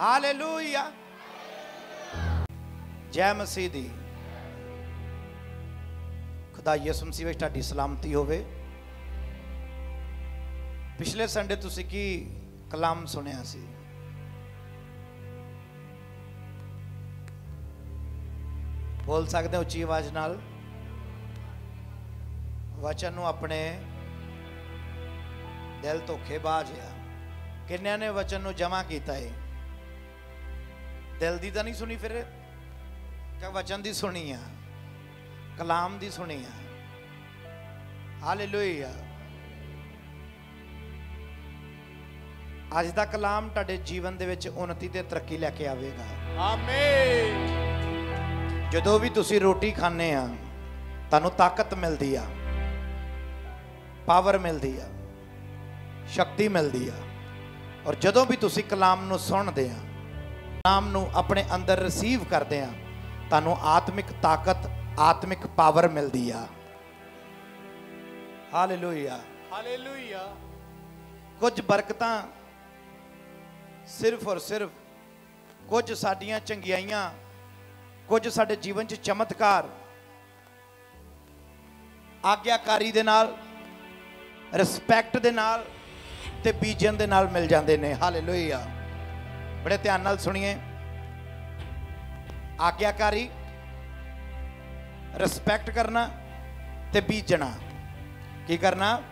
Hallelujah ਜੈ ਮਸੀਹ ਦੀ। ਖੁਦਾ ਯਿਸੂ ਮਸੀਹ ਵਿੱਚ ਤੁਹਾਡੀ ਸਲਾਮਤੀ ਹੋਵੇ। ਪਿਛਲੇ ਸੰਡੇ ਤੁਸੀਂ ਕੀ ਕਲਾਮ ਸੁਣਿਆ ਸੀ? ਬੋਲ ਸਕਦੇ ਹੋ ਉੱਚੀ ਆਵਾਜ਼ ਨਾਲ? ਵਚਨ ਨੂੰ ਆਪਣੇ ਦਿਲ ਤੋਂ ਖੇਬਾਜ ਆ। ਕਿੰਨਿਆਂ ਨੇ ਵਚਨ ਨੂੰ ਜਮਾ ਕੀਤਾ ਹੈ ਦਿਲ ਦੀ ਤਾਂ ਨਹੀਂ ਸੁਣੀ ਫਿਰ? ਕਿ ਵਚਨ ਦੀ ਸੁਣੀ ਆ? ਕਲਾਮ ਦੀ ਸੁਣੀ ਆ? ਹਾਲੇਲੂਇਆ ਅੱਜ ਦਾ ਕਲਾਮ ਤੁਹਾਡੇ ਜੀਵਨ ਦੇ ਵਿੱਚ ਉન્નਤੀ ਤੇ ਤਰੱਕੀ ਲੈ ਕੇ ਆਵੇਗਾ। ਆਮੇਨ ਜਦੋਂ ਵੀ ਤੁਸੀਂ ਰੋਟੀ ਖਾਂਦੇ ਆ ਤੁਹਾਨੂੰ ਤਾਕਤ ਮਿਲਦੀ ਆ। ਪਾਵਰ ਮਿਲਦੀ ਆ। ਸ਼ਕਤੀ ਮਿਲਦੀ ਆ। ਔਰ ਜਦੋਂ ਵੀ ਤੁਸੀਂ ਕਲਾਮ ਨੂੰ ਸੁਣਦੇ ਆ ਕਲਾਮ ਨੂੰ ਆਪਣੇ ਅੰਦਰ ਰਿਸੀਵ ਕਰਦੇ ਆ ਤੁਹਾਨੂੰ ਆਤਮਿਕ ਤਾਕਤ ਆਤਮਿਕ ਪਾਵਰ ਮਿਲਦੀ ਆ। ਹਾਲੇਲੂਇਆ ਹਾਲੇਲੂਇਆ ਕੁਝ ਬਰਕਤਾਂ ਸਿਰਫ ਔਰ ਸਿਰਫ ਕੁਝ ਸਾਡੀਆਂ ਚੰਗਿਆਈਆਂ ਕੁਝ ਸਾਡੇ ਜੀਵਨ 'ਚ ਚਮਤਕਾਰ ਆਗਿਆਕਾਰੀ ਦੇ ਨਾਲ ਰਿਸਪੈਕਟ ਦੇ ਨਾਲ ਤੇ ਬੀਜਨ ਦੇ ਨਾਲ ਮਿਲ ਜਾਂਦੇ ਨੇ। ਹਾਲੇਲੂਇਆ ਬੜੇ ਧਿਆਨ ਨਾਲ ਸੁਣੀਏ। ਆਗਿਆਕਾਰੀ ਰਿਸਪੈਕਟ ਕਰਨਾ ਤੇ ਬੀਜਣਾ। ਕੀ ਕਰਨਾ?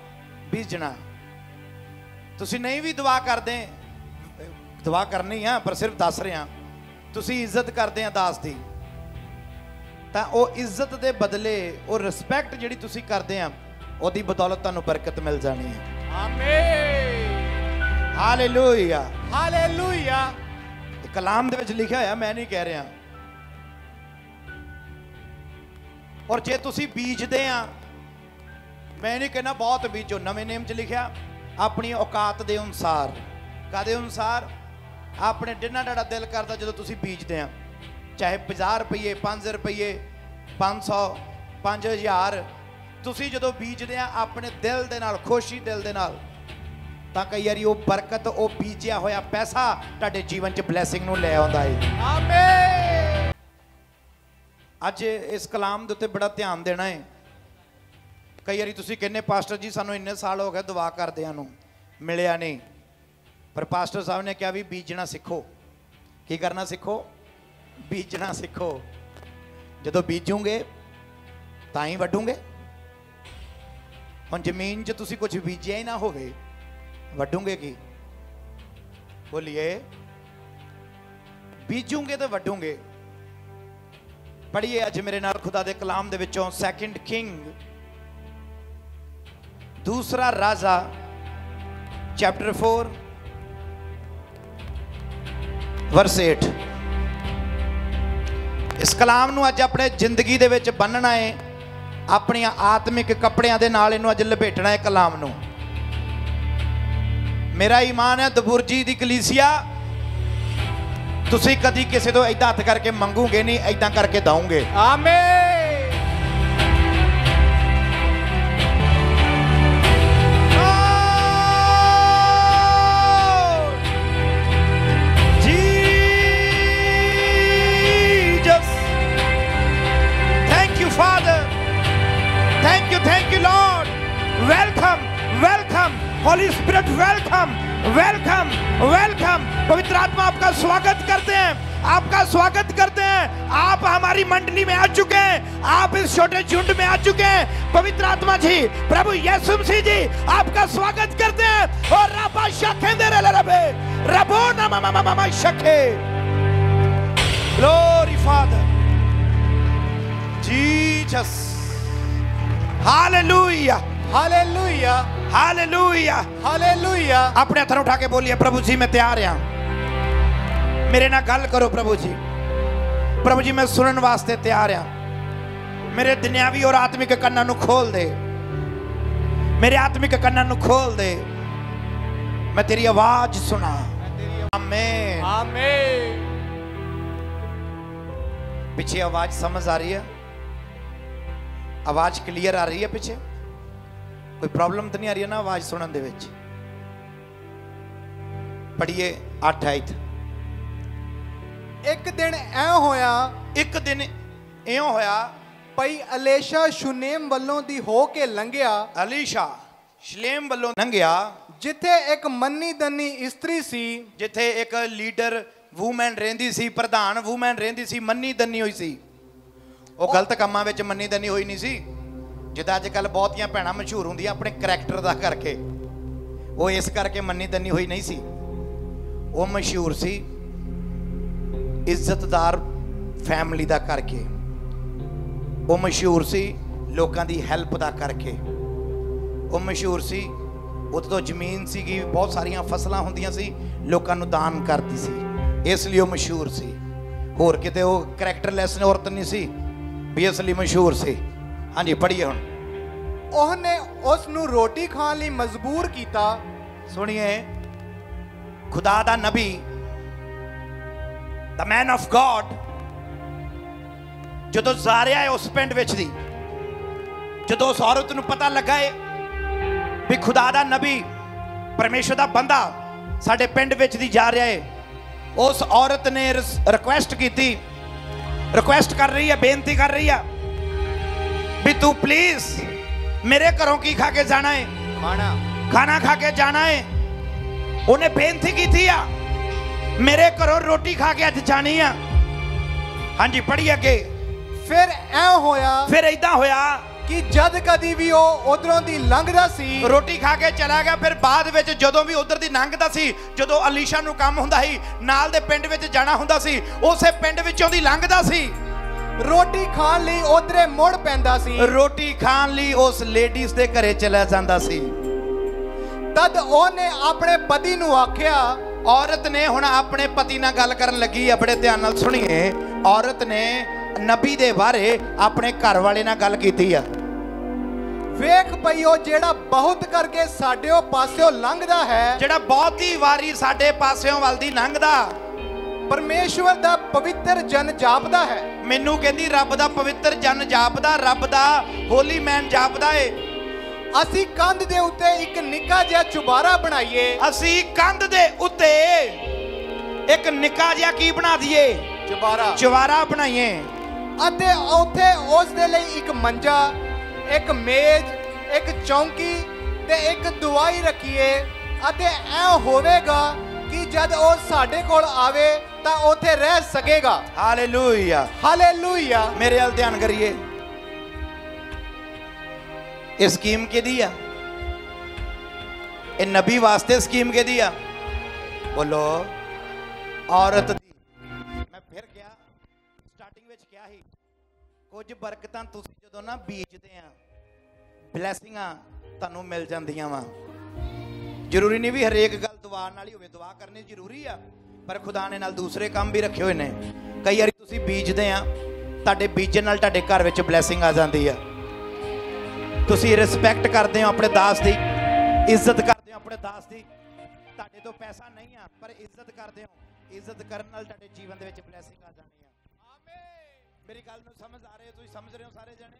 ਬੀਜਣਾ। ਤੁਸੀਂ ਨਹੀਂ ਵੀ ਦੁਆ ਕਰਦੇ ਦੁਆ ਕਰਨੀ ਆ ਪਰ ਸਿਰਫ ਦੱਸ ਰਿਹਾ ਤੁਸੀਂ ਇੱਜ਼ਤ ਕਰਦੇ ਆ ਦਾਸ ਦੀ। ਤਾਂ ਉਹ ਇੱਜ਼ਤ ਦੇ ਬਦਲੇ ਉਹ ਰਿਸਪੈਕਟ ਜਿਹੜੀ ਤੁਸੀਂ ਕਰਦੇ ਆ ਉਹਦੀ ਬਦੌਲਤ ਤੁਹਾਨੂੰ ਬਰਕਤ ਮਿਲ ਜਾਣੀ ਹੈ ਆਮੇਨ ਹਾਲੇਲੂਇਆ ਹਾਲੇਲੂਇਆ ਇਹ ਕਲਾਮ ਦੇ ਵਿੱਚ ਲਿਖਿਆ ਹੋਇਆ, ਮੈਂ ਨਹੀਂ ਕਹਿ ਰਿਹਾ। ਔਰ ਜੇ ਤੁਸੀਂ ਬੀਜਦੇ ਆ, ਮੈਂ ਨਹੀਂ ਕਹਿੰਦਾ ਬਹੁਤ ਬੀਜੋ, ਨਵੇਂ ਨੇਮ 'ਚ ਲਿਖਿਆ, ਆਪਣੀ ਔਕਾਤ ਦੇ ਅਨੁਸਾਰ। ਕਾਦੇ ਅਨੁਸਾਰ? ਆਪਣੇ ਜਿੰਨਾ ਤੁਹਾਡਾ ਦਿਲ ਕਰਦਾ ਜਦੋਂ ਤੁਸੀਂ ਬੀਜਦੇ ਆ। ਚਾਹੇ 50 ਰੁਪਏ 5 ਰੁਪਏ 500 5000 ਤੁਸੀਂ ਜਦੋਂ ਬੀਜਦੇ ਆ, ਆਪਣੇ ਦਿਲ ਦੇ ਨਾਲ, ਖੁਸ਼ੀ ਦਿਲ ਦੇ ਨਾਲ ਤਾਂ ਕਈ ਵਾਰੀ ਉਹ ਬਰਕਤ ਉਹ ਬੀਜਿਆ ਹੋਇਆ ਪੈਸਾ ਤੁਹਾਡੇ ਜੀਵਨ 'ਚ ਬਲੇਸਿੰਗ ਨੂੰ ਲੈ ਆਉਂਦਾ ਹੈ ਆਮੇਨ ਅੱਜ ਇਸ ਕਲਾਮ ਦੇ ਉੱਤੇ ਬੜਾ ਧਿਆਨ ਦੇਣਾ ਹੈ ਕਈ ਵਾਰੀ ਤੁਸੀਂ ਕਹਿੰਦੇ ਪਾਸਟਰ ਜੀ ਸਾਨੂੰ ਇੰਨੇ ਸਾਲ ਹੋ ਗਏ ਦੁਆ ਕਰਦਿਆਂ ਨੂੰ ਮਿਲਿਆ ਨਹੀਂ। ਪਰ ਪਾਸਟਰ ਸਾਹਿਬ ਨੇ ਕਿਹਾ ਵੀ ਬੀਜਣਾ ਸਿੱਖੋ। ਕੀ ਕਰਨਾ ਸਿੱਖੋ? ਬੀਜਣਾ ਸਿੱਖੋ। ਜਦੋਂ ਬੀਜੋਗੇ ਤਾਂ ਹੀ ਵੱਢੋਗੇ। ਹੁਣ ਜ਼ਮੀਨ 'ਚ ਤੁਸੀਂ ਕੁਝ ਬੀਜਿਆ ਹੀ ਨਾ ਹੋਵੇ ਵੱਡੂਗੇ ਕੀ? ਬੋਲੀਏ, ਬੀਜੋਗੇ ਤੇ ਵੱਢੋਗੇ। ਪੜ੍ਹੀਏ ਅੱਜ ਮੇਰੇ ਨਾਲ ਖੁਦਾ ਦੇ ਕਲਾਮ ਦੇ ਵਿੱਚੋਂ ਸੈਕਿੰਡ ਕਿੰਗ ਦੂਸਰਾ ਰਾਜਾ ਚੈਪਟਰ 4 ਵਰਸ 8 ਇਸ ਕਲਾਮ ਨੂੰ ਅੱਜ ਆਪਣੇ ਜ਼ਿੰਦਗੀ ਦੇ ਵਿੱਚ ਬੰਨਣਾ ਹੈ ਆਪਣੀਆਂ ਆਤਮਿਕ ਕੱਪੜਿਆਂ ਦੇ ਨਾਲ ਇਹਨੂੰ ਅੱਜ ਲਪੇਟਣਾ ਹੈ ਕਲਾਮ ਨੂੰ। ਮੇਰਾ ਈਮਾਨ ਹੈ ਦਬੁਰਜੀ ਦੀ ਕਲੀਸਿਆ ਤੁਸੀਂ ਕਦੀ ਕਿਸੇ ਤੋਂ ਐਦਾਂ ਹੱਥ ਕਰਕੇ ਮੰਗੂਗੇ ਨਹੀਂ ਐਦਾਂ ਕਰਕੇ ਦਵੋਗੇ amen Father. Thank you, thank you, Lord. Welcome, welcome. Holy Spirit, welcome, welcome, welcome. पवित्र आत्मा आपका स्वागत करते हैं आपका स्वागत करते हैं आप हमारी मंडली में आ चुके हैं आप इस छोटे झुंड में आ चुके हैं पवित्र आत्मा जी प्रभु यीशु मसीह जी आपका स्वागत करते हैं और रबा शखे दे रे रबे रबो ना शखे Glory, Father. Jesus. Hallelujah. Hallelujah hallelujah hallelujah अपने हथर उठा के बोलिए प्रभु जी मैं तैयार हूँ। मेरे ना गल करो प्रभु जी। प्रभु जी मैं सुनने वास्ते तैयार हूँ। मेरे दुनियावी और आत्मिक कन्ना खोल दे। मेरे आत्मिक कन्ना खोल दे। मैं तेरी आवाज़ सुना। आमेन। आमेन। पीछे आवाज़ समझ आ रही है? आवाज़ क्लियर आ रही है पीछे? ਕੋਈ ਪ੍ਰੋਬਲਮ ਤਾਂ ਨਹੀਂ ਆ ਰਹੀ ਨਾ ਆਵਾਜ਼ ਸੁਣਨ ਦੇ ਵਿੱਚ? ਪੜੀਏ 8 ਆਇਤ। ਇੱਕ ਦਿਨ ਐ ਹੋਇਆ ਇੱਕ ਦਿਨ ਐਉਂ ਹੋਇਆ ਪਈ ਅਲੇਸ਼ਾ ਸ਼ੁਨੇਮ ਵੱਲੋਂ ਦੀ ਹੋ ਕੇ ਲੰਘਿਆ। ਅਲੀਸ਼ਾ ਸ਼ਲੇਮ ਵੱਲੋਂ ਲੰਘਿਆ। ਜਿੱਥੇ ਇੱਕ ਮੰਨੀ ਦੰਨੀ ਇਸਤਰੀ ਸੀ। ਜਿੱਥੇ ਇੱਕ ਲੀਡਰ ਵੂਮਨ ਰਹਿੰਦੀ ਸੀ ਪ੍ਰਧਾਨ ਵੂਮਨ ਰਹਿੰਦੀ ਸੀ ਮੰਨੀ ਦੰਨੀ ਹੋਈ ਸੀ। ਉਹ ਗਲਤ ਕੰਮਾਂ ਵਿੱਚ ਮੰਨੀ ਦੰਨੀ ਹੋਈ ਨਹੀਂ ਸੀ। ਜਿੱਦਾਂ ਅੱਜ ਕੱਲ ਬਹੁਤੀਆਂ ਭੈਣਾਂ ਮਸ਼ਹੂਰ ਹੁੰਦੀਆਂ ਆਪਣੇ ਕਰੈਕਟਰ ਦਾ ਕਰਕੇ। ਉਹ ਇਸ ਕਰਕੇ ਮੰਨੀ ਦੰਨੀ ਹੋਈ ਨਹੀਂ ਸੀ। ਉਹ ਮਸ਼ਹੂਰ ਸੀ ਇੱਜ਼ਤਦਾਰ ਫੈਮਿਲੀ ਦਾ ਕਰਕੇ। ਉਹ ਮਸ਼ਹੂਰ ਸੀ ਲੋਕਾਂ ਦੀ ਹੈਲਪ ਦਾ ਕਰਕੇ। ਉਹ ਮਸ਼ਹੂਰ ਸੀ ਉਹਦੇ ਤੋਂ ਜ਼ਮੀਨ ਸੀਗੀ, ਬਹੁਤ ਸਾਰੀਆਂ ਫਸਲਾਂ ਹੁੰਦੀਆਂ ਸੀ, ਲੋਕਾਂ ਨੂੰ ਦਾਨ ਕਰਦੀ ਸੀ। ਇਸ ਲਈ ਉਹ ਮਸ਼ਹੂਰ ਸੀ। ਹੋਰ ਕਿਤੇ ਉਹ ਕਰੈਕਟਰਲੈਸ ਔਰਤ ਨਹੀਂ ਸੀ, ਵੀ ਇਸ ਲਈ ਮਸ਼ਹੂਰ ਸੀ। ਹਾਂਜੀ ਪੜ੍ਹੀਏ ਹੁਣ। ਉਹਨੇ ਉਸ ਨੂੰ ਰੋਟੀ ਖਾਣ ਲਈ ਮਜਬੂਰ ਕੀਤਾ। ਸੁਣੀਏ। ਖੁਦਾ ਦਾ ਨਬੀ ਦਾ ਮੈਨ ਆਫ ਗॉड ਜਦੋਂ ਜਾ ਰਿਹਾ ਹੈ ਉਸ ਪਿੰਡ ਵਿੱਚ ਦੀ ਜਦੋਂ ਉਸ ਔਰਤ ਨੂੰ ਪਤਾ ਲੱਗਾ ਏ ਵੀ ਖੁਦਾ ਦਾ ਨਬੀ ਪਰਮੇਸ਼ਰ ਦਾ ਬੰਦਾ ਸਾਡੇ ਪਿੰਡ ਵਿੱਚ ਦੀ ਜਾ ਰਿਹਾ ਏ ਉਸ ਔਰਤ ਨੇ ਰਿਕੁਐਸਟ ਕੀਤੀ। ਰਿਕੁਐਸਟ ਕਰ ਰਹੀ ਹੈ ਬੇਨਤੀ ਕਰ ਰਹੀ ਹੈ ਵੀ ਤੂੰ ਪਲੀਜ਼ ਮੇਰੇ ਘਰੋਂ ਕੀ ਖਾ ਕੇ ਜਾਣਾ ਏ? ਖਾਣਾ। ਖਾਣਾ ਖਾ ਕੇ ਜਾਣਾ ਏ? ਉਹਨੇ ਬੇਨਤੀ ਕੀਤੀ ਆ ਮੇਰੇ ਘਰੋਂ ਰੋਟੀ ਖਾ ਕੇ ਅੱਜ ਜਾਣੀ ਆ। ਹਾਂਜੀ ਪੜ੍ਹੀ ਅੱਗੇ। ਫਿਰ ਐ ਹੋਇਆ ਫਿਰ ਇਦਾਂ ਹੋਇਆ ਕਿ ਜਦ ਕਦੀ ਵੀ ਉਹ ਉਧਰੋਂ ਦੀ ਲੰਘਦਾ ਸੀ ਰੋਟੀ ਖਾ ਕੇ ਚਲਾ ਗਿਆ ਫਿਰ ਬਾਅਦ ਵਿੱਚ ਜਦੋਂ ਵੀ ਉਧਰ ਦੀ ਲੰਘਦਾ ਸੀ ਜਦੋਂ ਅਲੀਸ਼ਾ ਨੂੰ ਕੰਮ ਹੁੰਦਾ ਸੀ ਨਾਲ ਦੇ ਪਿੰਡ ਵਿੱਚ ਜਾਣਾ ਹੁੰਦਾ ਸੀ ਉਸੇ ਪਿੰਡ ਵਿੱਚੋਂ ਦੀ ਲੰਘਦਾ ਸੀ। ਰੋਟੀ ਖਾਣ ਲਈ ਉਧਰੇ ਮੁੜ ਪੈਂਦਾ ਸੀ। ਰੋਟੀ ਖਾਣ ਲਈ ਉਸ ਲੇਡੀਜ਼ ਦੇ ਘਰੇ ਚਲਾ ਜਾਂਦਾ ਸੀ। ਤਦ ਉਹਨੇ ਆਪਣੇ ਪਤੀ ਨੂੰ ਆਖਿਆ ਔਰਤ ਨੇ ਹੁਣ ਆਪਣੇ ਪਤੀ ਨਾਲ ਗੱਲ ਕਰਨ ਲੱਗੀ ਆ ਬੜੇ ਧਿਆਨ ਨਾਲ ਸੁਣੀਏ। ਔਰਤ ਨੇ ਨਬੀ ਦੇ ਬਾਰੇ ਆਪਣੇ ਘਰ ਵਾਲੇ ਨਾਲ ਗੱਲ ਕੀਤੀ ਆ। ਵੇਖ ਪਈ ਉਹ ਜਿਹੜਾ ਬਹੁਤ ਕਰਕੇ ਸਾਡੇ ਪਾਸਿਓ ਲੰਘਦਾ ਹੈ। ਜਿਹੜਾ ਬਹੁਤੀ ਵਾਰੀ ਸਾਡੇ ਪਾਸਿਓਂ ਵੱਲ ਦੀ ਲੰਘਦਾ। ਪਰਮੇਸ਼ਵਰ ਦਾ ਪਵਿੱਤਰ ਜਨ ਜਾਪਦਾ ਹੈ। ਮੈਨੂੰ ਕਹਿੰਦੀ ਰੱਬ ਦਾ ਪਵਿੱਤਰ ਜਨ ਜਾਪਦਾ ਰੱਬ ਦਾ ਹੋਲੀ ਮੈਨ ਜਾਪਦਾ ਏ। ਅਸੀਂ ਕੰਧ ਦੇ ਉੱਤੇ ਇੱਕ ਨਿੱਕਾ ਜਿਹਾ ਚੁਬਾਰਾ ਬਣਾਈਏ। ਅਸੀਂ ਕੰਧ ਦੇ ਉੱਤੇ ਇੱਕ ਨਿੱਕਾ ਜਿਹਾ ਕੀ ਬਣਾ ਦਈਏ? ਚੁਬਾਰਾ। ਚਵਾਰਾ ਬਣਾਈਏ। ਅਤੇ ਉੱਥੇ ਉਸ ਦੇ ਲਈ ਇੱਕ ਮੰਜਾ ਇੱਕ ਮੇਜ਼ ਇੱਕ ਚੌਂਕੀ ਤੇ ਇੱਕ ਦਵਾਈ ਰੱਖੀਏ। ਅਤੇ ਐ ਹੋਵੇਗਾ ਕਿ ਜਦ ਉਹ ਸਾਡੇ ਕੋਲ ਆਵੇ ਤਾਂ ਉੱਥੇ ਰਹਿ ਸਕੇਗਾ। ਹਾਲੇਲੂਇਆ ਹਾਲੇਲੂਇਆ ਮੇਰੇ ਵੱਲ ਧਿਆਨ ਕਰੀਏ। ਇਹ ਸਕੀਮ ਕਿਹਦੀ ਆ? ਇਹ ਨਬੀ ਵਾਸਤੇ ਸਕੀਮ ਕਿਹਦੀ ਆ? ਬੋਲੋ ਔਰਤ ਦੀ। ਮੈਂ ਫਿਰ ਕਿਹਾ ਸਟਾਰਟਿੰਗ ਵਿੱਚ ਕਿਹਾ ਸੀ ਕੁਝ ਬਰਕਤਾਂ ਤੁਸੀਂ ਜਦੋਂ ਨਾ ਬੀਜਦੇ ਆ ਬਲੇਸਿੰਗਾਂ ਤੁਹਾਨੂੰ ਮਿਲ ਜਾਂਦੀਆਂ ਵਾ। ਜ਼ਰੂਰੀ ਨਹੀਂ ਵੀ ਹਰੇਕ ਗੱਲ ਦੁਆ ਨਾਲ ਹੀ ਹੋਵੇ ਦੁਆ ਕਰਨੀ ਜ਼ਰੂਰੀ ਆ। ਪਰ ਖੁਦਾ ਨੇ ਨਾਲ ਦੂਸਰੇ ਕੰਮ ਵੀ ਰੱਖੇ ਹੋਏ ਨੇ। ਕਈ ਵਾਰੀ ਤੁਸੀਂ ਬੀਜਦੇ ਆ ਤੁਹਾਡੇ ਬੀਜਣ ਨਾਲ ਤੁਹਾਡੇ ਘਰ ਵਿੱਚ ਬਲੇਸਿੰਗ ਆ ਜਾਂਦੀ ਆ। ਤੁਸੀਂ ਰਿਸਪੈਕਟ ਕਰਦੇ ਹੋ ਆਪਣੇ ਦਾਸ ਦੀ ਇੱਜ਼ਤ ਕਰਦੇ ਹੋ ਆਪਣੇ ਦਾਸ ਦੀ। ਤੁਹਾਡੇ ਤੋਂ ਪੈਸਾ ਨਹੀਂ ਆ ਪਰ ਇੱਜ਼ਤ ਕਰਦੇ ਹੋ। ਇੱਜ਼ਤ ਕਰਨ ਨਾਲ ਤੁਹਾਡੇ ਜੀਵਨ ਦੇ ਵਿੱਚ ਬਲੇਸਿੰਗ ਆ ਜਾਣੀ ਆ। ਮੇਰੀ ਗੱਲ ਨੂੰ ਸਮਝ ਆ ਰਹੀ ਹੈ ਤੁਸੀਂ ਸਮਝ ਰਹੇ ਹੋ ਸਾਰੇ ਜਣੇ?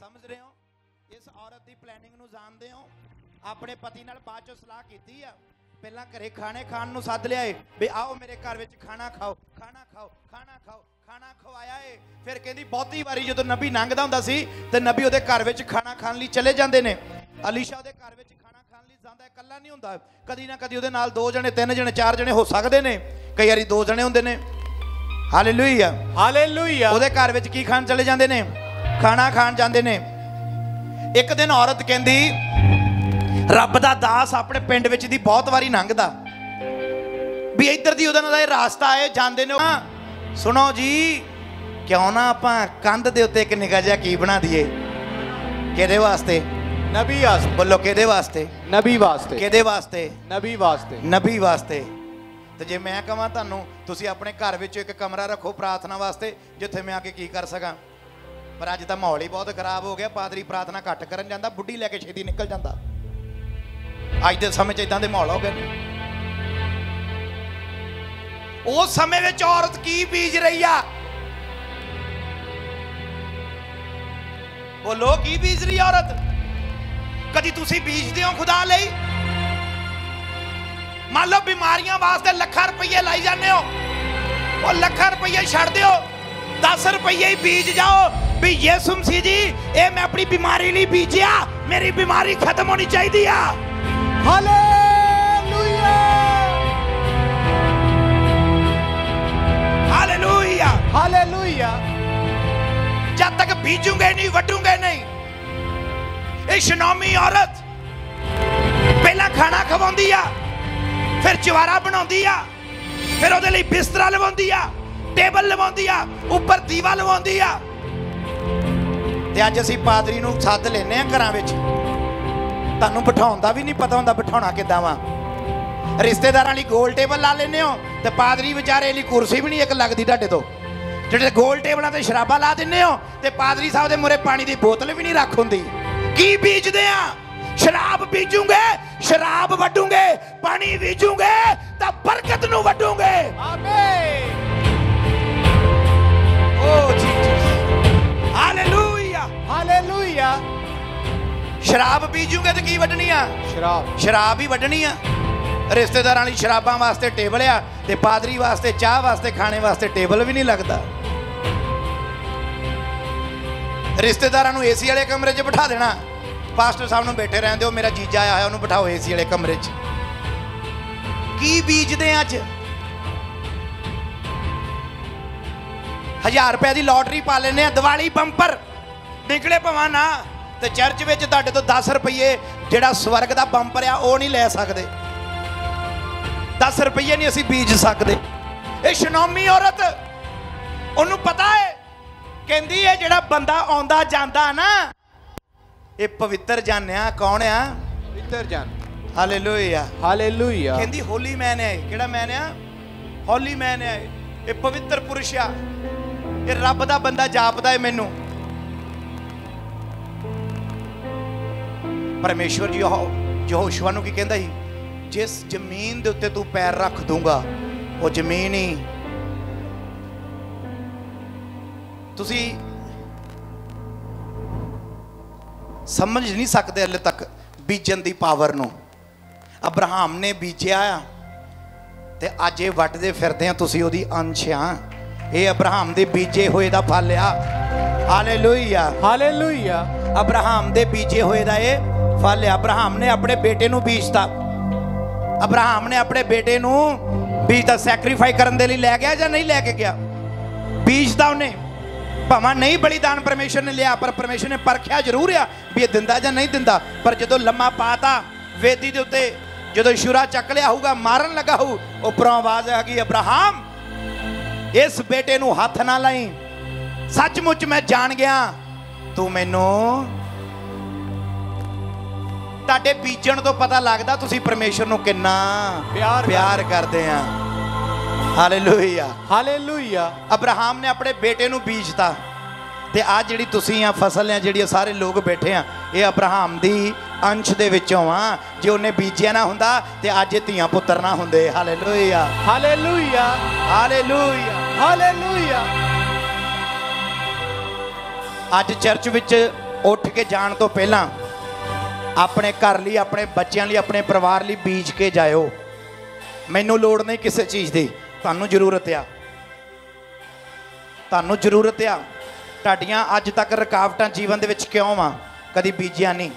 ਸਮਝ ਰਹੇ ਹੋ? ਇਸ ਔਰਤ ਦੀ ਪਲੈਨਿੰਗ ਨੂੰ ਜਾਣਦੇ ਹੋ? ਆਪਣੇ ਪਤੀ ਨਾਲ ਬਾਅਦ ਚੋਂ ਸਲਾਹ ਕੀਤੀ ਆ? ਪਹਿਲਾਂ ਘਰੇ ਖਾਣੇ ਖਾਣ ਨੂੰ ਸੱਦ ਲਿਆਏ। ਵੀ ਆਓ ਮੇਰੇ ਘਰ ਵਿੱਚ ਖਾਣਾ ਖਾਓ ਖਾਣਾ ਖਾਓ ਖਾਣਾ ਖਾਓ ਖਾਣਾ ਖਵਾਇਆ ਏ। ਫਿਰ ਕਹਿੰਦੀ ਬਹੁਤੀ ਵਾਰੀ ਜਦੋਂ ਨਬੀ ਲੰਘਦਾ ਹੁੰਦਾ ਸੀ ਤੇ ਨਬੀ ਉਹਦੇ ਘਰ ਵਿੱਚ ਖਾਣਾ ਖਾਣ ਲਈ ਚਲੇ ਜਾਂਦੇ ਨੇ। ਅਲੀਸ਼ਾ ਦੇ ਘਰ ਵਿੱਚ ਖਾਣਾ ਖਾਣ ਲਈ ਜਾਂਦਾ ਇਕੱਲਾ ਨਹੀਂ ਹੁੰਦਾ। ਕਦੀ ਨਾ ਕਦੀ ਉਹਦੇ ਨਾਲ ਦੋ ਜਣੇ ਤਿੰਨ ਜਣੇ ਚਾਰ ਜਣੇ ਹੋ ਸਕਦੇ ਨੇ। ਕਈ ਵਾਰੀ ਦੋ ਜਣੇ ਹੁੰਦੇ ਨੇ। ਹਾਲੇਲੂਇਆ। ਹਾਲੇਲੂਇਆ। ਉਹਦੇ ਘਰ ਵਿੱਚ ਕੀ ਖਾਣ ਚਲੇ ਜਾਂਦੇ ਨੇ? ਖਾਣਾ ਖਾਣ ਜਾਂਦੇ ਨੇ। ਇੱਕ ਦਿਨ ਔਰਤ ਕਹਿੰਦੀ ਰੱਬ ਦਾ ਦਾਸ ਆਪਣੇ ਪਿੰਡ ਵਿੱਚ ਦੀ ਬਹੁਤ ਵਾਰੀ ਲੰਘਦਾ ਵੀ ਇੱਧਰ ਦੀ ਉਹਦੇ ਨਾਲ ਇਹ ਰਾਸਤਾ ਆਏ ਜਾਂਦੇ ਨੇ ਸੁਣੋ ਜੀ ਕਿਉਂ ਨਾ ਆਪਾਂ ਕੰਧ ਦੇ ਉੱਤੇ ਇੱਕ ਨਿਗਾਹ ਜਿਹਾ ਕੀ ਬਣਾ ਦਈਏ? ਕਿਹਦੇ ਵਾਸਤੇ? ਨਬੀ ਵਾਸਤੇ। ਬੋਲੋ ਕਿਹਦੇ ਵਾਸਤੇ? ਨਬੀ ਵਾਸਤੇ। ਕਿਹਦੇ ਵਾਸਤੇ? ਨਬੀ ਵਾਸਤੇ। ਨਬੀ ਵਾਸਤੇ। ਤੇ ਜੇ ਮੈਂ ਕਹਾਂ ਤੁਹਾਨੂੰ ਤੁਸੀਂ ਆਪਣੇ ਘਰ ਵਿੱਚ ਇੱਕ ਕਮਰਾ ਰੱਖੋ ਪ੍ਰਾਰਥਨਾ ਵਾਸਤੇ ਜਿੱਥੇ ਮੈਂ ਆ ਕੇ ਕੀ ਕਰ ਸਕਾਂ? ਪਰ ਅੱਜ ਤਾਂ ਮਾਹੌਲ ਹੀ ਬਹੁਤ ਖਰਾਬ ਹੋ ਗਿਆ ਪਾਦਰੀ ਪ੍ਰਾਰਥਨਾ ਘੱਟ ਕਰਨ ਜਾਂਦਾ ਬੁੱਢੀ ਲੈ ਕੇ ਛੇਤੀ ਨਿਕਲ ਜਾਂਦਾ। ਅੱਜ ਦੇ ਸਮੇਂ 'ਚ ਇਦਾਂ ਦੇ ਮਾਹੌਲ ਹੋ ਗਏ ਨੇ ਉਸ ਸਮੇਂ ਵਿੱਚ ਔਰਤ ਕੀ ਬੀਜ ਰਹੀ ਆ? ਬੋਲੋ, ਕੀ ਬੀਜ ਰਹੀ ਔਰਤ? ਕਦੀ ਤੁਸੀਂ ਬੀਜਦੇ ਹੋ ਖੁਦਾ ਲਈ? ਮੰਨ ਲਓ ਬਿਮਾਰੀਆਂ ਵਾਸਤੇ ਲੱਖਾਂ ਰੁਪਏ ਲਾਈ ਜਾਂਦੇ ਹੋ। ਉਹ ਲੱਖਾਂ ਰੁਪਈਏ ਛੱਡ ਦਿਓ। 10 ਰੁਪਈਏ ਹੀ ਬੀਜ ਜਾਓ ਵੀ ਯਿਸੂ ਮਸੀਹ ਜੀ, ਇਹ ਮੈਂ ਆਪਣੀ ਬਿਮਾਰੀ ਲਈ ਬੀਜਿਆ, ਮੇਰੀ ਬਿਮਾਰੀ ਖਤਮ ਹੋਣੀ ਚਾਹੀਦੀ ਆ। ਹਾਲੇਲੂਇਆ ਹਾਲੇਲੂਇਆ ਹਾਲੇਲੂਇਆ ਜਦ ਤੱਕ ਬੀਜੂਗੇ ਨਹੀਂ ਵੱਢੂਗੇ ਨਹੀਂ ਇਹ ਸ਼ਨੋਮੀ ਔਰਤ ਪਹਿਲਾਂ ਖਾਣਾ ਖਵਾਉਂਦੀ ਆ ਫਿਰ ਚਵਾਰਾ ਬਣਾਉਂਦੀ ਆ ਫਿਰ ਉਹਦੇ ਲਈ ਬਿਸਤਰਾ ਲਵਾਉਂਦੀ ਆ ਟੇਬਲ ਲਵਾਉਂਦੀ ਆ ਉੱਪਰ ਦੀਵਾ ਲਵਾਉਂਦੀ ਆ ਤੇ ਅੱਜ ਅਸੀਂ ਪਾਦਰੀ ਨੂੰ ਸੱਦ ਲੈਨੇ ਆ ਘਰਾਂ ਵਿੱਚ ਤੁਹਾਨੂੰ ਬਿਠਾਉਣ ਦਾ ਵੀ ਨਹੀਂ ਪਤਾ ਹੁੰਦਾ ਬਿਠਾਉਣਾ ਕਿੱਦਾਂ ਵਾ। ਰਿਸ਼ਤੇਦਾਰਾਂ ਲਈ ਗੋਲ ਟੇਬਲ ਲਾ ਲੈਨੇ ਹੋ ਤੇ ਪਾਦਰੀ ਵਿਚਾਰੇ ਲਈ ਕੁਰਸੀ ਵੀ ਨਹੀਂ ਇੱਕ ਲੱਗਦੀ ਤੁਹਾਡੇ ਤੋਂ। ਜਿਹੜੇ ਗੋਲ ਟੇਬਲਾਂ ਤੇ ਸ਼ਰਾਬਾਂ ਲਾ ਦਿੰਨੇ ਹੋ ਤੇ ਪਾਦਰੀ ਸਾਹਿਬ ਦੇ ਮੂਹਰੇ ਪਾਣੀ ਦੀ ਬੋਤਲ ਵੀ ਨਹੀਂ ਰੱਖ ਹੁੰਦੀ। ਕੀ ਬੀਜਦੇ ਆ? ਸ਼ਰਾਬ ਬੀਜੂਗੇ ਸ਼ਰਾਬ ਵੱਢੂਗੇ ਪਾਣੀ ਬੀਜੂਗੇ ਤਾਂ ਬਰਕਤ ਨੂੰ ਵੱਢੂਗੇ। Amen. Oh Jesus hallelujah. Hallelujah. ਸ਼ਰਾਬ ਬੀਜੂਗੇ ਤੇ ਕੀ ਵੱਢਣੀ ਆ? ਸ਼ਰਾਬ। ਸ਼ਰਾਬ ਹੀ ਵੱਢਣੀ ਆ। ਰਿਸ਼ਤੇਦਾਰਾਂ ਲਈ ਸ਼ਰਾਬਾਂ ਵਾਸਤੇ ਟੇਬਲ ਆ ਤੇ ਪਾਦਰੀ ਵਾਸਤੇ ਚਾਹ ਵਾਸਤੇ ਖਾਣੇ ਵਾਸਤੇ ਟੇਬਲ ਵੀ ਨਹੀਂ ਲੱਗਦਾ। ਰਿਸ਼ਤੇਦਾਰਾਂ ਨੂੰ ਏਸੀ ਵਾਲੇ ਕਮਰੇ 'ਚ ਬਿਠਾ ਦੇਣਾ। ਪਾਸਟਰ ਸਾਹਿਬ ਨੂੰ ਬੈਠੇ ਰਹਿੰਦੇ ਹੋ ਮੇਰਾ ਜੀਜਾ ਆਇਆ ਹੋਇਆ ਉਹਨੂੰ ਬਿਠਾਓ ਏਸੀ ਵਾਲੇ ਕਮਰੇ 'ਚ। ਕੀ ਬੀਜਦੇ ਅੱਜ? ਹਜ਼ਾਰ ਰੁਪਏ ਦੀ ਲੋਟਰੀ ਪਾ ਲੈਨੇ ਆ ਦੀਵਾਲੀ ਬੰਪਰ। ਨਿਕਲੇ ਭਵਾਂ ਨਾ। ਤੇ ਚਰਚ ਵਿੱਚ ਤੁਹਾਡੇ ਤੋਂ 10 ਰੁਪਏ ਜਿਹੜਾ ਸਵਰਗ ਦਾ ਬੰਪਰ ਆ ਉਹ ਨਹੀਂ ਲੈ ਸਕਦੇ। 10 ਰੁਪਏ ਨਹੀਂ ਅਸੀਂ ਬੀਜ ਸਕਦੇ। ਇਹ ਸ਼ਨੋਮੀ ਔਰਤ ਉਹਨੂੰ ਪਤਾ ਹੈ ਕਹਿੰਦੀ ਹੈ ਜਿਹੜਾ ਬੰਦਾ ਆਉਂਦਾ ਜਾਂਦਾ ਨਾ ਇਹ ਪਵਿੱਤਰ ਜਾਣਿਆ ਕੌਣ ਆ? ਇੱਧਰ ਜਾਨ ਹਾਲੇਲੂਇਆ ਹਾਲੇਲੂਇਆ ਕਹਿੰਦੀ ਹੋਲੀ ਮੈਨ ਹੈ ਇਹ। ਕਿਹੜਾ ਮੈਨ ਆ? ਹੋਲੀ ਮੈਨ ਹੈ ਇਹ। ਇਹ ਪਵਿੱਤਰ ਪੁਰਸ਼ ਆ। ਇਹ ਰੱਬ ਦਾ ਬੰਦਾ ਜਾਪਦਾ ਹੈ ਮੈਨੂੰ। ਪਰਮੇਸ਼ਵਰ ਜੀ ਉਹ ਯਹੋਸ਼ੂਆ ਨੂੰ ਕੀ ਕਹਿੰਦਾ ਸੀ? ਜਿਸ ਜ਼ਮੀਨ ਦੇ ਉੱਤੇ ਤੂੰ ਪੈਰ ਰੱਖ ਦੂੰਗਾ ਉਹ ਜ਼ਮੀਨ ਹੀ ਤੁਸੀਂ ਸਮਝ ਨਹੀਂ ਸਕਦੇ ਹਲੇ ਤੱਕ ਬੀਜਣ ਦੀ ਪਾਵਰ ਨੂੰ। ਅਬਰਾਹਮ ਨੇ ਬੀਜਿਆ ਆ ਤੇ ਅੱਜ ਇਹ ਵੱਟਦੇ ਫਿਰਦੇ ਆ ਤੁਸੀਂ ਉਹਦੀ ਅੰਸ਼ ਆ। ਇਹ ਅਬਰਾਹਮ ਦੇ ਬੀਜੇ ਹੋਏ ਦਾ ਫਲ ਆ। ਹਾਲੇਲੂਇਆ। ਹਾਲੇਲੂਇਆ। ਅਬਰਾਹਮ ਦੇ ਬੀਜੇ ਹੋਏ ਦਾ ਇਹ ਫਲ ਆ ਅਬਰਾਹਮ ਨੇ ਆਪਣੇ ਬੇਟੇ ਨੂੰ ਬੀਜਤਾ। ਅਬਰਾਹਮ ਨੇ ਆਪਣੇ ਬੇਟੇ ਨੂੰ ਬੀਜਤਾ। ਸੈਕਰੀਫਾਈ ਕਰਨ ਦੇ ਲਈ ਲੈ ਗਿਆ ਜਾਂ ਨਹੀਂ ਲੈ ਕੇ ਗਿਆ? ਬੀਜਤਾ ਉਹਨੇ। ਭਾਵੇਂ ਨਹੀਂ ਬਲੀਦਾਨ ਪਰਮੇਸ਼ਰ ਨੇ ਲਿਆ, ਪਰ ਪਰਮੇਸ਼ਰ ਨੇ ਪਰਖਿਆ ਜ਼ਰੂਰ ਆ ਵੀ ਇਹ ਦਿੰਦਾ ਜਾਂ ਨਹੀਂ ਦਿੰਦਾ। ਪਰ ਜਦੋਂ ਲੰਮਾ ਪਾਤਾ, ਵੇਦੀ ਦੇ ਉੱਤੇ ਜਦੋਂ ਸ਼ੁਰਾ ਚੱਕ ਲਿਆ ਹੋਊਗਾ, ਮਾਰਨ ਲੱਗਾ ਹੋਊ ਉੱਪਰੋਂ ਆਵਾਜ਼ ਆ ਗਈ, ਅਬਰਾਹਮ, ਇਸ ਬੇਟੇ ਨੂੰ ਹੱਥ ਨਾ ਲਾਈ। ਸੱਚਮੁੱਚ ਮੈਂ ਜਾਣ ਗਿਆ। ਤੂੰ ਮੈਨੂੰ ਤੁਹਾਡੇ ਬੀਜਣ ਤੋਂ ਪਤਾ ਲੱਗਦਾ ਤੁਸੀਂ ਪਰਮੇਸ਼ਰ ਨੂੰ ਕਿੰਨਾ ਪਿਆਰ ਪਿਆਰ ਕਰਦੇ ਆ। ਹਾਲੇਲੂਇਆ ਹਾਲੇਲੂਇਆ ਅਬਰਾਹਮ ਨੇ ਆਪਣੇ ਬੇਟੇ ਨੂੰ ਬੀਜਤਾ ਤੇ ਆ ਜਿਹੜੀ ਤੁਸੀਂ ਆ ਫਸਲ ਆ ਜਿਹੜੀ ਸਾਰੇ ਲੋਕ ਬੈਠੇ ਆ ਇਹ ਅਬਰਾਹਮ ਦੀ ਅੰਸ਼ ਦੇ ਵਿੱਚੋਂ ਆ। ਜੇ ਉਹਨੇ ਬੀਜਿਆ ਨਾ ਹੁੰਦਾ ਤੇ ਅੱਜ ਇਹ ਧੀਆਂ ਪੁੱਤਰ ਨਾ ਹੁੰਦੇ। ਹਾਲੇਲੂਇਆ ਹਾਲੇਲੂਇਆ ਹਾਲੇਲੂਇਆ ਹਾਲੇਲੂਇਆ ਅੱਜ ਚਰਚ ਵਿੱਚ ਉੱਠ ਕੇ ਜਾਣ ਤੋਂ ਪਹਿਲਾਂ ਆਪਣੇ ਘਰ ਲਈ, ਆਪਣੇ ਬੱਚਿਆਂ ਲਈ, ਆਪਣੇ ਪਰਿਵਾਰ ਲਈ ਬੀਜ ਕੇ ਜਾਇਓ। ਮੈਨੂੰ ਲੋੜ ਨਹੀਂ ਕਿਸੇ ਚੀਜ਼ ਦੀ। ਤੁਹਾਨੂੰ ਜ਼ਰੂਰਤ ਆ। ਤੁਹਾਨੂੰ ਜ਼ਰੂਰਤ ਆ। ਤੁਹਾਡੀਆਂ ਅੱਜ ਤੱਕ ਰੁਕਾਵਟਾਂ ਜੀਵਨ ਦੇ ਵਿੱਚ ਕਿਉਂ ਆ? ਕਦੀ ਬੀਜਿਆ ਨਹੀਂ।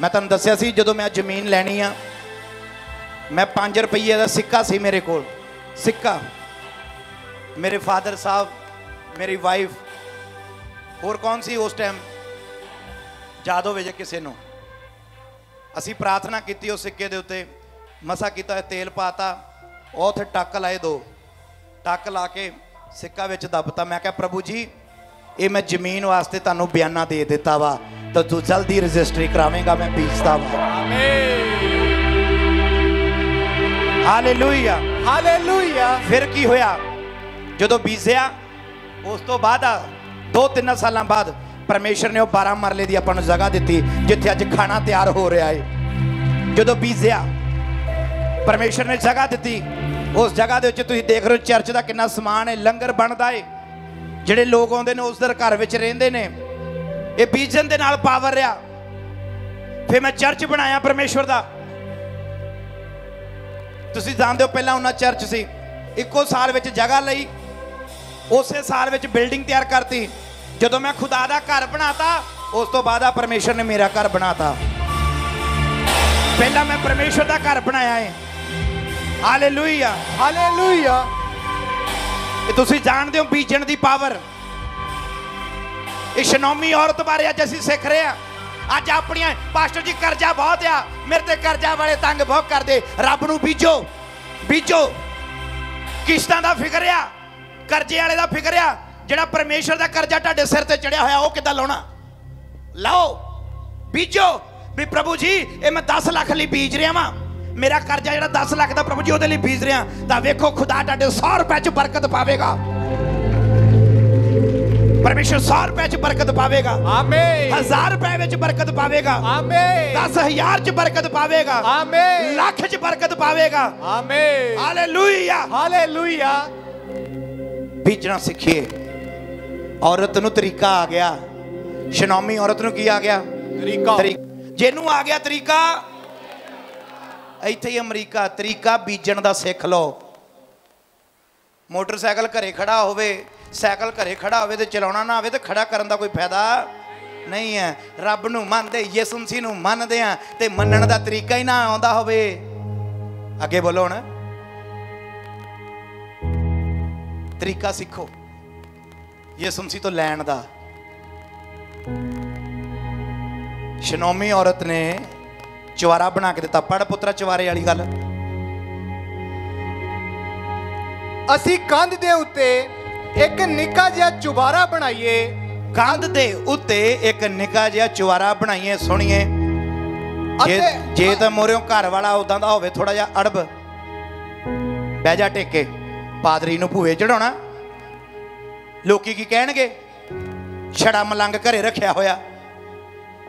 ਮੈਂ ਤੁਹਾਨੂੰ ਦੱਸਿਆ ਸੀ, ਜਦੋਂ ਮੈਂ ਜ਼ਮੀਨ ਲੈਣੀ ਆ, ਮੈਂ 5 ਰੁਪਏ ਦਾ ਸਿੱਕਾ ਸੀ ਮੇਰੇ ਕੋਲ। ਸਿੱਕਾ। ਮੇਰੇ ਫਾਦਰ ਸਾਹਿਬ, ਮੇਰੀ ਵਾਈਫ ਹੋਰ ਕੌਣ ਸੀ ਉਸ ਟਾਈਮ ਯਾਦ ਹੋਵੇ ਜੇ ਕਿਸੇ ਨੂੰ। ਅਸੀਂ ਪ੍ਰਾਰਥਨਾ ਕੀਤੀ ਉਸ ਸਿੱਕੇ ਦੇ ਉੱਤੇ। ਮਸਾ ਕੀਤਾ ਤੇਲ ਪਾਤਾ। ਉਹ ਉੱਥੇ ਟੱਕ ਲਾਏ ਦੋ। ਟੱਕ ਲਾ ਕੇ ਸਿੱਕਾ ਵਿੱਚ ਦੱਬਤਾ। ਮੈਂ ਕਿਹਾ ਪ੍ਰਭੂ ਜੀ ਇਹ ਮੈਂ ਜ਼ਮੀਨ ਵਾਸਤੇ ਤੁਹਾਨੂੰ ਬਿਆਨਾ ਦੇ ਦਿੱਤਾ ਵਾ। ਤਾਂ ਤੂੰ ਜਲਦੀ ਰਜਿਸਟਰੀ ਕਰਾਵੇਂਗਾ ਮੈਂ ਬੀਜਦਾ ਵਾ। ਹਾਲੇਲੂਇਆ। ਹਾਲੇਲੂਇਆ। ਫਿਰ ਕੀ ਹੋਇਆ? ਜਦੋਂ ਬੀਜਿਆ ਉਸ ਤੋਂ ਬਾਅਦ ਦੋ ਤਿੰਨ ਸਾਲਾਂ ਬਾਅਦ ਪਰਮੇਸ਼ਰ ਨੇ ਉਹ 12 ਮਰਲੇ ਦੀ ਆਪਾਂ ਨੂੰ ਜਗ੍ਹਾ ਦਿੱਤੀ, ਜਿੱਥੇ ਅੱਜ ਖਾਣਾ ਤਿਆਰ ਹੋ ਰਿਹਾ ਏ। ਜਦੋਂ ਬੀਜਿਆ ਪਰਮੇਸ਼ਰ ਨੇ ਜਗ੍ਹਾ ਦਿੱਤੀ, ਉਸ ਜਗ੍ਹਾ ਦੇ ਵਿੱਚ ਤੁਸੀਂ ਦੇਖ ਰਹੇ ਹੋ ਚਰਚ ਦਾ ਕਿੰਨਾ ਸਮਾਨ ਹੈ ਲੰਗਰ ਬਣਦਾ ਏ। ਜਿਹੜੇ ਲੋਕ ਆਉਂਦੇ ਨੇ, ਉਸ ਦਰ ਘਰ ਵਿੱਚ ਰਹਿੰਦੇ ਨੇ। ਇਹ ਬੀਜਣ ਦੇ ਨਾਲ ਪਾਵਰ ਰਿਹਾ। ਫਿਰ ਮੈਂ ਚਰਚ ਬਣਾਇਆ ਪਰਮੇਸ਼ਵਰ ਦਾ। ਤੁਸੀਂ ਜਾਣਦੇ ਹੋ ਪਹਿਲਾਂ ਉਹਨਾਂ ਚਰਚ ਸੀ। ਇੱਕੋ ਸਾਲ ਵਿੱਚ ਜਗ੍ਹਾ ਲਈ, ਉਸੇ ਸਾਲ ਵਿੱਚ ਬਿਲਡਿੰਗ ਤਿਆਰ ਕਰਤੀ। ਜਦੋਂ ਮੈਂ ਖੁਦਾ ਦਾ ਘਰ ਬਣਾਤਾ ਉਸ ਤੋਂ ਬਾਅਦ ਆ ਪਰਮੇਸ਼ਰ ਨੇ ਮੇਰਾ ਘਰ ਬਣਾਤਾ। ਪਹਿਲਾਂ ਮੈਂ ਪਰਮੇਸ਼ਰ ਦਾ ਘਰ ਬਣਾਇਆ ਹੈ ਹਾਲੇਲੂਇਆ ਹਾਲੇਲੂਇਆ ਇਹ ਤੁਸੀਂ ਜਾਣਦੇ ਹੋ ਬੀਜਣ ਦੀ ਪਾਵਰ ਇਹ ਸ਼ਨੋਮੀ ਔਰਤ ਬਾਰੇ ਅੱਜ ਅਸੀਂ ਸਿੱਖ ਰਹੇ ਆ ਅੱਜ ਆਪਣੀਆਂ ਪਾਸਟਰ ਜੀ ਕਰਜ਼ਾ ਬਹੁਤ ਆ। ਮੇਰੇ ਤੇ ਕਰਜ਼ਾ ਵਾਲੇ ਤੰਗ ਬਹੁਤ ਕਰਦੇ। ਰੱਬ ਨੂੰ ਬੀਜੋ। ਬੀਜੋ। ਕਿਸ਼ਤਾਂ ਦਾ ਫਿਕਰ ਆ। ਕਰਜ਼ੇ ਵਾਲੇ ਦਾ ਫਿਕਰ ਆ। ਜਿਹੜਾ ਪਰਮੇਸ਼ਰ ਦਾ ਕਰਜ਼ਾ ਤੁਹਾਡੇ ਸਿਰ ਤੇ ਚੜਿਆ ਹੋਇਆ ਉਹ ਕਿੱਦਾਂ ਲਾਉਣਾ? ਲਾਓ ਬੀਜੋ। ਵੀ ਪ੍ਰਭੂ ਜੀ ਇਹ ਮੈਂ 10 ਲੱਖ ਲਈ ਬੀਜ ਰਿਹਾ ਵਾਂ। ਮੇਰਾ ਕਰਜ਼ਾ ਜਿਹੜਾ 10 ਲੱਖ ਦਾ ਪ੍ਰਭੂ ਜੀ ਉਹਦੇ ਲਈ ਬੀਜ ਰਿਹਾ। ਤਾਂ ਵੇਖੋ ਖੁਦਾ ਤੁਹਾਡੇ 100 ਰੁਪਏ ਚ ਬਰਕਤ ਪਾਵੇਗਾ। ਪਰਮੇਸ਼ਰ 100 ਰੁਪਏ ਚ ਬਰਕਤ ਪਾਵੇਗਾ। ਆਮੇਨ 1000 ਰੁਪਏ ਵਿੱਚ ਬਰਕਤ ਪਾਵੇਗਾ। ਆਮੇਨ 10000 ਚ ਬਰਕਤ ਪਾਵੇਗਾ। ਆਮੇਨ ਲੱਖ ਚ ਬਰਕਤ ਪਾਵੇਗਾ। ਆਮੇਨ ਹਾਲੇਲੂਇਆ ਹਾਲੇਲੂਇਆ ਬੀਜਣਾ ਸਿੱਖੀਏ। ਔਰਤ ਨੂੰ ਤਰੀਕਾ ਆ ਗਿਆ। ਸ਼ਨੋਮੀ ਔਰਤ ਨੂੰ ਕੀ ਆ ਗਿਆ? ਤਰੀਕਾ। ਤਰੀ- ਜਿਹਨੂੰ ਆ ਗਿਆ ਤਰੀਕਾ ਇੱਥੇ ਹੀ ਅਮਰੀਕਾ ਤਰੀਕਾ ਬੀਜਣ ਦਾ ਸਿੱਖ ਲਓ। ਮੋਟਰਸਾਈਕਲ ਘਰੇ ਖੜਾ ਹੋਵੇ ਸਾਈਕਲ ਘਰੇ ਖੜਾ ਹੋਵੇ ਤੇ ਚਲਾਉਣਾ ਨਾ ਆਵੇ ਤੇ ਖੜਾ ਕਰਨ ਦਾ ਕੋਈ ਫਾਇਦਾ ਨਹੀਂ ਹੈ। ਰੱਬ ਨੂੰ ਮੰਨਦੇ ਯਿਸੂ ਮਸੀਹ ਨੂੰ ਮੰਨਦੇ ਆ ਤੇ ਮੰਨਣ ਦਾ ਤਰੀਕਾ ਹੀ ਨਾ ਆਉਂਦਾ ਹੋਵੇ। ਅੱਗੇ ਬੋਲੋ ਹੁਣ। ਤਰੀਕਾ ਸਿੱਖੋ। ਯਿਸੂ ਮਸੀਹ ਤੋਂ ਲੈਣ ਦਾ। ਸ਼ਨੋਮੀ ਔਰਤ ਨੇ ਚਵਾਰਾ ਬਣਾ ਕੇ ਦਿੱਤਾ। ਪੜ ਪੁੱਤਰਾ ਚਵਾਰੇ ਵਾਲੀ ਗੱਲ। ਅਸੀਂ ਕੰਧ ਦੇ ਉੱਤੇ ਇੱਕ ਨਿੱਕਾ ਜਿਹਾ ਚੁਬਾਰਾ ਬਣਾਈਏ। ਕੰਧ ਦੇ ਉੱਤੇ ਇੱਕ ਨਿੱਕਾ ਜਿਹਾ ਚਵਾਰਾ ਬਣਾਈਏ ਸੁਣੀਏ। ਜੇ ਜੇ ਤਾਂ ਮੋਰਿਓ ਘਰ ਵਾਲਾ ਉਦਾਂ ਦਾ ਹੋਵੇ ਥੋੜਾ ਜਿਹਾ ਅੜਬ। ਬਹਿ ਜਾ ਟੇਕੇ। ਪਾਦਰੀ ਨੂੰ ਭੂਏ ਚੜਾਉਣਾ ਲੋਕੀ ਕੀ ਕਹਿਣਗੇ? ਛੜਾ ਮਲੰਗ ਘਰੇ ਰੱਖਿਆ ਹੋਇਆ।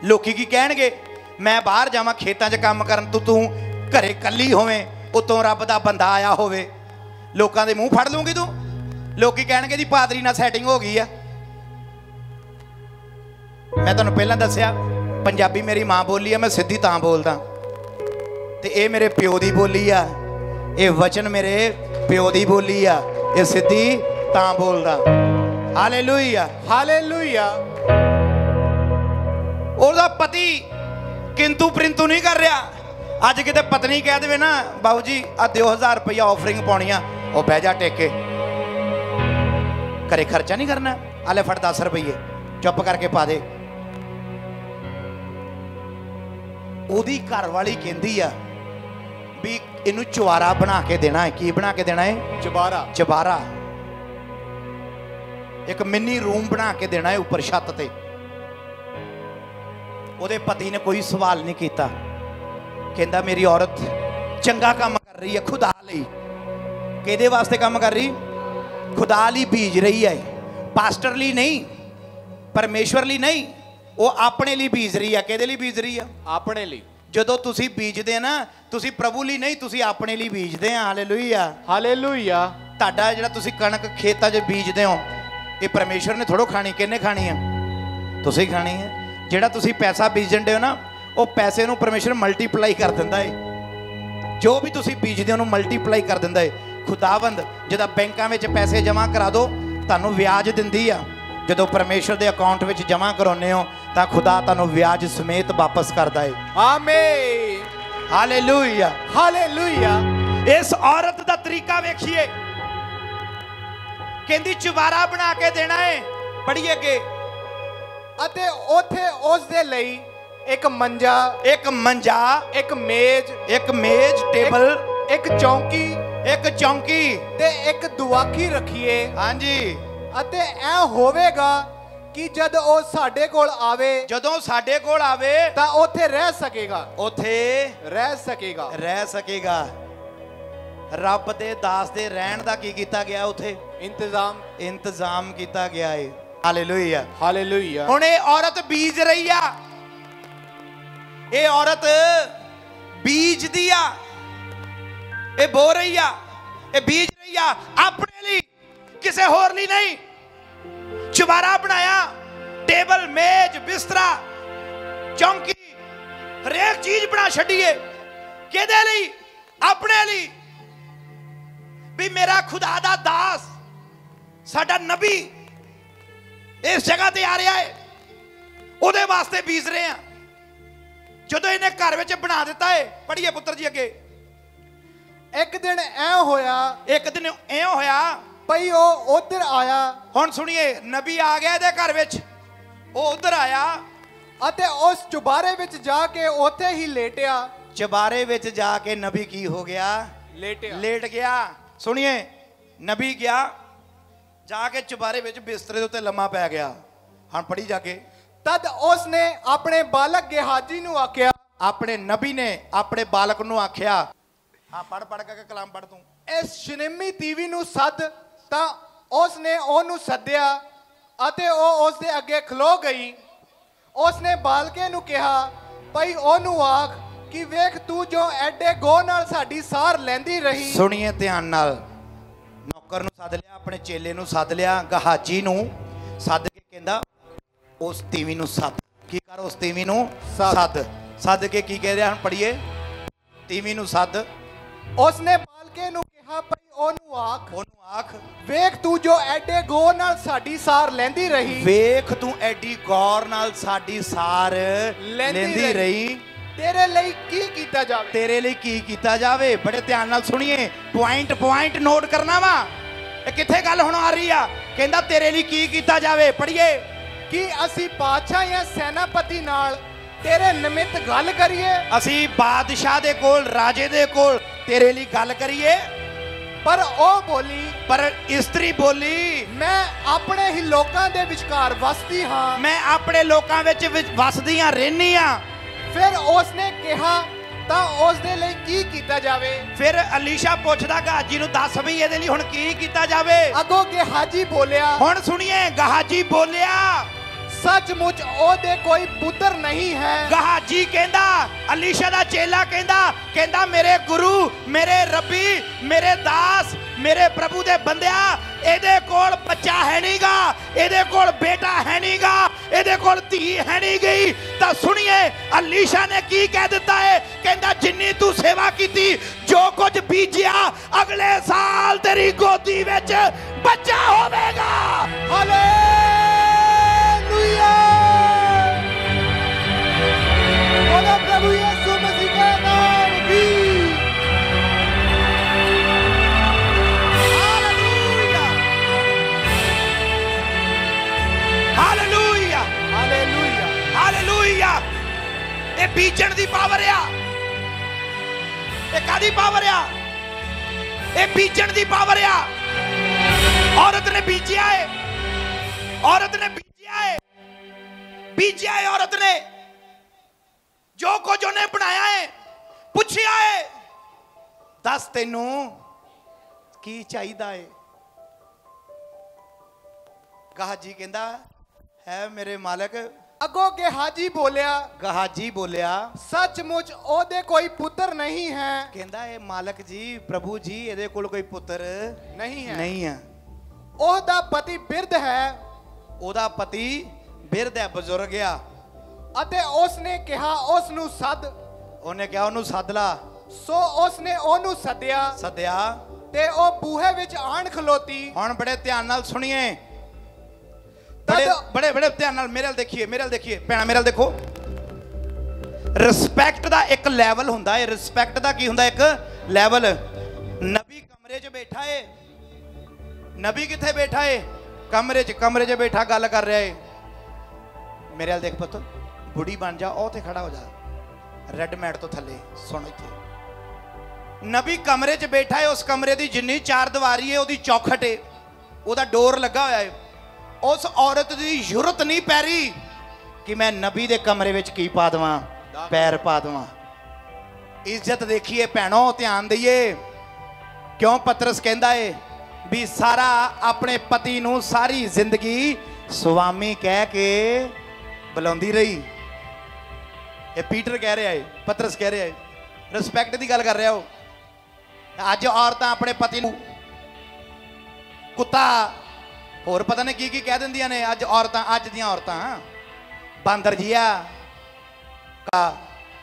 ਲੋਕੀ ਕੀ ਕਹਿਣਗੇ? ਮੈਂ ਬਾਹਰ ਜਾਵਾਂ, ਖੇਤਾਂ 'ਚ ਕੰਮ ਕਰਨ ਤੂੰ ਤੂੰ ਘਰੇ ਕੱਲੀ ਹੋਵੇਂ, ਉਤੋਂ ਰੱਬ ਦਾ ਬੰਦਾ ਆਇਆ ਹੋਵੇ। ਲੋਕਾਂ ਦੇ ਮੂੰਹ ਫੜ ਲੂੰਗੀ ਤੂੰ? ਲੋਕੀ ਕਹਿਣਗੇ ਜੀ, ਪਾਦਰੀ ਨਾਲ ਸੈਟਿੰਗ ਹੋ ਗਈ ਆ। ਮੈਂ ਤੁਹਾਨੂੰ ਪਹਿਲਾਂ ਦੱਸਿਆ, ਪੰਜਾਬੀ ਮੇਰੀ ਮਾਂ ਬੋਲੀ ਆ, ਮੈਂ ਸਿੱਧੀ ਤਾਂ ਬੋਲਦਾ। ਤੇ ਇਹ ਮੇਰੇ ਪਿਓ ਦੀ ਬੋਲੀ ਆ। ਇਹ ਵਚਨ ਮੇਰੇ ਪਿਓ ਦੀ ਬੋਲੀ ਆ। ਇਹ ਸਿੱਧੀ ਤਾਂ ਬੋਲਦਾ। ਹਾਲੇਲੂਇਆ ਹਾਲੇਲੂਇਆ ਉਹਦਾ ਪਤੀ ਕਿੰਤੂ ਪ੍ਰਿੰਤੂ ਨਹੀਂ ਕਰ ਰਿਹਾ। ਅੱਜ ਕਿਤੇ ਪਤਨੀ ਕਹਿ ਦੇਵੇ ਨਾ ਬਾਬੂ ਜੀ ਆ ਦਿਓ 1000 ਰੁਪਇਆ ਆਫਰਿੰਗ ਪਾਉਣੀ ਆ ਉਹ ਬਹਿ ਜਾ ਟੇਕੇ। ਘਰੇ ਖਰਚਾ ਨਹੀਂ ਕਰਨਾ ਆ ਲੈ ਫੜ 10 ਰੁਪਏ ਚੁੱਪ ਕਰਕੇ ਪਾ ਦੇ। ਉਹਦੀ ਘਰ ਵਾਲੀ ਕਹਿੰਦੀ ਆ ਵੀ ਇਹਨੂੰ ਚੁਆਰਾ ਬਣਾ ਕੇ ਦੇਣਾ ਹੈ। ਕੀ ਬਣਾ ਕੇ ਦੇਣਾ ਹੈ? ਚੁਬਾਰਾ। ਚਬਾਰਾ। ਇੱਕ ਮਿੰਨੀ ਰੂਮ ਬਣਾ ਕੇ ਦੇਣਾ ਹੈ ਉੱਪਰ ਛੱਤ ਤੇ। ਉਹਦੇ ਪਤੀ ਨੇ ਕੋਈ ਸਵਾਲ ਨਹੀਂ ਕੀਤਾ। ਕਹਿੰਦਾ ਮੇਰੀ ਔਰਤ ਚੰਗਾ ਕੰਮ ਕਰ ਰਹੀ ਹੈ ਖੁਦਾ ਲਈ। ਕਿਹਦੇ ਵਾਸਤੇ ਕੰਮ ਕਰ ਰਹੀ? ਖੁਦਾ ਲਈ ਬੀਜ ਰਹੀ ਹੈ ਪਾਸਟਰ ਲਈ ਨਹੀਂ ਪਰਮੇਸ਼ਵਰ ਲਈ ਨਹੀਂ ਉਹ ਆਪਣੇ ਲਈ ਬੀਜ ਰਹੀ ਹੈ। ਕਿਹਦੇ ਲਈ ਬੀਜ ਰਹੀ ਆ ਆਪਣੇ ਲਈ। ਜਦੋਂ ਤੁਸੀਂ ਬੀਜਦੇ ਆ ਨਾ ਤੁਸੀਂ ਪ੍ਰਭੂ ਲਈ ਨਹੀਂ ਤੁਸੀਂ ਆਪਣੇ ਲਈ ਬੀਜਦੇ ਆ ਹਾਲੇਲੂਇਆ। ਹਾਲੇਲੂਇਆ। ਤੁਹਾਡਾ ਜਿਹੜਾ ਤੁਸੀਂ ਕਣਕ ਖੇਤਾਂ 'ਚ ਬੀਜਦੇ ਹੋ ਇਹ ਪਰਮੇਸ਼ਰ ਨੇ ਥੋੜੋ ਖਾਣੀ ਕਿਹਨੇ ਖਾਣੀ ਆ? ਤੁਸੀਂ ਖਾਣੀ ਹੈ ਜਿਹੜਾ ਤੁਸੀਂ ਪੈਸਾ ਬੀਜਣ ਦੇ ਹੋ ਨਾ ਉਹ ਪੈਸੇ ਨੂੰ ਪਰਮੇਸ਼ਰ ਮਲਟੀਪਲਾਈ ਕਰ ਦਿੰਦਾ ਏ। ਜੋ ਵੀ ਤੁਸੀਂ ਬੀਜਦੇ ਹੋ ਉਹਨੂੰ ਮਲਟੀਪਲਾਈ ਕਰ ਦਿੰਦਾ ਏ। ਖੁਦਾਵੰਦ ਜਿਹਦਾ ਬੈਂਕਾਂ ਵਿੱਚ ਪੈਸੇ ਜਮ੍ਹਾਂ ਕਰਾ ਦਿਓ ਤੁਹਾਨੂੰ ਵਿਆਜ ਦਿੰਦੀ ਆ। ਜਦੋਂ ਪਰਮੇਸ਼ਰ ਦੇ ਅਕਾਊਂਟ ਵਿੱਚ ਜਮ੍ਹਾਂ ਕਰਾਉਂਦੇ ਹੋ ਤਾਂ ਖੁਦਾ ਤੁਹਾਨੂੰ ਵਿਆਜ ਸਮੇਤ ਵਾਪਸ ਕਰਦਾ ਏ। ਆਮੇਨ ਹਾਲੇਲੂਇਆ ਹਾਲੇਲੂਇਆ ਇਸ ਔਰਤ ਦਾ ਤਰੀਕਾ ਵੇਖੀਏ। ਕਹਿੰਦੀ ਚੁਬਾਰਾ ਬਣਾ ਕੇ ਦੇਣਾ ਏ। ਪੜੀਏ ਅੱਗੇ। ਅਤੇ ਉਥੇ ਉਸ ਦੇ ਲਈ ਇੱਕ ਮੰਜਾ ਇੱਕ ਮੰਜਾ ਇੱਕ ਮੇਜ਼ ਇੱਕ ਮੇਜ਼ ਟੇਬਲ ਇੱਕ ਚੌਂਕੀ ਇੱਕ ਚੌਂਕੀ। ਤੇ ਇੱਕ ਦੁਆਖੀ ਰੱਖੀਏ। ਹਾਂਜੀ। ਅਤੇ ਐ ਹੋਵੇਗਾ ਕਿ ਜਦ ਉਹ ਸਾਡੇ ਕੋਲ ਆਵੇ ਜਦੋਂ ਸਾਡੇ ਕੋਲ ਆਵੇ ਤਾਂ ਉੱਥੇ ਰਹਿ ਸਕੇਗਾ। ਉਥੇ ਰਹਿ ਸਕੇਗਾ। ਰਹਿ ਸਕੇਗਾ। ਰੱਬ ਦੇ ਦਾਸ ਦੇ ਰਹਿਣ ਦਾ ਕੀ ਕੀਤਾ ਗਿਆ ਉਥੇ? ਇੰਤਜ਼ਾਮ। ਇੰਤਜ਼ਾਮ ਕੀਤਾ ਗਿਆ ਏ। ਹਾਲੇਲੂਇਆ। ਹਾਲੇਲੂਇਆ। ਹੁਣ ਇਹ ਔਰਤ ਬੀਜ ਰਹੀ ਆ। ਇਹ ਔਰਤ ਬੀਜਦੀ ਆ। ਇਹ ਬੋ ਰਹੀ ਆ। ਇਹ ਬੀਜ ਰਹੀ ਆ। ਆਪਣੇ ਲਈ ਕਿਸੇ ਹੋਰ ਲਈ ਨਹੀਂ। ਚੁਬਾਰਾ ਬਣਾਇਆ। ਟੇਬਲ ਮੇਜ਼ ਬਿਸਤਰਾ ਚੌਂਕੀ ਹਰੇਕ ਚੀਜ਼ ਬਣਾ ਛੱਡੀਏ ਕਿਹਦੇ ਲਈ? ਆਪਣੇ ਲਈ। ਵੀ ਮੇਰਾ ਖੁਦਾ ਦਾ ਦਾਸ ਸਾਡਾ ਨਬੀ ਇਸ ਜਗ੍ਹਾ ਤੇ ਆ ਰਿਹਾ ਹੈ। ਉਹਦੇ ਵਾਸਤੇ ਬੀਜ ਰਹੇ ਆ ਜਦੋਂ ਇਹਨੇ ਘਰ ਵਿੱਚ ਬਣਾ ਦਿੱਤਾ ਏ ਪੜ੍ਹੀਏ ਪੁੱਤਰ ਜੀ ਅੱਗੇ। ਇੱਕ ਦਿਨ ਐ ਹੋਇਆ ਇੱਕ ਦਿਨ ਐ ਹੋਇਆ ਭਈ ਉਹ ਉਧਰ ਆਇਆ। ਹੁਣ ਸੁਣੀਏ ਨਬੀ ਆ ਗਿਆ ਇਹਦੇ ਘਰ ਵਿੱਚ ਉਹ ਉਧਰ ਆਇਆ। ਅਤੇ ਉਸ ਚੁਬਾਰੇ ਵਿੱਚ ਜਾ ਕੇ ਉੱਥੇ ਹੀ ਲੇਟਿਆ। ਚਬਾਰੇ ਵਿੱਚ ਜਾ ਕੇ ਨਬੀ ਕੀ ਹੋ ਗਿਆ? ਲੇਟਿਆ। ਲੇਟ ਗਿਆ। ਸੁਣੀਏ, ਨਬੀ ਗਿਆ, ਜਾ ਕੇ ਚੁਬਾਰੇ ਵਿੱਚ ਬਿਸਤਰੇ ਦੇ ਉੱਤੇ ਲੰਮਾ ਪੈ ਗਿਆ। ਹਾਂ ਪੜੀ ਜਾ ਕੇ। ਤਦ ਉਸਨੇ ਆਪਣੇ ਬਾਲਕ ਗੇਹਾਜੀ ਨੂੰ ਆਖਿਆ, ਆਪਣੇ ਨਬੀ ਨੇ ਆਪਣੇ ਬਾਲਕ ਨੂੰ ਆਖਿਆ, ਹਾਂ ਪੜ ਪੜ ਕੇ ਕਲਾਮ ਪੜ ਤੂੰ। ਇਸ ਸ਼ਨਮੀ ਤੀਵੀ ਨੂੰ ਸੱਦ, ਤਾਂ ਉਸਨੇ ਉਹਨੂੰ ਸੱਦਿਆ ਅਤੇ ਉਹ ਉਸ ਦੇ ਅੱਗੇ ਖਲੋ ਗਈ। ਉਸਨੇ ਬਾਲਕੇ ਨੂੰ ਕਿਹਾ, ਭਈ ਉਹਨੂੰ ਆਖ ਕਿ ਵੇਖ ਤੂੰ ਜੋ ਐਡੇ ਗੋ ਨਾਲ ਸਾਡੀ ਸਾਰ ਲੈਂਦੀ ਰਹੀ। ਸੁਣੀਏ ਧਿਆਨ ਨਾਲ। ਨੌਕਰ ਨੂੰ ਸੱਦ ਲਿਆ ਆਪਣੇ ਚੇਲੇ ਨੂੰ ਸੱਦ ਲਿਆ ਗਹਾਜੀ ਨੂੰ ਸੱਦ ਕੇ ਕਹਿੰਦਾ ਉਸ ਤੀਵੀ ਨੂੰ ਸੱਦ। ਕੀ ਕਰ ਉਸ ਤੀਵੀ ਨੂੰ? ਸੱਦ। ਸੱਦ। ਕੇ ਕੀ ਕਹਿ ਰਿਹਾ ਹੁਣ ਪੜੀਏ ਤੀਵੀ ਨੂੰ ਸੱਦ। ਉਸ ਨੇ ਬਾਲਕੇ ਨੂੰ ਕਿਹਾ ਭਈ ਉਹਨੂੰ ਆਖ। ਉਹਨੂੰ ਆਖ। ਵੇਖ ਤੂੰ ਜੋ ਐਡੇ ਗੋ ਨਾਲ ਸਾਡੀ ਸਾਰ ਲੈਂਦੀ ਰਹੀ। ਵੇਖ ਤੂੰ ਐਡੀ ਗੌਰ ਨਾਲ ਸਾਡੀ ਸਾਰ ਲੈਂਦੀ ਰਹੀ। ਤੇਰੇ ਲਈ ਕੀ ਕੀਤਾ ਜਾਵੇ? ਤੇਰੇ ਲਈ ਕੀ ਕੀਤਾ ਜਾਵੇ? ਬੜੇ ਧਿਆਨ ਨਾਲ ਸੁਣੀਏ। ਪੁਆਇੰਟ ਪੁਆਇੰਟ ਨੋਟ ਕਰਨਾ ਵਾ। ਇਹ ਕਿੱਥੇ ਗੱਲ ਹੁਣ ਆ ਰਹੀ ਆ? ਕਹਿੰਦਾ ਤੇਰੇ ਲਈ ਕੀ ਕੀਤਾ ਜਾਵੇ? ਪੜ੍ਹੀਏ। ਕਿ ਅਸੀਂ ਬਾਦਸ਼ਾਹ ਜਾਂ ਸੈਨਾਪਤੀ ਨਾਲ ਤੇਰੇ ਨਿਮਿਤ ਗੱਲ ਕਰੀਏ? ਅਸੀਂ ਬਾਦਸ਼ਾਹ ਦੇ ਕੋਲ ਰਾਜੇ ਦੇ ਕੋਲ ਤੇਰੇ ਲਈ ਗੱਲ ਕਰੀਏ। ਪਰ ਉਹ ਬੋਲੀ ਪਰ ਇਸਤਰੀ ਬੋਲੀ ਮੈਂ ਆਪਣੇ ਹੀ ਲੋਕਾਂ ਦੇ ਵਿਚਕਾਰ ਵਸਦੀ ਹਾਂ। ਮੈਂ ਆਪਣੇ ਲੋਕਾਂ ਵਿੱਚ ਵਸਦੀ ਆ ਰਹਿਨੀ ਆ ਫਿਰ ਉਸ ਨੇ ਕਿਹਾ ਤਾਂ ਉਸ ਦੇ ਲਈ ਕੀ ਕੀਤਾ ਜਾਵੇ? ਫਿਰ ਅਲੀਸ਼ਾ ਪੁੱਛਦਾ ਗਾਜੀ ਨੂੰ ਦੱਸ ਵੀ ਇਹਦੇ ਲਈ ਹੁਣ ਕੀ ਕੀਤਾ ਜਾਵੇ? ਅੱਗੋਂ ਕਿ ਹਾਜੀ ਬੋਲਿਆ ਹੁਣ ਸੁਣੀਏ ਗਾਜੀ ਬੋਲਿਆ। ਸੱਚਮੁੱਚ ਉਹਦੇ ਕੋਈ ਪੁੱਤਰ ਨਹੀਂ ਹੈ। ਗਹਾਜੀ ਕਹਿੰਦਾ ਅਲੀਸ਼ਾ ਦਾ ਚੇਲਾ ਕਹਿੰਦਾ ਕਹਿੰਦਾ ਮੇਰੇ ਗੁਰੂ ਮੇਰੇ ਰੱਬੀ ਮੇਰੇ ਦਾਸ ਮੇਰੇ ਪ੍ਰਭੂ ਦੇ ਬੰਦਿਆ ਇਹਦੇ ਕੋਲ ਬੱਚਾ ਹੈ ਨਹੀਂਗਾ ਇਹਦੇ ਕੋਲ ਬੇਟਾ ਹੈ ਨਹੀਂਗਾ ਇਹਦੇ ਕੋਲ ਧੀ ਹੈ ਨਹੀਂ ਗਈ। ਤਾਂ ਸੁਣੀਏ, ਅਲੀਸ਼ਾ ਨੇ ਕੀ ਕਹਿ ਦਿੱਤਾ ਹੈ? ਕਹਿੰਦਾ, ਜਿੰਨੀ ਤੂੰ ਸੇਵਾ ਕੀਤੀ, ਜੋ ਕੁਝ ਬੀਜਿਆ, ਅਗਲੇ ਸਾਲ ਤੇਰੀ ਗੋਦੀ ਵਿੱਚ ਬੱਚਾ ਹੋਵੇਗਾ। ਹਾਲੇਲੂਇਆ ਇਹ ਬੀਜਣ ਦੀ ਪਾਵਰ ਆ। ਇਹ ਕਾਦੀ ਪਾਵਰ ਆ? ਇਹ ਬੀਜਣ ਦੀ ਪਾਵਰ ਆ। ਔਰਤ ਨੇ ਬੀਜਿਆ ਹੈ ਔਰਤ ਨੇ ਬੀਜਿਆ ਹੈ ਬੀਜਿਆ ਹੈ ਔਰਤ ਨੇ। ਜੋ ਕੁਝ ਉਹਨੇ ਬਣਾਇਆ ਹੈ ਪੁੱਛਿਆ ਹੈ ਦੱਸ ਤੈਨੂੰ ਕੀ ਚਾਹੀਦਾ ਹੈ ਜੀ ਕਹਿੰਦਾ, ਹੈ ਮੇਰੇ ਮਾਲਕ ਅੱਗੋਂ ਕਿ ਹਾਜੀ ਬੋਲਿਆ ਗਹਾਜੀ ਬੋਲਿਆ ਸੱਚਮੁੱਚ ਉਹਦੇ ਕੋਈ ਪੁੱਤਰ ਨਹੀਂ ਹੈ। ਕਹਿੰਦਾ ਇਹ ਮਾਲਕ ਜੀ ਪ੍ਰਭੂ ਜੀ ਇਹਦੇ ਕੋਲ ਕੋਈ ਪੁੱਤਰ ਨਹੀਂ ਹੈ। ਨਹੀਂ ਆ ਉਹਦਾ ਪਤੀ ਬਿਰਧ ਹੈ। ਉਹਦਾ ਪਤੀ ਬਿਰਧ ਹੈ ਬਜ਼ੁਰਗ ਆ। ਅਤੇ ਉਸ ਨੇ ਕਿਹਾ ਉਸ ਨੂੰ ਸੱਦ। ਉਹਨੇ ਕਿਹਾ ਉਹਨੂੰ ਸੱਦ ਲਾ। ਸੋ ਉਸ ਨੇ ਉਹਨੂੰ ਸੱਦਿਆ ਸੱਦਿਆ। ਤੇ ਉਹ ਬੂਹੇ ਵਿੱਚ ਆਣ ਖਲੋਤੀ। ਹੁਣ ਬੜੇ ਧਿਆਨ ਨਾਲ ਸੁਣੀਏ। ਬੜੇ ਬੜੇ ਬੜੇ ਧਿਆਨ ਨਾਲ ਮੇਰੇ ਵੱਲ ਦੇਖੀਏ ਮੇਰੇ ਵੱਲ ਦੇਖੀਏ। ਭੈਣਾ ਮੇਰੇ ਵੱਲ ਦੇਖੋ। ਰਿਸਪੈਕਟ ਦਾ ਇੱਕ ਲੈਵਲ ਹੁੰਦਾ ਹੈ ਰਿਸਪੈਕਟ ਦਾ ਕੀ ਹੁੰਦਾ? ਇੱਕ ਲੈਵਲ ਨਬੀ ਕਮਰੇ 'ਚ ਬੈਠਾ ਏ। ਨਬੀ ਕਿੱਥੇ ਬੈਠਾ ਏ? ਕਮਰੇ 'ਚ ਕਮਰੇ 'ਚ ਬੈਠਾ ਗੱਲ ਕਰ ਰਿਹਾ ਏ। ਮੇਰੇ ਵੱਲ ਦੇਖ ਪੁੱਤ ਬੁੜੀ ਬਣ ਜਾ ਉਹ ਤੇ ਖੜਾ ਹੋ ਜਾ। ਰੈੱਡ ਮੈਟ ਤੋਂ ਥੱਲੇ ਸੁਣ ਇੱਥੇ। ਨਬੀ ਕਮਰੇ 'ਚ ਬੈਠਾ ਹੈ ਉਸ ਕਮਰੇ ਦੀ ਜਿੰਨੀ ਚਾਰ ਦੀਵਾਰੀ ਹੈ ਉਹਦੀ ਚੌਖਟ ਹੈ ਉਹਦਾ ਡੋਰ ਲੱਗਾ ਹੋਇਆ ਹੈ ਉਸ ਔਰਤ ਦੀ ਜ਼ਰੂਰਤ ਨਹੀਂ ਪੈ ਰਹੀ ਕਿ ਮੈਂ ਨਬੀ ਦੇ ਕਮਰੇ ਵਿੱਚ ਕੀ ਪਾ ਦੇਵਾਂ, ਪੈਰ ਪਾ ਦੇਵਾਂ। ਇੱਜ਼ਤ ਦੇਖੀਏ ਭੈਣੋ, ਧਿਆਨ ਦਈਏ। ਕਿਉਂ ਪਤਰਸ ਕਹਿੰਦਾ ਏ ਵੀ ਸਾਰਾ ਆਪਣੇ ਪਤੀ ਨੂੰ ਸਾਰੀ ਜ਼ਿੰਦਗੀ ਸੁਆਮੀ ਕਹਿ ਕੇ ਬੁਲਾਉਂਦੀ ਰਹੀ। ਇਹ ਪੀਟਰ ਕਹਿ ਰਿਹਾ ਏ, ਪਤਰਸ ਕਹਿ ਰਿਹਾ ਏ। ਰਿਸਪੈਕਟ ਦੀ ਗੱਲ ਕਰ ਰਿਹਾ ਉਹ। ਅੱਜ ਔਰਤਾਂ ਆਪਣੇ ਪਤੀ ਨੂੰ ਕੁੱਤਾ ਹੋਰ ਪਤਾ ਨਹੀਂ ਕੀ ਕੀ ਕਹਿ ਦਿੰਦੀਆਂ ਨੇ ਅੱਜ ਔਰਤਾਂ, ਅੱਜ ਦੀਆਂ ਔਰਤਾਂ। ਬਾਂਦਰ ਜੀਆ, ਕਾ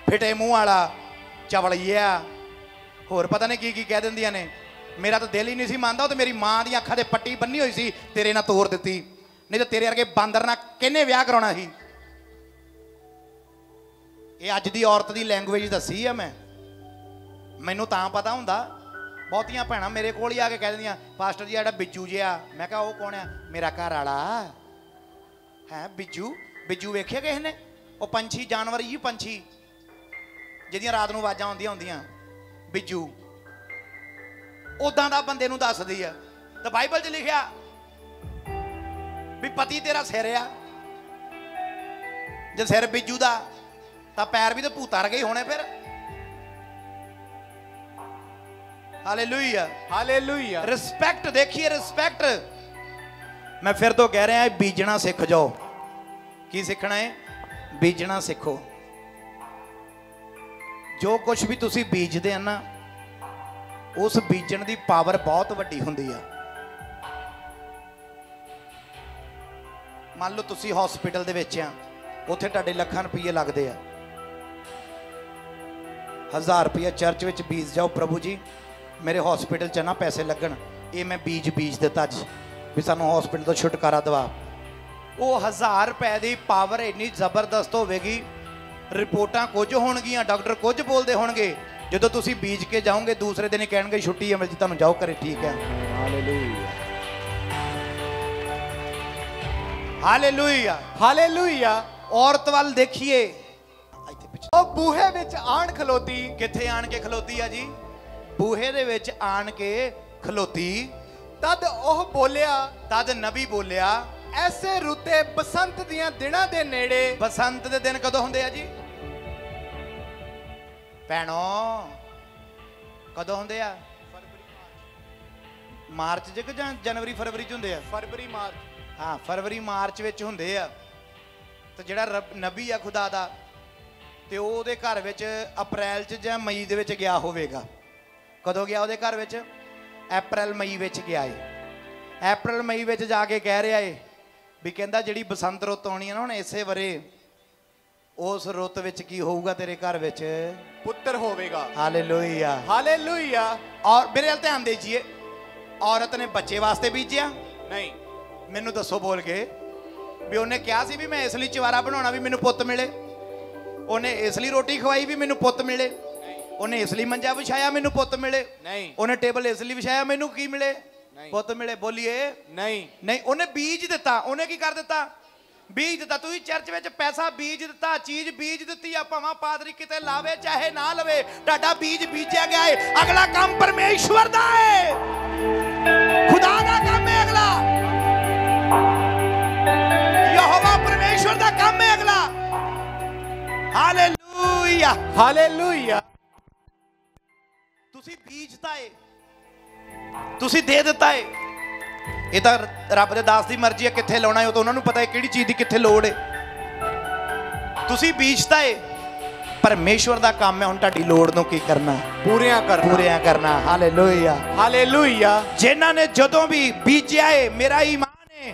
ਫਿਟੇ ਮੂੰਹ ਵਾਲਾ ਚਵਲੀਆ ਹੋਰ ਪਤਾ ਨਹੀਂ ਕੀ ਕੀ ਕਹਿ ਦਿੰਦੀਆਂ ਨੇ। ਮੇਰਾ ਤਾਂ ਦਿਲ ਹੀ ਨਹੀਂ ਸੀ ਮੰਨਦਾ, ਉਹ ਤੇ ਮੇਰੀ ਮਾਂ ਦੀਆਂ ਅੱਖਾਂ ਤੇ ਪੱਟੀ ਬੰਨੀ ਹੋਈ ਸੀ, ਤੇਰੇ ਨਾਲ ਤੋੜ ਦਿੱਤੀ। ਨਹੀਂ ਤਾਂ ਤੇਰੇ ਵਰਗੇ ਬਾਂਦਰ ਨਾਲ ਕਿਹਨੇ ਵਿਆਹ ਕਰਾਉਣਾ ਸੀ? ਇਹ ਅੱਜ ਦੀ ਔਰਤ ਦੀ ਲੈਂਗੁਏਜ ਦੱਸੀ ਆ ਮੈਂ। ਮੈਨੂੰ ਤਾਂ ਪਤਾ ਹੁੰਦਾ ਬਹੁਤੀਆਂ ਭੈਣਾਂ ਮੇਰੇ ਕੋਲ ਹੀ ਆ ਕੇ ਕਹਿ ਦਿੰਦੀਆਂ, ਪਾਸਟਰ ਜੀ ਜਿਹੜਾ ਬਿੱਜੂ ਜਿਹਾ, ਮੈਂ ਕਿਹਾ, ਉਹ ਕੌਣ ਆ? ਮੇਰਾ ਘਰ ਵਾਲਾ। ਹੈ, ਬਿੱਜੂ? ਬਿੱਜੂ ਵੇਖਿਆ ਕਿਸੇ ਨੇ? ਉਹ ਪੰਛੀ, ਜਾਨਵਰ ਹੀ ਪੰਛੀ ਜਿਹਦੀਆਂ ਰਾਤ ਨੂੰ ਆਵਾਜ਼ਾਂ ਆਉਂਦੀਆਂ ਹੁੰਦੀਆਂ। ਬਿੱਜੂ। ਉਦਾਂ ਦਾ ਬੰਦੇ ਨੂੰ ਦੱਸਦੀ ਆ। ਤਾਂ ਬਾਈਬਲ 'ਚ ਲਿਖਿਆ ਵੀ ਪਤੀ ਤੇਰਾ ਸਿਰ ਆ। ਜੇ ਸਿਰ ਬਿੱਜੂ ਦਾ, ਤਾਂ ਪੈਰ ਵੀ ਤਾਂ ਭੂਤਾਂ ਵਰਗੇ ਹੋਣੇ ਫਿਰ। ਹਾਲੇਲੂਇਆ ਹਾਲੇਲੂਇਆ ਰਿਸਪੈਕਟ ਦੇਖੀਏ ਰਿਸਪੈਕਟ ਮੈਂ ਫਿਰ ਤੋਂ ਕਹਿ ਰਿਹਾ ਬੀਜਣਾ ਸਿੱਖ ਜਾਓ ਕੀ ਸਿੱਖਣਾ ਹੈ ਬੀਜਣਾ ਸਿੱਖੋ ਜੋ ਕੁਝ ਵੀ ਤੁਸੀਂ ਬੀਜਦੇ ਆ ਨਾ ਉਸ ਬੀਜਣ ਦੀ ਪਾਵਰ ਬਹੁਤ ਵੱਡੀ ਹੁੰਦੀ ਆ ਮੰਨ ਲਓ ਤੁਸੀਂ ਹਸਪੀਟਲ ਦੇ ਵਿੱਚ ਆ ਉੱਥੇ ਤੁਹਾਡੇ ਲੱਖਾਂ ਰੁਪਏ ਲੱਗਦੇ ਆ ਹਜ਼ਾਰ ਰੁਪਏ ਚਰਚ ਵਿੱਚ ਬੀਜ ਜਾਓ ਪ੍ਰਭੂ ਜੀ ਮੇਰੇ ਹਸਪੀਟਲ 'ਚ ਨਾ ਪੈਸੇ ਲੱਗਣ ਇਹ ਮੈਂ ਬੀਜ ਬੀਜ ਦਿੱਤਾ ਅੱਜ ਵੀ ਸਾਨੂੰ ਹਸਪੀਟਲ ਤੋਂ ਛੁਟਕਾਰਾ ਦਵਾ। ਉਹ ਹਜ਼ਾਰ ਰੁਪਏ ਦੀ ਪਾਵਰ ਇੰਨੀ ਜ਼ਬਰਦਸਤ ਹੋਵੇਗੀ ਰਿਪੋਰਟਾਂ ਕੁਝ ਹੋਣਗੀਆਂ ਡਾਕਟਰ ਕੁਝ ਬੋਲਦੇ ਹੋਣਗੇ ਜਦੋਂ ਤੁਸੀਂ ਬੀਜ ਕੇ ਜਾਓਗੇ ਦੂਸਰੇ ਦਿਨ ਹੀ ਕਹਿਣਗੇ ਛੁੱਟੀ ਹੈ ਮਿਲ ਜੀ ਤੁਹਾਨੂੰ ਜਾਓ ਘਰੇ ਠੀਕ ਹੈ। ਹਾਲੇਲੂਇਆ ਹਾਲੇਲੂਇਆ ਹਾਲੇਲੂਇਆ ਔਰਤ ਵੱਲ ਦੇਖੀਏ। ਉਹ ਬੂਹੇ ਵਿੱਚ ਆਣ ਖਲੋਤੀ ਕਿੱਥੇ ਆਣ ਕੇ ਖਲੋਤੀ ਆ ਜੀ? ਬੂਹੇ ਦੇ ਵਿੱਚ ਆਣ ਕੇ ਖਲੋਤੀ ਤਦ ਉਹ ਬੋਲਿਆ ਤਦ ਨਬੀ ਬੋਲਿਆ ਐਸੇ ਰੁੱਤੇ ਬਸੰਤ ਦੀਆਂ ਦਿਨਾਂ ਦੇ ਨੇੜੇ। ਬਸੰਤ ਦੇ ਦਿਨ ਕਦੋਂ ਹੁੰਦੇ ਆ ਜੀ? ਭੈਣੋ ਕਦੋਂ ਹੁੰਦੇ ਆ? ਮਾਰਚ ਚ ਜਾਂ ਜਨਵਰੀ ਫਰਵਰੀ ਚ ਹੁੰਦੇ ਆ? ਫਰਵਰੀ ਮਾਰਚ। ਹਾਂ ਫਰਵਰੀ ਮਾਰਚ ਵਿੱਚ ਹੁੰਦੇ ਆ। ਤੇ ਜਿਹੜਾ ਰੱਬ- ਨਬੀ ਆ ਖੁਦਾ ਦਾ ਤੇ ਉਹ ਉਹਦੇ ਘਰ ਵਿੱਚ ਅਪ੍ਰੈਲ ਚ ਜਾਂ ਮਈ ਦੇ ਵਿੱਚ ਗਿਆ ਹੋਵੇਗਾ। ਕਦੋਂ ਗਿਆ ਉਹਦੇ ਘਰ ਵਿੱਚ? ਅਪ੍ਰੈਲ ਮਈ ਵਿੱਚ ਗਿਆ ਏ। ਅਪ੍ਰੈਲ ਮਈ ਵਿੱਚ ਜਾ ਕੇ ਕਹਿ ਰਿਹਾ ਏ ਵੀ ਕਹਿੰਦਾ ਜਿਹੜੀ ਬਸੰਤ ਰੁੱਤ ਆਉਣੀ ਹੈ ਨਾ ਹੁਣ ਇਸੇ ਵਰੇ ਉਸ ਰੁੱਤ ਵਿੱਚ ਕੀ ਹੋਊਗਾ ਤੇਰੇ ਘਰ ਵਿੱਚ? ਪੁੱਤਰ ਹੋਵੇਗਾ। ਹਾਲੇਲੂਇਆ। ਹਾਲੇਲੂਇਆ। ਔਰ ਮੇਰੇ ਵੱਲ ਧਿਆਨ ਦੇਜੀਏ। ਔਰਤ ਨੇ ਬੱਚੇ ਵਾਸਤੇ ਬੀਜਿਆ। ਨਹੀਂ। ਮੈਨੂੰ ਦੱਸੋ ਬੋਲ ਕੇ ਵੀ ਉਹਨੇ ਕਿਹਾ ਸੀ ਵੀ ਮੈਂ ਇਸ ਲਈ ਚਵਾਰਾ ਬਣਾਉਣਾ ਵੀ ਮੈਨੂੰ ਪੁੱਤ ਮਿਲੇ। ਉਹਨੇ ਇਸ ਲਈ ਰੋਟੀ ਖਵਾਈ ਵੀ ਮੈਨੂੰ ਪੁੱਤ ਮਿਲੇ। ਉਹਨੇ ਇਸ ਲਈ ਮੰਜਾ ਵਿਛਾਇਆ ਮੈਨੂੰ ਪੁੱਤ ਮਿਲੇ। ਨਹੀਂ। ਉਹਨੇ ਟੇਬਲ ਇਸ ਲਈ ਵਿਛਾਇਆ ਮੈਨੂੰ ਕੀ ਮਿਲੇ? ਨਹੀਂ। ਪੁੱਤ ਮਿਲੇ ਬੋਲੀਏ। ਨਹੀਂ। ਨਹੀਂ ਉਹਨੇ ਬੀਜ ਦਿੱਤਾ। ਉਹਨੇ ਕੀ ਕਰ ਦਿੱਤਾ? ਬੀਜ ਦਿੱਤਾ। ਤੁਸੀਂ ਚਰਚ ਵਿੱਚ ਪੈਸਾ ਬੀਜ ਦਿੱਤਾ ਚੀਜ਼ ਬੀਜ ਦਿੱਤੀ ਆ ਭਾਵੇਂ ਪਾਦਰੀ ਕਿਤੇ ਲਾਵੇ ਚਾਹੇ ਨਾ ਲਵੇ। ਤੁਹਾਡਾ ਬੀਜ ਬੀਜਿਆ ਗਿਆ ਹੈ ਅਗਲਾ ਕੰਮ ਪਰਮੇਸ਼ਵਰ ਦਾ ਹੈ ਖੁਦਾ ਦਾ ਕੰਮ ਹੈ ਅਗਲਾ। ਯਹੋਵਾ ਪਰਮੇਸ਼ਵਰ ਦਾ ਕੰਮ ਹੈ ਅਗਲਾ। ਹਾਲੇਲੂਇਆ। ਹਾਲੇਲੂਇਆ। ਤੁਸੀਂ ਬੀਜਤਾ ਏ। ਤੁਸੀਂ ਦੇ ਦਿੱਤਾ ਏ। ਇਹ ਤਾਂ ਰੱਬ ਦੇ ਦਾਸ ਦੀ ਮਰਜ਼ੀ ਹੈ ਕਿੱਥੇ ਲਾਉਣਾ ਹੈ ਉਹ ਤਾਂ ਉਹਨਾਂ ਨੂੰ ਪਤਾ ਹੈ ਕਿਹੜੀ ਚੀਜ਼ ਦੀ ਕਿੱਥੇ ਲੋੜ ਹੈ ਤੁਸੀਂ ਬੀਜਤਾ ਏ। ਪਰਮੇਸ਼ਵਰ ਦਾ ਕੰਮ ਹੈ ਹੁਣ ਤੁਹਾਡੀ ਲੋੜ ਨੂੰ ਕੀ ਕਰਨਾ। ਪੂਰੀਆਂ ਕਰਨਾ। ਪੂਰਿਆਂ ਕਰਨਾ। ਹਾਲੇਲੂਇਆ। ਹਾਲੇਲੂਇਆ। ਜਿਨ੍ਹਾਂ ਨੇ ਜਦੋਂ ਵੀ ਬੀਜਿਆ ਏ ਮੇਰਾ ਈਮਾਨ ਹੈ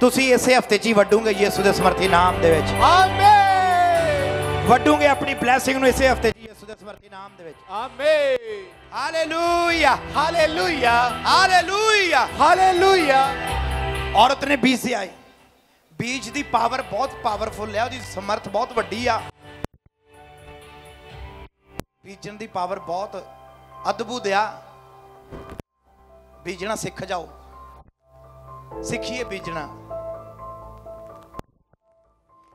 ਤੁਸੀਂ ਇਸੇ ਹਫ਼ਤੇ 'ਚ ਹੀ ਵੱਡੂਗੇ ਯਿਸੂ ਦੇ ਸਮਰਥੀ ਨਾਮ ਦੇ ਵਿੱਚ। ਆਮੇਨ। ਵੱਡੂਗੇ ਆਪਣੀ ਬਲੇਸਿੰਗ ਨੂੰ ਇਸੇ ਹਫ਼ਤੇ ਯਿਸੂ ਦੇ ਸਮਰਥੀ ਨਾਮ ਦੇ ਵਿੱਚ। Amen hallelujah hallelujah hallelujah hallelujah ਔਰਤ ਨੇ ਬੀਜਿਆ ਏ ਬੀਜ ਦੀ ਪਾਵਰ ਬਹੁਤ ਪਾਵਰਫੁਲ ਹੈ ਉਹਦੀ ਸਮਰਥ ਬਹੁਤ ਵੱਡੀ ਆ। ਬੀਜਣ ਦੀ ਪਾਵਰ ਬਹੁਤ ਅਦਭੁਤ ਆ। ਬੀਜਣਾ ਸਿੱਖ ਜਾਓ। ਸਿੱਖੀਏ ਬੀਜਣਾ।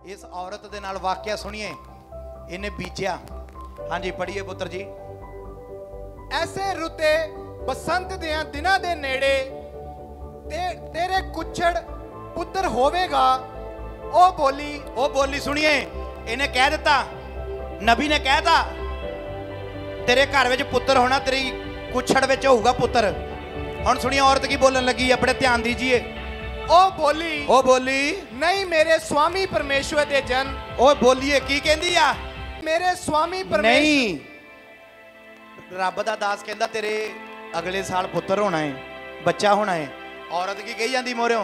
ਇਸ ਔਰਤ ਦੇ ਨਾਲ ਵਾਕਿਆ ਸੁਣੀਏ ਇਹਨੇ ਬੀਜਿਆ। ਹਾਂਜੀ ਪੜ੍ਹੀਏ ਪੁੱਤਰ ਜੀ। ਐਸੇ ਰੁੱਤੇ ਬਸੰਤ ਦੀਆਂ ਦਿਨਾਂ ਦੇ ਨੇੜੇ ਤੇ ਤੇਰੇ ਕੁੱਛੜ ਪੁੱਤਰ ਹੋਵੇਗਾ ਉਹ ਬੋਲੀ ਉਹ ਬੋਲੀ ਸੁਣੀਏ ਇਹਨੇ ਕਹਿ ਦਿੱਤਾ ਨਬੀ ਨੇ ਕਹਿਤਾ ਤੇਰੇ ਘਰ ਵਿੱਚ ਪੁੱਤਰ ਹੋਣਾ ਤੇਰੀ ਕੁਛੜ ਵਿੱਚ ਹੋਊਗਾ ਪੁੱਤਰ। ਹੁਣ ਸੁਣੀਏ ਔਰਤ ਕੀ ਬੋਲਣ ਲੱਗੀ ਬੜੇ ਧਿਆਨ ਦੀਜੀਏ। ਉਹ ਬੋਲੀ ਉਹ ਬੋਲੀ ਨਹੀਂ ਮੇਰੇ ਸਵਾਮੀ ਪਰਮੇਸ਼ਵਰ ਦੇ ਜਨ। ਉਹ ਬੋਲੀਏ ਕੀ ਕਹਿੰਦੀ ਆ? ਮੇਰੇ ਸਵਾਮੀ ਪਰਮੇਸ਼ਵਰ ਨਹੀਂ। ਰੱਬ ਦਾ ਦਾਸ ਕਹਿੰਦਾ ਤੇਰੇ ਅਗਲੇ ਸਾਲ ਪੁੱਤਰ ਹੋਣਾ ਹੈ ਬੱਚਾ ਹੋਣਾ ਹੈ ਔਰਤ ਕੀ ਕਹੀ ਜਾਂਦੀ ਮੋਰਿਓ?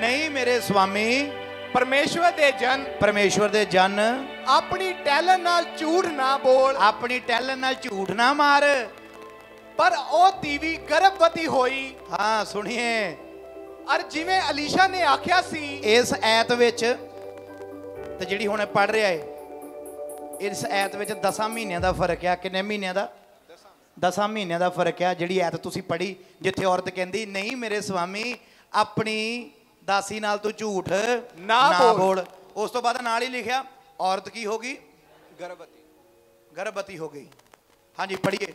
ਨਹੀਂ। ਮੇਰੇ ਸੁਆਮੀ ਪਰਮੇਸ਼ਵਰ ਦੇ ਜਨ ਪਰਮੇਸ਼ਵਰ ਦੇ ਜਨ। ਆਪਣੀ ਟੈਲੈਂਟ ਨਾਲ ਝੂਠ ਨਾ ਬੋਲ। ਆਪਣੀ ਟੈਲੈਂਟ ਨਾਲ ਝੂਠ ਨਾ ਮਾਰ। ਪਰ ਉਹ ਤੀਵੀ ਗਰਭਵਤੀ ਹੋਈ। ਹਾਂ ਸੁਣੀਏ। ਔਰ ਜਿਵੇਂ ਅਲੀਸ਼ਾ ਨੇ ਆਖਿਆ ਸੀ ਇਸ ਐਤ ਵਿੱਚ ਤੇ ਜਿਹੜੀ ਹੁਣ ਪੜ ਰਿਹਾ ਏ। ਇਸ ਐਤ ਵਿੱਚ 10 ਮਹੀਨਿਆਂ ਦਾ ਫ਼ਰਕ ਆ ਕਿੰਨੇ ਮਹੀਨਿਆਂ ਦਾ? 10 ਮਹੀਨਿਆਂ ਦਾ ਫ਼ਰਕ ਆ ਜਿਹੜੀ ਐਤ ਤੁਸੀਂ ਪੜੀ ਜਿੱਥੇ ਔਰਤ ਕਹਿੰਦੀ ਨਹੀਂ ਮੇਰੇ ਸਵਾਮੀ ਆਪਣੀ ਦਾਸੀ ਨਾਲ ਤੂੰ ਝੂਠ ਨਾ ਬੋਲ। ਉਸ ਤੋਂ ਬਾਅਦ ਨਾਲ ਹੀ ਲਿਖਿਆ ਔਰਤ ਕੀ ਹੋ ਗਈ? ਗਰਭਵਤੀ। ਗਰਭਵਤੀ ਹੋ ਗਈ। ਹਾਂਜੀ ਪੜ੍ਹੀਏ।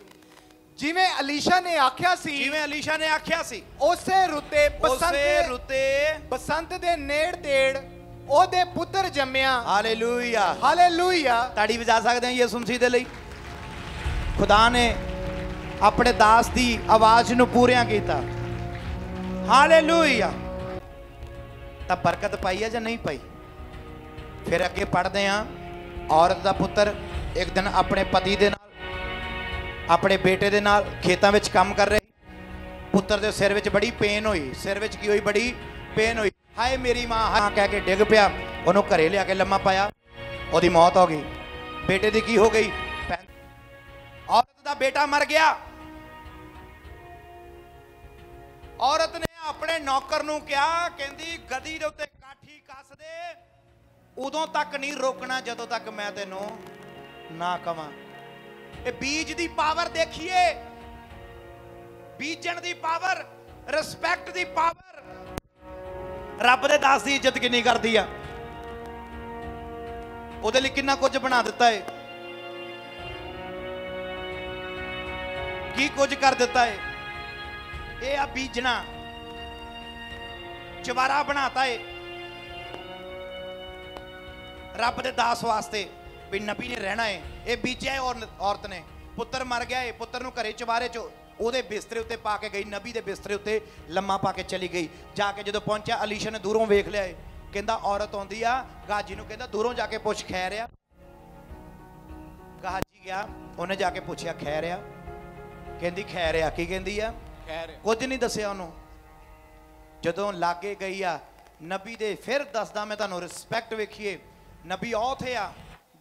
ਜਿਵੇਂ ਅਲੀਸ਼ਾ ਨੇ ਆਖਿਆ ਸੀ ਜਿਵੇਂ ਅਲੀਸ਼ਾ ਨੇ ਆਖਿਆ ਸੀ ਉਸੇ ਰੁੱਤੇ ਉਸੇ ਬਸੰਤ ਰੁੱਤੇ ਬਸੰਤ ਦੇ ਨੇੜ ਤੇੜ ਉਹਦੇ ਪੁੱਤਰ ਜੰਮਿਆ। ਹਾਲੇਲੂਇਆ ਹਾਲੇਲੂਇਆ ਤਾੜੀ ਵਜਾ ਸਕਦੇ ਹਾਂ ਯਿਸੂ ਮਸੀਹ ਦੇ ਲਈ। ਖੁਦਾ ਨੇ ਆਪਣੇ ਦਾਸ ਦੀ ਆਵਾਜ਼ ਨੂੰ ਪੂਰਿਆਂ ਕੀਤਾ। ਹਾਲੇਲੂਇਆ ਤਾਂ ਬਰਕਤ ਪਾਈ ਹੈ ਜਾਂ ਨਹੀਂ ਪਾਈ? ਫਿਰ ਅੱਗੇ ਪੜ੍ਹਦੇ ਹਾਂ। ਔਰਤ ਦਾ ਪੁੱਤਰ ਇੱਕ ਦਿਨ ਆਪਣੇ ਪਤੀ ਦੇ ਨਾਲ ਆਪਣੇ ਬੇਟੇ ਦੇ ਨਾਲ ਖੇਤਾਂ ਵਿੱਚ ਕੰਮ ਕਰ ਰਿਹਾ। ਪੁੱਤਰ ਦੇ ਸਿਰ ਵਿੱਚ ਬੜੀ ਪੇਨ ਹੋਈ। ਸਿਰ ਵਿੱਚ ਕੀ ਹੋਈ? ਬੜੀ ਪੇਨ ਹੋਈ। ਹਾਏ ਮੇਰੀ ਮਾਂ ਹਾਂ ਕਹਿ ਕੇ ਡਿੱਗ ਪਿਆ। ਉਹਨੂੰ ਘਰੇ ਲਿਆ ਕੇ ਲੰਮਾ ਪਾਇਆ। ਉਹਦੀ ਮੌਤ ਹੋ ਗਈ। ਬੇਟੇ ਦੀ ਕੀ ਹੋ ਗਈ? ਔਰਤ ਦਾ ਬੇਟਾ ਮਰ ਗਿਆ। ਔਰਤ ਨੇ ਆਪਣੇ ਨੌਕਰ ਨੂੰ ਕਿਹਾ, ਕਹਿੰਦੀ, ਗਦੀ ਦੇ ਉੱਤੇ ਕਾਠੀ ਕੱਸ ਦੇ। ਉਦੋਂ ਤੱਕ ਨਹੀਂ ਰੋਕਣਾ, ਜਦੋਂ ਤੱਕ ਮੈਂ ਤੈਨੂੰ ਨਾ ਕਵਾਂ। ਇਹ ਬੀਜ ਦੀ ਪਾਵਰ ਦੇਖੀਏ। ਬੀਜਣ ਦੀ ਪਾਵਰ ਰਿਸਪੈਕਟ ਦੀ ਪਾਵਰ। ਰੱਬ ਦੇ ਦਾਸ ਦੀ ਇੱਜ਼ਤ ਕਿੰਨੀ ਕਰਦੀ ਆ? ਉਹਦੇ ਲਈ ਕਿੰਨਾ ਕੁਝ ਬਣਾ ਦਿੱਤਾ ਏ? ਕੀ ਕੁਝ ਕਰ ਦਿੱਤਾ ਏ? ਇਹ ਆ ਬੀਜਣਾ। ਚਵਾਰਾ ਬਣਾਤਾ ਏ। ਰੱਬ ਦੇ ਦਾਸ ਵਾਸਤੇ ਵੀ ਨਬੀ ਨੇ ਰਹਿਣਾ ਏ। ਇਹ ਬੀਜਿਆ ਔਰ- ਔਰਤ ਨੇ। ਪੁੱਤਰ ਮਰ ਗਿਆ ਏ। ਪੁੱਤਰ ਨੂੰ ਘਰੇ ਚਵਾਰੇ ਚ ਉਹਦੇ ਬਿਸਤਰੇ ਉੱਤੇ ਪਾ ਕੇ ਗਈ ਨਬੀ ਦੇ ਬਿਸਤਰੇ ਉੱਤੇ ਲੰਮਾ ਪਾ ਕੇ ਚਲੀ ਗਈ। ਜਾ ਕੇ ਜਦੋਂ ਪਹੁੰਚਿਆ ਅਲੀਸ਼ਾ ਨੇ ਦੂਰੋਂ ਵੇਖ ਲਿਆ ਕਹਿੰਦਾ ਔਰਤ ਆਉਂਦੀ ਆ ਗਾਜੀ ਨੂੰ ਕਹਿੰਦਾ ਦੂਰੋਂ ਜਾ ਕੇ ਪੁੱਛ ਖੈਰ ਆ? ਗਾਜੀ ਗਿਆ ਉਹਨੇ ਜਾ ਕੇ ਪੁੱਛਿਆ ਖੈਰ ਆ? ਕਹਿੰਦੀ ਖੈਰ ਆ। ਕੀ ਕਹਿੰਦੀ ਆ? ਖੈਰ ਕੁਝ ਨਹੀਂ ਦੱਸਿਆ ਉਹਨੂੰ। ਜਦੋਂ ਲਾਗੇ ਗਈ ਆ ਨਬੀ ਦੇ ਫਿਰ ਦੱਸਦਾ ਮੈਂ ਤੁਹਾਨੂੰ ਰਿਸਪੈਕਟ ਵੇਖੀਏ। ਨਬੀ ਉਥੇ ਆ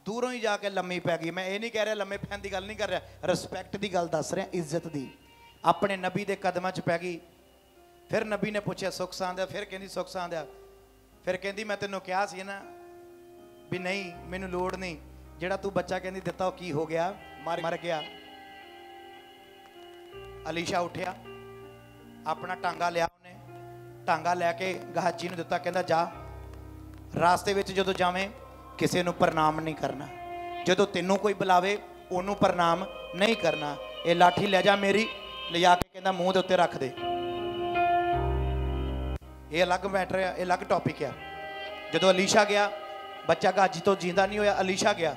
ਦੂਰੋਂ ਹੀ ਜਾ ਕੇ ਲੰਮੀ ਪੈ ਗਈ। ਮੈਂ ਇਹ ਨਹੀਂ ਕਹਿ ਰਿਹਾ ਲੰਮੇ ਪੈਣ ਦੀ ਗੱਲ ਨਹੀਂ ਕਰ ਰਿਹਾ। ਰਿਸਪੈਕਟ ਦੀ ਗੱਲ ਦੱਸ ਰਿਹਾ ਇੱਜ਼ਤ ਦੀ। ਆਪਣੇ ਨਬੀ ਦੇ ਕਦਮਾਂ 'ਚ ਪੈ ਗਈ। ਫਿਰ ਨਬੀ ਨੇ ਪੁੱਛਿਆ ਸੁੱਖ ਸਾਂਦਿਆ ਫਿਰ ਕਹਿੰਦੀ ਸੁੱਖ ਸਾਂਦਿਆ ਫਿਰ ਕਹਿੰਦੀ ਮੈਂ ਤੈਨੂੰ ਕਿਹਾ ਸੀ ਨਾ ਵੀ ਨਹੀਂ ਮੈਨੂੰ ਲੋੜ ਨਹੀਂ। ਜਿਹੜਾ ਤੂੰ ਬੱਚਾ ਕਹਿੰਦੀ ਦਿੱਤਾ ਉਹ ਕੀ ਹੋ ਗਿਆ? ਮਰ- ਗਿਆ। ਅਲੀਸ਼ਾ ਉੱਠਿਆ ਆਪਣਾ ਟਾਂਗਾ ਲਿਆ ਉਹਨੇ। ਟਾਂਗਾ ਲੈ ਕੇ ਗਹਾਜੀ ਨੂੰ ਦਿੱਤਾ ਕਹਿੰਦਾ ਜਾ। ਰਾਸਤੇ ਵਿੱਚ ਜਦੋਂ ਜਾਵੇਂ ਕਿਸੇ ਨੂੰ ਪ੍ਰਣਾਮ ਨਹੀਂ ਕਰਨਾ। ਜਦੋਂ ਤੈਨੂੰ ਕੋਈ ਬੁਲਾਵੇ ਉਹਨੂੰ ਪ੍ਰਣਾਮ ਨਹੀਂ ਕਰਨਾ। ਇਹ ਲਾਠੀ ਲੈ ਜਾ ਮੇਰੀ ਲਿਜਾ ਕੇ ਕਹਿੰਦਾ ਮੂੰਹ ਦੇ ਉੱਤੇ ਰੱਖ ਦੇ। ਇਹ ਅਲੱਗ ਮੈਟਰ ਆ ਇਹ ਅਲੱਗ ਟੌਪਿਕ ਆ। ਜਦੋਂ ਅਲੀਸ਼ਾ ਗਿਆ ਬੱਚਾ ਗਾਜੀ ਤੋਂ ਜਿੰਦਾ ਨਹੀਂ ਹੋਇਆ ਅਲੀਸ਼ਾ ਗਿਆ।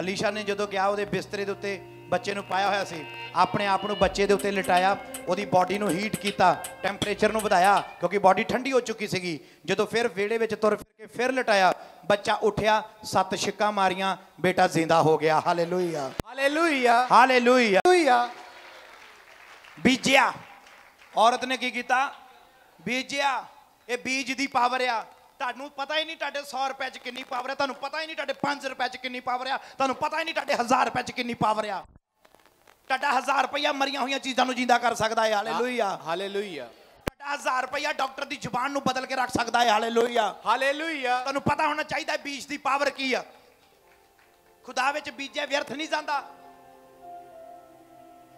ਅਲੀਸ਼ਾ ਨੇ ਜਦੋਂ ਗਿਆ ਉਹਦੇ ਬਿਸਤਰੇ ਦੇ ਉੱਤੇ ਬੱਚੇ ਨੂੰ ਪਾਇਆ ਹੋਇਆ ਸੀ। ਆਪਣੇ ਆਪ ਨੂੰ ਬੱਚੇ ਦੇ ਉੱਤੇ ਲਿਟਾਇਆ ਉਹਦੀ ਬਾਡੀ ਨੂੰ ਹੀਟ ਕੀਤਾ ਟੈਂਪਰੇਚਰ ਨੂੰ ਵਧਾਇਆ ਕਿਉਂਕਿ ਬਾਡੀ ਠੰਡੀ ਹੋ ਚੁੱਕੀ ਸੀਗੀ। ਜਦੋਂ ਫਿਰ ਵਿਹੜੇ ਵਿੱਚ ਤੁਰ ਫਿਰ ਕੇ ਫਿਰ ਲਿਟਾਇਆ ਬੱਚਾ ਉੱਠਿਆ ਸੱਤ ਛਿੱਕਾਂ ਮਾਰੀਆਂ ਬੇਟਾ ਜ਼ਿੰਦਾ ਹੋ ਗਿਆ। ਹਾਲੇਲੂਇਆ ਹਾਲੇਲੂਇਆ ਹਾਲੇਲੂਇਆ ਹਾਲੇਲੂਇਆ ਬੀਜਿਆ। ਔਰਤ ਨੇ ਕੀ ਕੀਤਾ? ਬੀਜਿਆ। ਇਹ ਬੀਜ ਦੀ ਪਾਵਰ ਆ। ਤੁਹਾਨੂੰ ਪਤਾ ਹੀ ਨਹੀਂ ਤੁਹਾਡੇ 100 ਰੁਪਏ 'ਚ ਕਿੰਨੀ ਪਾਵਰ ਆ। ਤੁਹਾਨੂੰ ਪਤਾ ਹੀ ਨਹੀਂ ਤੁਹਾਡੇ 5 ਰੁਪਏ 'ਚ ਕਿੰਨੀ ਪਾਵਰ ਆ। ਤੁਹਾਨੂੰ ਪਤਾ ਹੀ ਨਹੀਂ ਤੁਹਾਡੇ 1000 ਰੁਪਏ 'ਚ ਕਿੰਨੀ ਪਾਵਰ ਆ। ਤੁਹਾਡਾ 1000 ਰੁਪਇਆ ਮਰੀਆਂ ਹੋਈਆਂ ਚੀਜ਼ਾਂ ਨੂੰ ਜਿੰਦਾ ਕਰ ਸਕਦਾ ਹੈ ਹਾਲੇਲੂਇਆ ਹਾਲੇਲੂਇਆ ਤੁਹਾਡਾ 1000 ਰੁਪਇਆ ਡਾਕਟਰ ਦੀ ਜ਼ੁਬਾਨ ਨੂੰ ਬਦਲ ਕੇ ਰੱਖ ਸਕਦਾ ਹੈ ਹਾਲੇਲੂਇਆ ਹਾਲੇਲੂਇਆ ਤੁਹਾਨੂੰ ਪਤਾ ਹੋਣਾ ਚਾਹੀਦਾ ਹੈ ਬੀਜ ਦੀ ਪਾਵਰ ਕੀ ਆ। ਖੁਦਾ ਵਿੱਚ ਬੀਜਿਆ ਵਿਅਰਥ ਨਹੀਂ ਜਾਂਦਾ।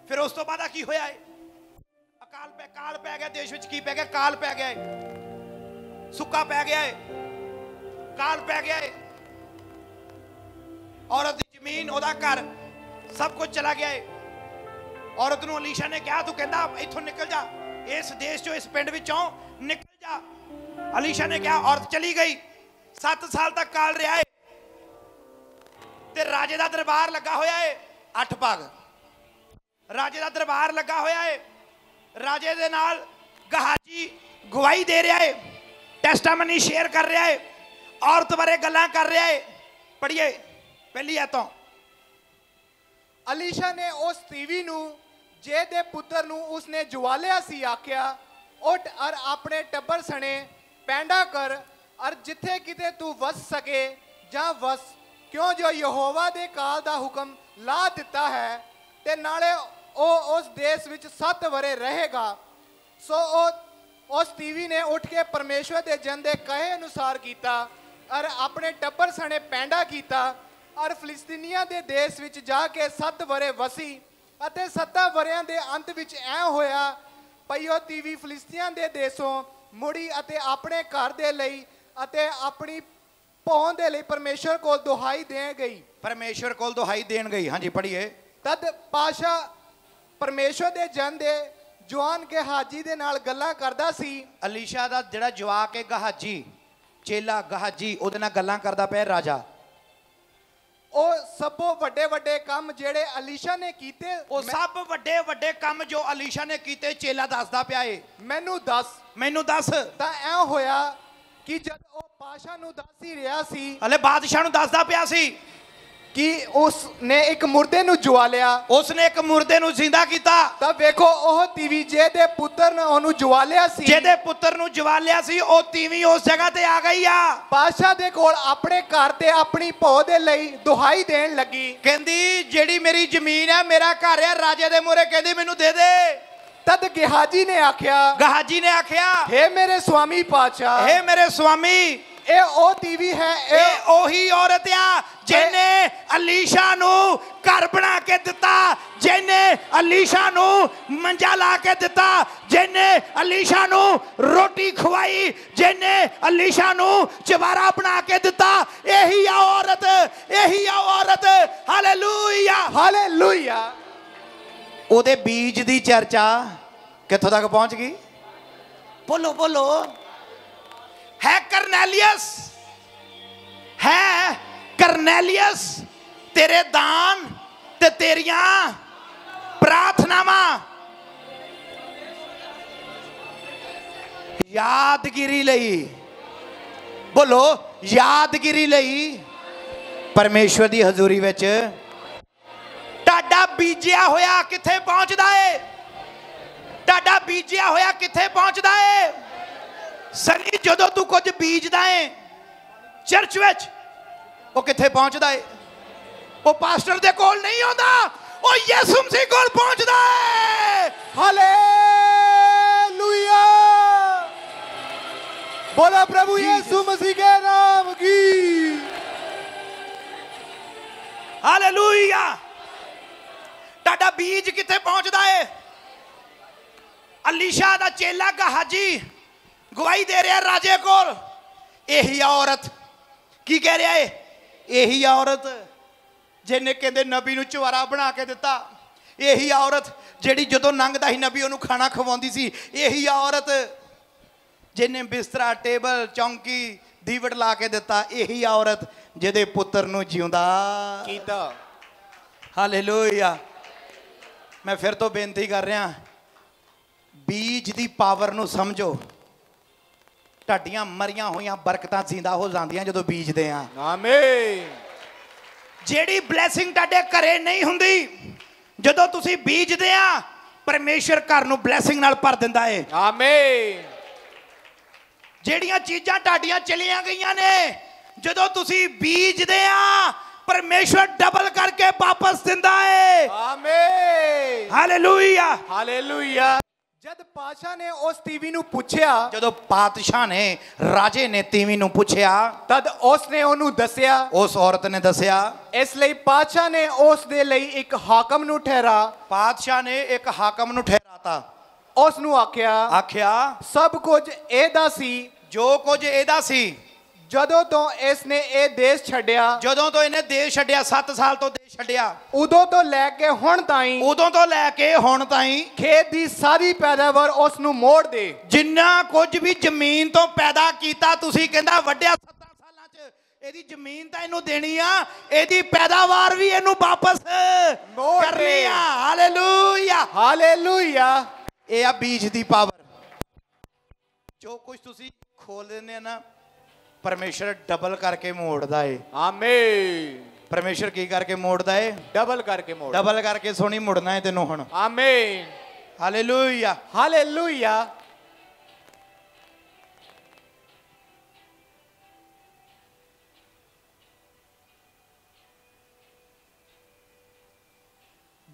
ਫਿਰ ਉਸ ਤੋਂ ਬਾਅਦ ਆ ਕੀ ਹੋਇਆ ਏ? ਅਕਾਲ ਪੈ ਕਾਲ ਪੈ ਗਿਆ, ਦੇਸ਼ ਵਿੱਚ ਕੀ ਪੈ ਗਿਆ? ਕਾਲ ਪੈ ਗਿਆ ਏ। ਸੁੱਕਾ ਪੈ ਗਿਆ ਏ। ਕਾਲ ਪੈ ਗਿਆ ਏ। ਔਰਤ ਦੀ ਜ਼ਮੀਨ, ਉਹਦਾ ਘਰ, ਸਭ ਕੁਝ ਚਲਾ ਗਿਆ ਏ। ਔਰਤ ਨੂੰ ਅਲੀਸ਼ਾ ਨੇ ਕਿਹਾ, ਤੂੰ ਕਹਿੰਦਾ, ਇੱਥੋਂ ਨਿਕਲ ਜਾ। ਇਸ ਦੇਸ਼ ਚੋਂ, ਇਸ ਪਿੰਡ ਵਿੱਚੋਂ ਨਿਕਲ ਜਾ। ਅਲੀਸ਼ਾ ਨੇ ਕਿਹਾ, ਔਰਤ ਚਲੀ ਗਈ। 7 ਸਾਲ ਤੱਕ ਕਾਲ ਰਿਹਾ ਏ। ਤੇ ਰਾਜੇ ਦਾ ਦਰਬਾਰ ਲੱਗਾ ਹੋਇਆ ਹੈ ਅੱਠ ਭਾਗ। ਰਾਜੇ ਦਾ ਦਰਬਾਰ ਲੱਗਾ ਹੋਇਆ ਹੈ ਰਾਜੇ ਦੇ ਨਾਲ ਗਹਾਜੀ ਗਵਾਹੀ ਦੇ ਰਿਹਾ ਏ ਟੈਸਟਾਮਨੀ ਸ਼ੇਅਰ ਕਰ ਰਿਹਾ ਏ ਔਰਤ ਬਾਰੇ ਗੱਲਾਂ ਕਰ ਰਿਹਾ ਏ ਪੜ੍ਹੀਏ ਪਹਿਲੀ ਐਤੋਂ ਅਲੀਸ਼ਾ ਨੇ ਉਸ ਤੀਵੀ ਨੂੰ, ਜੇ ਦੇ ਪੁੱਤਰ ਨੂੰ ਉਸਨੇ ਜਵਾਲਿਆ ਸੀ ਆਖਿਆ, ਉੱਠ ਅਰ ਆਪਣੇ ਟੱਬਰ ਸਣੇ ਪੈਂਡਾ ਕਰ, ਅਰ ਜਿੱਥੇ ਕਿਤੇ ਤੂੰ ਵਸ ਸਕੇ ਜਾਂ ਵਸ, ਕਿਉਂ ਜੋ ਯਹੋਵਾ ਦੇ ਕਾਲ ਦਾ ਹੁਕਮ ਲਾ ਦਿੱਤਾ ਹੈ, ਤੇ ਨਾਲੇ ਉਹ ਉਸ ਦੇਸ਼ ਵਿੱਚ 7 ਵਰੇ ਰਹੇਗਾ। ਸੋ ਉਹ ਉਸ ਟੀਵੀ ਨੇ ਉੱਠ ਕੇ ਪਰਮੇਸ਼ਵਰ ਦੇ ਜਨ ਦੇ ਕਹੇ ਅਨੁਸਾਰ ਕੀਤਾ ਔਰ ਆਪਣੇ ਟੱਬਰ ਸਣੇ ਪੈਂਡਾ ਕੀਤਾ ਔਰ ਫਿਲਿਸਤੀਨੀਆਂ ਦੇ ਦੇਸ਼ ਵਿੱਚ ਜਾ ਕੇ 7 ਵਰੇ ਵਸੀ ਅਤੇ 7 ਵਰਿਆਂ ਦੇ ਅੰਤ ਵਿੱਚ ਐ ਹੋਇਆ ਭਈ ਉਹ ਟੀਵੀ ਫਿਲਿਸਤੀਆਂ ਦੇ ਦੇਸ਼ੋਂ ਮੁੜੀ ਅਤੇ ਆਪਣੇ ਘਰ ਦੇ ਲਈ ਅਤੇ ਆਪਣੀ ਪਹੁੰਚ ਦੇ ਲਈ ਪਰਮੇਸ਼ਵਰ ਕੋਲ ਦੁਹਾਈ ਦੇ ਗਈ। ਪਰਮੇਸ਼ਵਰ ਕੋਲ ਦੁਹਾਈ ਦੇਣ ਗਈ। ਹਾਂਜੀ ਪੜ੍ਹੀਏ। ਤਦ ਪਾਸ਼ਾ ਪਰਮੇਸ਼ਵਰ ਦੇ ਜਨ ਦੇ ਜਵਾਨ ਕੇ ਹਾਜੀ ਦੇ ਨਾਲ ਗੱਲਾਂ ਕਰਦਾ ਸੀ। ਅਲੀਸ਼ਾ ਦਾ ਜਿਹੜਾ ਜਵਾਕ ਹੈ ਗਹਾਜੀ ਚੇਲਾ ਗਹਾਜੀ ਉਹਦੇ ਨਾਲ ਗੱਲਾਂ ਕਰਦਾ ਪਿਆ ਰਾਜਾ। ਉਹ ਸਭੋ ਵੱਡੇ ਵੱਡੇ ਕੰਮ ਜਿਹੜੇ ਅਲੀਸ਼ਾ ਨੇ ਕੀਤੇ ਉਹ ਸਭ ਵੱਡੇ ਵੱਡੇ ਕੰਮ ਜੋ ਅਲੀਸ਼ਾ ਨੇ ਕੀਤੇ ਚੇਲਾ ਦੱਸਦਾ ਪਿਆ ਏ। ਮੈਨੂੰ ਦੱਸ। ਮੈਨੂੰ ਦੱਸ। ਤਾਂ ਐ ਹੋਇਆ ਕਿ ਜਦ ਉਹ ਪਾਸ਼ਾ ਨੂੰ ਦੱਸ ਹੀ ਰਿਹਾ ਸੀ ਹਲੇ ਬਾਦਸ਼ਾਹ ਨੂੰ ਦੱਸਦਾ ਪਿਆ ਸੀ ਕਿ ਉਸ ਨੇ ਇੱਕ ਮੁਰਦੇ ਨੂੰ ਜਵਾਲਿਆ ਉਸਨੇ ਇੱਕ ਮੁਰਦੇ ਨੂੰ ਜ਼ਿੰਦਾ ਕੀਤਾ। ਤਾਂ ਵੇਖੋ ਉਹ ਤੀਵੀ ਜੇ ਦੇ ਪੁੱਤਰ ਨੇ ਉਹਨੂੰ ਜਵਾਲਿਆ ਸੀ। ਜਿਹਦੇ ਪੁੱਤਰ ਨੂੰ ਜਵਾਲਿਆ ਸੀ ਉਹ ਤੀਵੀਂ ਉਸ ਜਗ੍ਹਾ ਤੇ ਆ ਗਈ ਆ। ਪਾਸ਼ਾ ਦੇ ਕੋਲ ਆਪਣੇ ਘਰ ਤੇ ਆਪਣੀ ਭੋ ਦੇ ਲਈ ਦੁਹਾਈ ਦੇਣ ਲੱਗੀ। ਕਹਿੰਦੀ ਜਿਹੜੀ ਮੇਰੀ ਜ਼ਮੀਨ ਹੈ ਮੇਰਾ ਘਰ ਹੈ ਰਾਜੇ ਦੇ ਮੂਹਰੇ ਕਹਿੰਦੀ ਮੈਨੂੰ ਦੇ ਦੇ। ਤਦ ਗਿਹਾਜੀ ਨੇ ਆਖਿਆ ਗਹਾਜੀ ਨੇ ਆਖਿਆ ਹੇ ਮੇਰੇ ਸਵਾਮੀ ਪਾਸ਼ਾ ਇਹ ਮੇਰੇ ਸੁਆਮੀ ਇਹ ਉਹ ਟੀਵੀ ਹੈ ਇਹ ਉਹੀ ਔਰਤ ਆ ਜਿਹਨੇ ਅਲੀਸ਼ਾ ਨੂੰ ਘਰ ਬਣਾ ਕੇ ਦਿੱਤਾ ਜਿਹਨੇ ਅਲੀਸ਼ਾ ਨੂੰ ਮੰਜਾ ਲਾ ਕੇ ਦਿੱਤਾ ਜਿਹਨੇ ਅਲੀਸ਼ਾ ਨੂੰ ਰੋਟੀ ਖਵਾਈ ਜਿਹਨੇ ਅਲੀਸ਼ਾ ਨੂੰ ਚਵਾਰਾ ਬਣਾ ਕੇ ਦਿੱਤਾ ਇਹੀ ਆ ਔਰਤ ਇਹੀ ਆ ਔਰਤ। ਹਾਲੇਲੂਇਆ। ਹਾਲੇਲੂਇਆ। ਉਹਦੇ ਬੀਜ ਦੀ ਚਰਚਾ ਕਿੱਥੋਂ ਤੱਕ ਪਹੁੰਚ ਗਈ? ਬੋਲੋ ਬੋਲੋ। ਹੈ ਕਰਨੈਲੀਅਸ? ਹੈ ਕਰਨੈਲੀਅਸ, ਤੇਰੇ ਦਾਨ ਤੇ ਤੇਰੀਆਂ ਪ੍ਰਾਰਥਨਾਵਾਂ। ਯਾਦਗਿਰੀ ਲਈ। ਬੋਲੋ, ਯਾਦਗਿਰੀ ਲਈ। ਪਰਮੇਸ਼ਵਰ ਦੀ ਹਜ਼ੂਰੀ ਵਿੱਚ। ਤੁਹਾਡਾ ਬੀਜਿਆ ਹੋਇਆ ਕਿੱਥੇ ਪਹੁੰਚਦਾ ਏ? ਤੁਹਾਡਾ ਬੀਜਿਆ ਹੋਇਆ ਕਿੱਥੇ ਪਹੁੰਚਦਾ ਏ? ਸਨੀ ਜਦੋਂ ਤੂੰ ਕੁਝ ਬੀਜਦਾ ਏ ਚਰਚ ਵਿੱਚ ਉਹ ਕਿੱਥੇ ਪਹੁੰਚਦਾ ਏ? ਉਹ ਪਾਸਟਰ ਦੇ ਕੋਲ ਨਹੀਂ ਆਉਂਦਾ। ਉਹ ਯਿਸੂ ਮਸੀਹ ਕੋਲ ਪਹੁੰਚਦਾ ਏ। ਹਾਲੇਲੂਇਆ। ਬੋਲੋ ਪ੍ਰਭੂ ਯਿਸੂ ਮਸੀਹ ਦੇ ਨਾਮ ਕੀ? ਹਾਲੇਲੂਇਆ। ਤੁਹਾਡਾ ਬੀਜ ਕਿੱਥੇ ਪਹੁੰਚਦਾ ਏ? ਅਲੀਸ਼ਾ ਦਾ ਚੇਲਾ ਕਾ ਹਾਜੀ ਗਵਾਹੀ ਦੇ ਰਿਹਾ ਰਾਜੇ ਕੋਲ। ਇਹੀ ਔਰਤ ਕੀ ਕਹਿ ਰਿਹਾ ਏ? ਇਹੀ ਔਰਤ ਜਿਹਨੇ ਕਹਿੰਦੇ ਨਬੀ ਨੂੰ ਚਵਾਰਾ ਬਣਾ ਕੇ ਦਿੱਤਾ। ਇਹੀ ਔਰਤ ਜਿਹੜੀ ਜਦੋਂ ਲੰਘਦਾ ਸੀ ਨਬੀ ਉਹਨੂੰ ਖਾਣਾ ਖਵਾਉਂਦੀ ਸੀ। ਇਹੀ ਔਰਤ ਜਿਹਨੇ ਬਿਸਤਰਾ ਟੇਬਲ ਚੌਂਕੀ ਦੀਵਟ ਲਾ ਕੇ ਦਿੱਤਾ। ਇਹੀ ਔਰਤ ਜਿਹਦੇ ਪੁੱਤਰ ਨੂੰ ਜਿਉਂਦਾ। कीता ਹਾਲੇਲੂਇਆ। ਮੈਂ ਫਿਰ ਤੋਂ ਬੇਨਤੀ ਕਰ ਰਿਹਾ। ਬੀਜ ਦੀ ਪਾਵਰ ਨੂੰ ਸਮਝੋ। ਤੁਹਾਡੀਆਂ ਮਰੀਆਂ ਹੋਈਆਂ ਬਰਕਤਾਂ ਜ਼ਿੰਦਾ ਹੋ ਜਾਂਦੀਆਂ ਜਦੋਂ ਬੀਜਦੇ ਆ। ਆਮੀਨ ਜਿਹੜੀ ਬਲੇਸਿੰਗ ਤੁਹਾਡੇ ਘਰੇ ਨਹੀਂ ਹੁੰਦੀ ਜਦੋਂ ਤੁਸੀਂ ਬੀਜਦੇ ਆ ਪਰਮੇਸ਼ਰ ਘਰ ਨੂੰ ਬਲੇਸਿੰਗ ਨਾਲ ਭਰ ਦਿੰਦਾ ਏ। ਆਮੀਨ ਜਿਹੜੀਆਂ ਚੀਜ਼ਾਂ ਤੁਹਾਡੀਆਂ ਚਲੀਆਂ ਗਈਆਂ ਨੇ ਜਦੋਂ ਤੁਸੀਂ ਬੀਜਦੇ ਆ ਪਰਮੇਸ਼ਰ ਡਬਲ ਕਰਕੇ ਵਾਪਸ ਦਿੰਦਾ ਏ। ਆਮੀਨ ਹਾਲੇਲੂਇਆ ਹਾਲੇਲੂਇਆ ਜਦ ਪਾਸ਼ਾ ਨੇ ਉਸ ਟੀਵੀ ਨੂੰ ਪੁੱਛਿਆ ਜਦੋਂ ਪਾਤਸ਼ਾਹ ਨੇ ਰਾਜੇ ਨੇ ਤੀਵੀਂ ਨੂੰ ਪੁੱਛਿਆ ਤਦ ਉਸ ਨੇ ਉਹਨੂੰ ਦੱਸਿਆ ਉਸ ਔਰਤ ਨੇ ਦੱਸਿਆ ਇਸ ਲਈ ਪਾਸ਼ਾ ਨੇ ਉਸ ਦੇ ਲਈ ਇੱਕ ਹਾਕਮ ਨੂੰ ਠਹਿਰਾ। ਪਾਤਸ਼ਾਹ ਨੇ ਇੱਕ ਹਾਕਮ ਨੂੰ ਠਹਿਰਾਤਾ। ਉਸ ਨੂੰ ਆਖਿਆ ਆਖਿਆ ਸਭ ਕੁਝ ਇਹਦਾ ਸੀ। ਜੋ ਕੁਝ ਇਹਦਾ ਸੀ ਜਦੋਂ ਤੋਂ ਇਸ ਨੇ ਇਹ ਦੇਸ਼ ਛੱਡਿਆ ਜਦੋਂ ਤੋਂ ਇਹਨੇ ਦੇਸ਼ ਛੱਡਿਆ 7 ਸਾਲ ਤੋਂ ਦੇਸ਼ ਛੱਡਿਆ। ਉਦੋਂ ਤੋਂ ਲੈ ਕੇ ਹੁਣ ਤਾਈਂ ਉਦੋਂ ਤੋਂ ਲੈ ਕੇ ਹੁਣ ਤਾਈਂ ਖੇਤ ਦੀ ਸਾਰੀ ਪੈਦਾਵਾਰ ਉਸ ਨੂੰ ਮੋੜ ਦੇ। ਜਿੰਨਾ ਕੁਝ ਵੀ ਜ਼ਮੀਨ ਤੋਂ ਪੈਦਾ ਕੀਤਾ ਤੁਸੀਂ ਕਹਿੰਦਾ ਵੱਡਿਆ 7 ਸਾਲਾਂ 'ਚ ਇਹਦੀ ਜ਼ਮੀਨ ਤਾਂ ਇਹਨੂੰ ਦੇਣੀ ਆ ਇਹਦੀ ਪੈਦਾਵਾਰ ਵੀ ਇਹਨੂੰ ਵਾਪਸ ਕਰਨੀ। ਆ। ਹਾਲੇਲੂਇਆ। ਹਾਲੇਲੂਇਆ। ਇਹ ਆ ਬੀਜ ਦੀ ਪਾਵਰ। ਜੋ ਕੁਝ ਤੁਸੀਂ ਖੋਲ ਦਿੰਦੇ ਆ ਨਾ ਪਰਮੇਸ਼ਰ ਡਬਲ ਕਰਕੇ ਮੋੜਦਾ ਏ। ਆਮੀਨ ਪਰਮੇਸ਼ਰ ਕੀ ਕਰਕੇ ਮੋੜਦਾ ਏ? ਡਬਲ ਕਰਕੇ ਮੋੜ ਡਬਲ ਕਰਕੇ ਸੋਣੀ ਮੁੜਨਾ ਏ ਤੈਨੂੰ ਹੁਣ। ਆਮੀਨ ਹਾਲੇਲੂਇਆ ਹਾਲੇਲੂਇਆ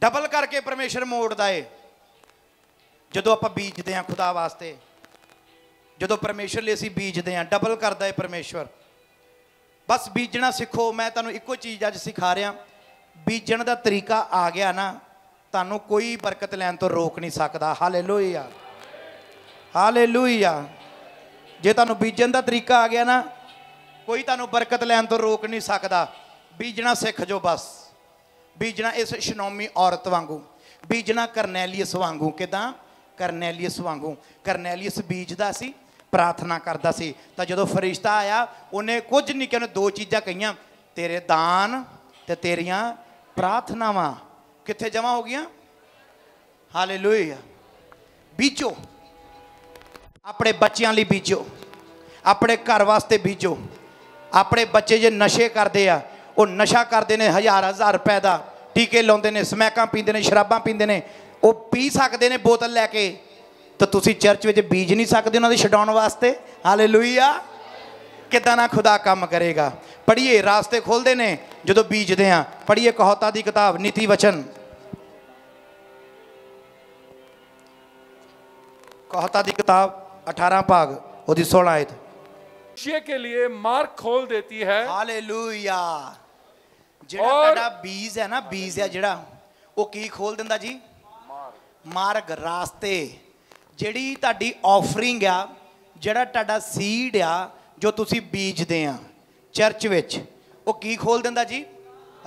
ਡਬਲ ਕਰਕੇ ਪਰਮੇਸ਼ਰ ਮੋੜਦਾ ਏ। ਜਦੋਂ ਆਪਾਂ ਬੀਜਦੇ ਹਾਂ ਖੁਦਾ ਵਾਸਤੇ ਜਦੋਂ ਪਰਮੇਸ਼ਰ ਲਈ ਅਸੀਂ ਬੀਜਦੇ ਹਾਂ ਡਬਲ ਕਰਦਾ ਏ ਪਰਮੇਸ਼ਰ ਬਸ ਬੀਜਣਾ ਸਿੱਖੋ, ਮੈਂ ਤੁਹਾਨੂੰ ਇੱਕੋ ਚੀਜ਼ ਅੱਜ ਸਿਖਾ ਰਿਹਾ। ਬੀਜਣ ਦਾ ਤਰੀਕਾ ਆ ਗਿਆ ਨਾ, ਤੁਹਾਨੂੰ ਕੋਈ ਬਰਕਤ ਲੈਣ ਤੋਂ ਰੋਕ ਨਹੀਂ ਸਕਦਾ। ਹਾਲੇਲੂਇਆ ਹਾਲੇਲੂਇਆ ਜੇ ਤੁਹਾਨੂੰ ਬੀਜਣ ਦਾ ਤਰੀਕਾ ਆ ਗਿਆ ਨਾ, ਕੋਈ ਤੁਹਾਨੂੰ ਬਰਕਤ ਲੈਣ ਤੋਂ ਰੋਕ ਨਹੀਂ ਸਕਦਾ। ਬੀਜਣਾ ਸਿੱਖ ਜੋ ਬਸ। ਬੀਜਣਾ ਇਸ ਸ਼ਨੋਮੀ ਔਰਤ ਵਾਂਗੂ। ਬੀਜਣਾ ਕਰਨੈਲੀਅਸ ਵਾਂਗੂ। ਕਿਦਾਂ? ਕਰਨੈਲੀਅਸ ਵਾਂਗੂ। ਕਰਨੈਲੀਅਸ ਬੀਜਦਾ ਸੀ। ਪ੍ਰਾਰਥਨਾ ਕਰਦਾ ਸੀ। ਤਾਂ ਜਦੋਂ ਫਰਿਸ਼ਤਾ ਆਇਆ, ਉਹਨੇ ਕੁਝ ਨਹੀਂ ਕਿਹਾ, ਉਹਨੇ ਦੋ ਚੀਜ਼ਾਂ ਕਹੀਆਂ, ਤੇਰੇ ਦਾਨ ਤੇ ਤੇਰੀਆਂ ਪ੍ਰਾਰਥਨਾਵਾਂ। ਕਿੱਥੇ ਜਮਾ ਹੋ ਗਈਆਂ? ਹਾਲੇਲੂਇਆ ਬੀਜੋ। ਆਪਣੇ ਬੱਚਿਆਂ ਲਈ ਬੀਜੋ। ਆਪਣੇ ਘਰ ਵਾਸਤੇ ਬੀਜੋ। ਆਪਣੇ ਬੱਚੇ ਜੇ ਨਸ਼ੇ ਕਰਦੇ ਆ, ਉਹ ਨਸ਼ਾ ਕਰਦੇ ਨੇ ਹਜ਼ਾਰ ਹਜ਼ਾਰ ਰੁਪਏ ਦਾ। ਟੀਕੇ ਲਾਉਂਦੇ ਨੇ, ਸਮੈਕਾਂ ਪੀਂਦੇ ਨੇ, ਸ਼ਰਾਬਾਂ ਪੀਂਦੇ ਨੇ। ਉਹ ਪੀ ਸਕਦੇ ਨੇ ਬੋਤਲ ਲੈ ਕੇ। ਤਾਂ ਤੁਸੀਂ ਚਰਚ ਵਿੱਚ ਬੀਜ ਨਹੀਂ ਸਕਦੇ ਉਹਨਾਂ ਦੇ ਛਡਾਉਣ ਵਾਸਤੇ ਹਾਲੇਲੂਇਆ ਕਿਦਾਂ ਨਾ ਖੁਦਾ ਕੰਮ ਕਰੇਗਾ ਪੜ੍ਹੀਏ ਰਾਸਤੇ ਖੋਲਦੇ ਨੇ ਜਦੋਂ ਬੀਜਦੇ ਆ ਪੜ੍ਹੀਏ ਕਹੌਤਾ ਦੀ ਕਿਤਾਬ ਨੀਤੀ ਵਚਨ ਕਹੌਤਾ ਦੀ ਕਿਤਾਬ 18 ਭਾਗ ਉਹਦੀ 16 ਆਇਤ मनुष्य के लिए मार्ग खोल देती है ਹਾਲੇਲੂਇਆ ਜਿਹੜਾ ਔਰ- ਤੁਹਾਡਾ ਬੀਜ ਹੈ ਨਾ ਬੀਜ ਹੈ ਜਿਹੜਾ ਉਹ ਕੀ ਖੋਲ ਦਿੰਦਾ ਜੀ ਮਾਰਗ ਰਾਸਤੇ ਜਿਹੜੀ ਤੁਹਾਡੀ ਆਫਰਿੰਗ ਆ ਜਿਹੜਾ ਤੁਹਾਡਾ ਸੀਡ ਆ ਜੋ ਤੁਸੀਂ ਬੀਜਦੇ ਆ ਚਰਚ ਵਿੱਚ ਉਹ ਕੀ ਖੋਲ ਦਿੰਦਾ ਜੀ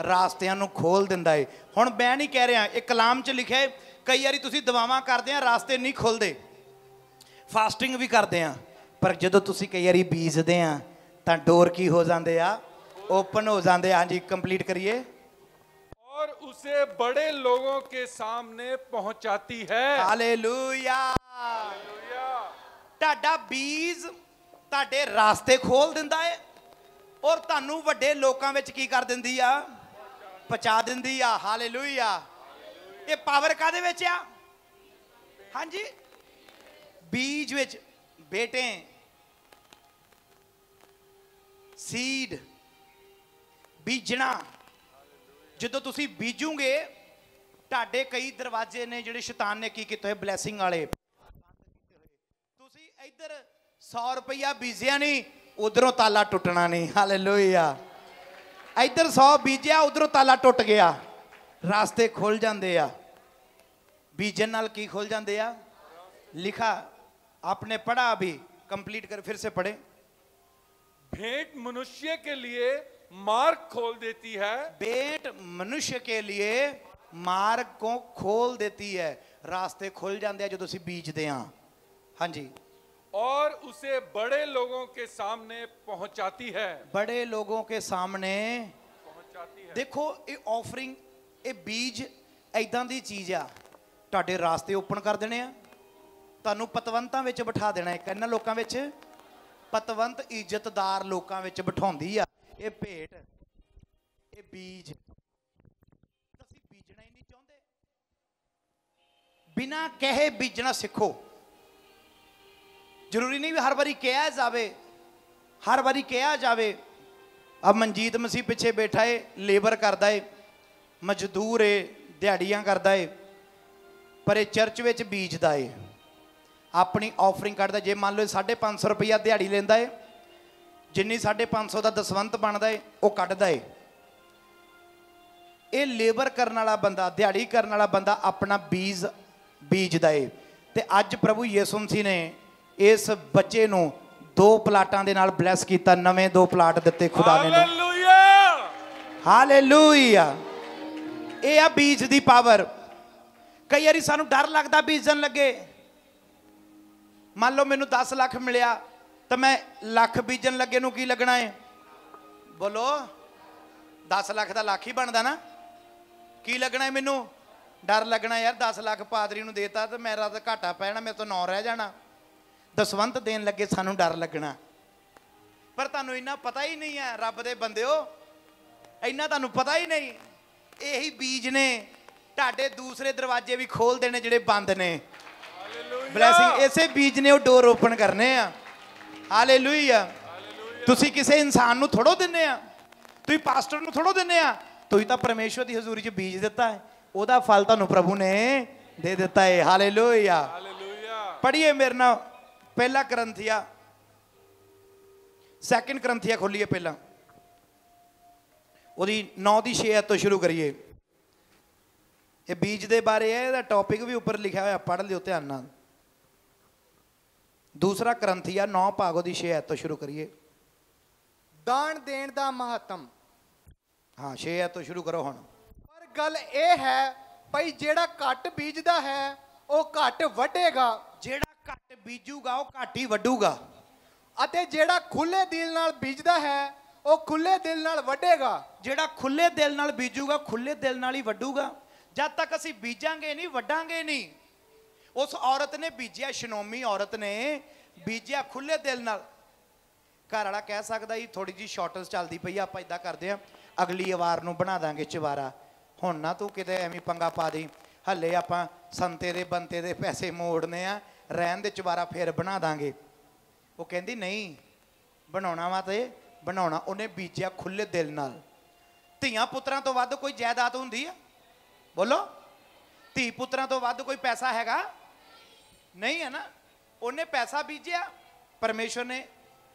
ਰਾਸਤਿਆਂ ਨੂੰ ਖੋਲ ਦਿੰਦਾ ਏ ਹੁਣ ਮੈਂ ਨਹੀਂ ਕਹਿ ਰਿਹਾ ਇਹ ਕਲਾਮ 'ਚ ਲਿਖਿਆ ਏ ਕਈ ਵਾਰੀ ਤੁਸੀਂ ਦਵਾਵਾਂ ਕਰਦੇ ਆ ਰਾਸਤੇ ਨਹੀਂ ਖੁੱਲਦੇ ਫਾਸਟਿੰਗ ਵੀ ਕਰਦੇ ਆ ਪਰ ਜਦੋਂ ਤੁਸੀਂ ਕਈ ਵਾਰੀ ਬੀਜਦੇ ਆ ਤਾਂ ਡੋਰ ਕੀ ਹੋ ਜਾਂਦੇ ਆ ਓਪਨ ਹੋ ਜਾਂਦੇ ਆ ਹਾਂਜੀ ਕੰਪਲੀਟ ਕਰੀਏ और उसे बड़े लोगों के सामने पहुंचाती है ਹਾਲੇਲੂਇਆ ਤੁਹਾਡਾ ਬੀਜ ਤੁਹਾਡੇ ਰਾਸਤੇ ਖੋਲ ਦਿੰਦਾ ਏ ਔਰ ਤੁਹਾਨੂੰ ਵੱਡੇ ਲੋਕਾਂ ਵਿੱਚ ਕੀ ਕਰ ਦਿੰਦੀ ਆ? ਪਹੁੰਚਾ ਦਿੰਦੀ ਆ। ਹਾਲੇਲੂਇਆ ਇਹ ਪਾਵਰ ਕਾਦੇ ਵਿੱਚ ਆ? ਹਾਂਜੀ। ਬੀਜ ਵਿੱਚ ਬੇਟੇ ਸੀਡ ਬੀਜਣਾ। ਜਦੋਂ ਤੁਸੀਂ ਬੀਜੋਗੇ, ਤੁਹਾਡੇ ਕਈ ਦਰਵਾਜ਼ੇ ਨੇ ਜਿਹੜੇ ਸ਼ੈਤਾਨ ਨੇ ਕੀ ਕੀਤੇ ਹੋਏ? ਬਲੇਸਿੰਗ ਵਾਲੇ। ਇੱਧਰ 100 ਰੁਪਈਆ ਬੀਜਿਆ ਨਹੀਂ ਉਧਰੋਂ ਤਾਲਾ ਟੁੱਟਣਾ ਨਹੀਂ ਹਾਲੇਲੂਇਆ ਇੱਧਰ 100 ਬੀਜਿਆ ਉਧਰੋਂ ਤਾਲਾ ਟੁੱਟ ਗਿਆ ਰਾਸਤੇ ਖੁੱਲ ਜਾਂਦੇ ਆ ਬੀਜਣ ਨਾਲ ਕੀ ਖੁੱਲ ਜਾਂਦੇ ਆ ਲਿਖਾ आपने पढ़ा अभी कंप्लीट कर फिर से पढ़े भेंट मनुष्य के लिए मार्ग खोल देती है बेट मनुष्य के लिए ਮਾਰਗ ਕੋ ਖੋਲ ਦੇਤੀ ਹੈ ਰਾਸਤੇ ਖੁੱਲ ਜਾਂਦੇ ਆ ਜਦੋਂ ਅਸੀਂ ਬੀਜਦੇ ਹਾਂ ਹਾਂਜੀ और उसे बड़े लोगों के सामने पहुंचाती है ਬੜੇ ਲੋਗੋਂ ਕੇ ਸਾਹਮਣੇ पहुंचाती है ਦੇਖੋ ਇਹ ਆਫਰਿੰਗ ਇਹ ਬੀਜ ਐਦਾਂ ਦੀ ਚੀਜ਼ ਆ ਤੁਹਾਡੇ ਰਾਸਤੇ ਓਪਨ ਕਰ ਦੇਣੇ ਆ ਤੁਹਾਨੂੰ ਪਤਵੰਤਾਂ ਵਿੱਚ ਬਿਠਾ ਦੇਣਾ ਇੱਕ ਇਹਨਾਂ ਲੋਕਾਂ ਵਿੱਚ ਪਤਵੰਤ ਇੱਜ਼ਤਦਾਰ ਲੋਕਾਂ ਵਿੱਚ ਬਿਠਾਉਂਦੀ ਆ ਇਹ ਭੇਟ ਇਹ ਬੀਜ ਤੁਸੀਂ ਬੀਜਣਾ ਹੀ ਨਹੀਂ ਚਾਹੁੰਦੇ ਬਿਨਾ ਕਹੇ ਬੀਜਣਾ ਸਿੱਖੋ ਜ਼ਰੂਰੀ ਨਹੀਂ ਵੀ ਹਰ ਵਾਰੀ ਕਿਹਾ ਜਾਵੇ, ਹਰ ਵਾਰੀ ਕਿਹਾ ਜਾਵੇ ਆ ਮਨਜੀਤ ਮਸੀਹ ਪਿੱਛੇ ਬੈਠਾ ਏ ਲੇਬਰ ਕਰਦਾ ਏ, ਮਜ਼ਦੂਰ ਏ, ਦਿਹਾੜੀਆਂ ਕਰਦਾ ਏ, ਪਰ ਇਹ ਚਰਚ ਵਿੱਚ ਬੀਜਦਾ ਏ। ਆਪਣੀ ਆਫਰਿੰਗ ਕੱਢਦਾ, ਜੇ ਮੰਨ ਲਓ 550 ਰੁਪਈਆ ਦਿਹਾੜੀ ਲੈਂਦਾ ਏ, ਜਿੰਨੀ 550 ਦਾ ਦਸਵੰਤ ਬਣਦਾ ਏ, ਉਹ ਕੱਢਦਾ ਏ। ਇਹ ਲੇਬਰ ਕਰਨ ਵਾਲਾ ਬੰਦਾ, ਦਿਹਾੜੀ ਕਰਨ ਵਾਲਾ ਬੰਦਾ ਆਪਣਾ ਬੀਜ ਬੀਜਦਾ ਏ। ਤੇ ਅੱਜ ਪ੍ਰਭੂ ਯਿਸੂ ਮਸੀਹ ਨੇ ਇਸ ਬੱਚੇ ਨੂੰ ਦੋ ਪਲਾਟਾਂ ਦੇ ਨਾਲ ਬਲੈਸ ਕੀਤਾ ਨਵੇਂ ਦੋ ਪਲਾਟ ਦਿੱਤੇ ਖੁਦਾ ਨੇ ਹਾਲੇਲੂਇਆ ਹਾਲੇਲੂਇਆ ਇਹ ਆ ਬੀਜ ਦੀ ਪਾਵਰ ਕਈ ਵਾਰੀ ਸਾਨੂੰ ਡਰ ਲੱਗਦਾ ਬੀਜਣ ਲੱਗੇ। ਮੰਨ ਲਓ ਮੈਨੂੰ 10 ਲੱਖ ਮਿਲਿਆ ਤਾਂ ਮੈਂ ਲੱਖ ਬੀਜਣ ਲੱਗੇ ਨੂੰ ਕੀ ਲੱਗਣਾ ਹੈ ਬੋਲੋ 10 ਲੱਖ ਦਾ ਲੱਖ ਹੀ ਬਣਦਾ ਨਾ। ਕੀ ਲੱਗਣਾ ਹੈ ਮੈਨੂੰ? ਡਰ ਲੱਗਣਾ ਯਾਰ 10 ਲੱਖ ਪਾਦਰੀ ਨੂੰ ਦੇਤਾ ਤੇ ਮੇਰਾ ਤਾਂ ਘਾਟਾ ਪੈਣਾ ਮੇਰੇ ਤੋਂ ਨੌ ਰਹਿ ਜਾਣਾ। ਦਸਵੰਤ ਦੇਣ ਲੱਗੇ ਸਾਨੂੰ ਡਰ ਲੱਗਣਾ। ਪਰ ਤੁਹਾਨੂੰ ਇੰਨਾ ਪਤਾ ਹੀ ਨਹੀਂ ਹੈ ਰੱਬ ਦੇ ਬੰਦਿਓ। ਇੰਨਾ ਤੁਹਾਨੂੰ ਪਤਾ ਹੀ ਨਹੀਂ। ਇਹੀ ਬੀਜ ਨੇ। ਤੁਹਾਡੇ ਦੂਸਰੇ ਦਰਵਾਜ਼ੇ ਵੀ ਖੋਲ ਦੇਣੇ ਜਿਹੜੇ ਬੰਦ ਨੇ। ਬਲੇਸਿੰਗ ਇਸੇ ਬੀਜ ਨੇ ਉਹ ਡੋਰ ਓਪਨ ਕਰਨੇ ਆ। ਹਾਲੇਲੂਇਆ ਤੁਸੀਂ ਕਿਸੇ ਇਨਸਾਨ ਨੂੰ ਥੋੜੋ ਦਿੰਨੇ ਆ। ਤੁਸੀਂ ਪਾਸਟਰ ਨੂੰ ਥੋੜੋ ਦਿੰਨੇ ਆ। ਤੁਸੀਂ ਤਾਂ ਪਰਮੇਸ਼ਵਰ ਦੀ ਹਜ਼ੂਰੀ 'ਚ ਬੀਜ ਦਿੱਤਾ ਹੈ। ਉਹਦਾ ਫਲ ਤੁਹਾਨੂੰ ਪ੍ਰਭੂ ਨੇ ਦੇ ਦਿੱਤਾ ਹੈ। ਹਾਲੇਲੂਇਆ ਹਾਲੇਲੂਇਆ ਪੜ੍ਹੀਏ ਮੇਰੇ ਨਾਲ। ਪਹਿਲਾ ਕਰੰਥੀਆ ਸੈਕਿੰਡ ਕਰੰਥੀਆ ਖੋਲੀਏ ਪਹਿਲਾਂ। ਉਹਦੀ 9 ਦੀ 6 ਤੋਂ ਸ਼ੁਰੂ ਕਰੀਏ। ਇਹ ਬੀਜ ਦੇ ਬਾਰੇ ਹੈ ਇਹਦਾ ਟੌਪਿਕ ਵੀ ਉੱਪਰ ਲਿਖਿਆ ਹੋਇਆ ਪੜ੍ਹ ਲਿਓ ਧਿਆਨ ਨਾਲ। ਦੂਸਰਾ ਕਰੰਥੀਆ 9 ਭਾਗ ਉਹਦੀ 6 ਤੋਂ ਸ਼ੁਰੂ ਕਰੀਏ। ਦਾਨ ਦੇਣ ਦਾ ਮਹੱਤਮ। ਹਾਂ 6 ਤੋਂ ਸ਼ੁਰੂ ਕਰੋ ਹੁਣ। ਪਰ ਗੱਲ ਇਹ ਹੈ ਭਈ ਜਿਹੜਾ ਘੱਟ ਬੀਜਦਾ ਹੈ ਉਹ ਘੱਟ ਵੱਢੇਗਾ। ਘੱਟ ਬੀਜੂਗਾ, ਉਹ ਘੱਟ ਹੀ ਵੱਢੂਗਾ। ਅਤੇ ਜਿਹੜਾ ਖੁੱਲੇ ਦਿਲ ਨਾਲ ਬੀਜਦਾ ਹੈ, ਉਹ ਖੁੱਲੇ ਦਿਲ ਨਾਲ ਵੱਢੇਗਾ। ਜਿਹੜਾ ਖੁੱਲੇ ਦਿਲ ਨਾਲ ਬੀਜੂਗਾ ਖੁੱਲੇ ਦਿਲ ਨਾਲ ਹੀ ਵੱਢੂਗਾ। ਜਦ ਤੱਕ ਅਸੀਂ ਬੀਜਾਂਗੇ ਨਹੀਂ, ਵੱਢਾਂਗੇ ਨਹੀਂ। ਉਸ ਔਰਤ ਨੇ ਬੀਜਿਆ ਸ਼ਨੋਮੀ ਔਰਤ ਨੇ ਬੀਜਿਆ ਖੁੱਲੇ ਦਿਲ ਨਾਲ। ਘਰ ਵਾਲਾ ਕਹਿ ਸਕਦਾ ਜੀ ਥੋੜੀ ਜੀ ਸ਼ਾਰਟੇਜ ਚੱਲਦੀ ਪਈ ਆ, ਆਪਾਂ ਇਦਾਂ ਕਰਦੇ ਆ ਅਗਲੀ ਵਾਰ ਨੂੰ ਬਣਾ ਦਾਂਗੇ ਚਵਾਰਾ ਹੁਣ ਨਾ ਤੂੰ ਕਿਤੇ ਐਵੇਂ ਪੰਗਾ ਪਾ ਦੇ ਹੱਲੇ ਆਪਾਂ ਸੰਤੇ ਦੇ ਬੰਤੇ ਦੇ ਪੈਸੇ ਮੋੜਨੇ ਆ। ਰਹਿਣ ਦੇ ਚਵਾਰਾ ਫੇਰ ਬਣਾ ਦਾਂਗੇ। ਉਹ ਕਹਿੰਦੀ ਨਹੀਂ ਬਣਾਉਣਾ ਵਾ ਤੇ ਬਣਾਉਣਾ। ਉਹਨੇ ਬੀਜਿਆ ਖੁੱਲੇ ਦਿਲ ਨਾਲ। ਧੀਆਂ ਪੁੱਤਰਾਂ ਤੋਂ ਵੱਧ ਕੋਈ ਜਾਇਦਾਦ ਹੁੰਦੀ ਆ? ਬੋਲੋ। ਧੀ ਪੁੱਤਰਾਂ ਤੋਂ ਵੱਧ ਕੋਈ ਪੈਸਾ ਹੈਗਾ? ਨਹੀਂ ਹੈ ਨਾ। ਉਹਨੇ ਪੈਸਾ ਬੀਜਿਆ ਪਰਮੇਸ਼ਵਰ ਨੇ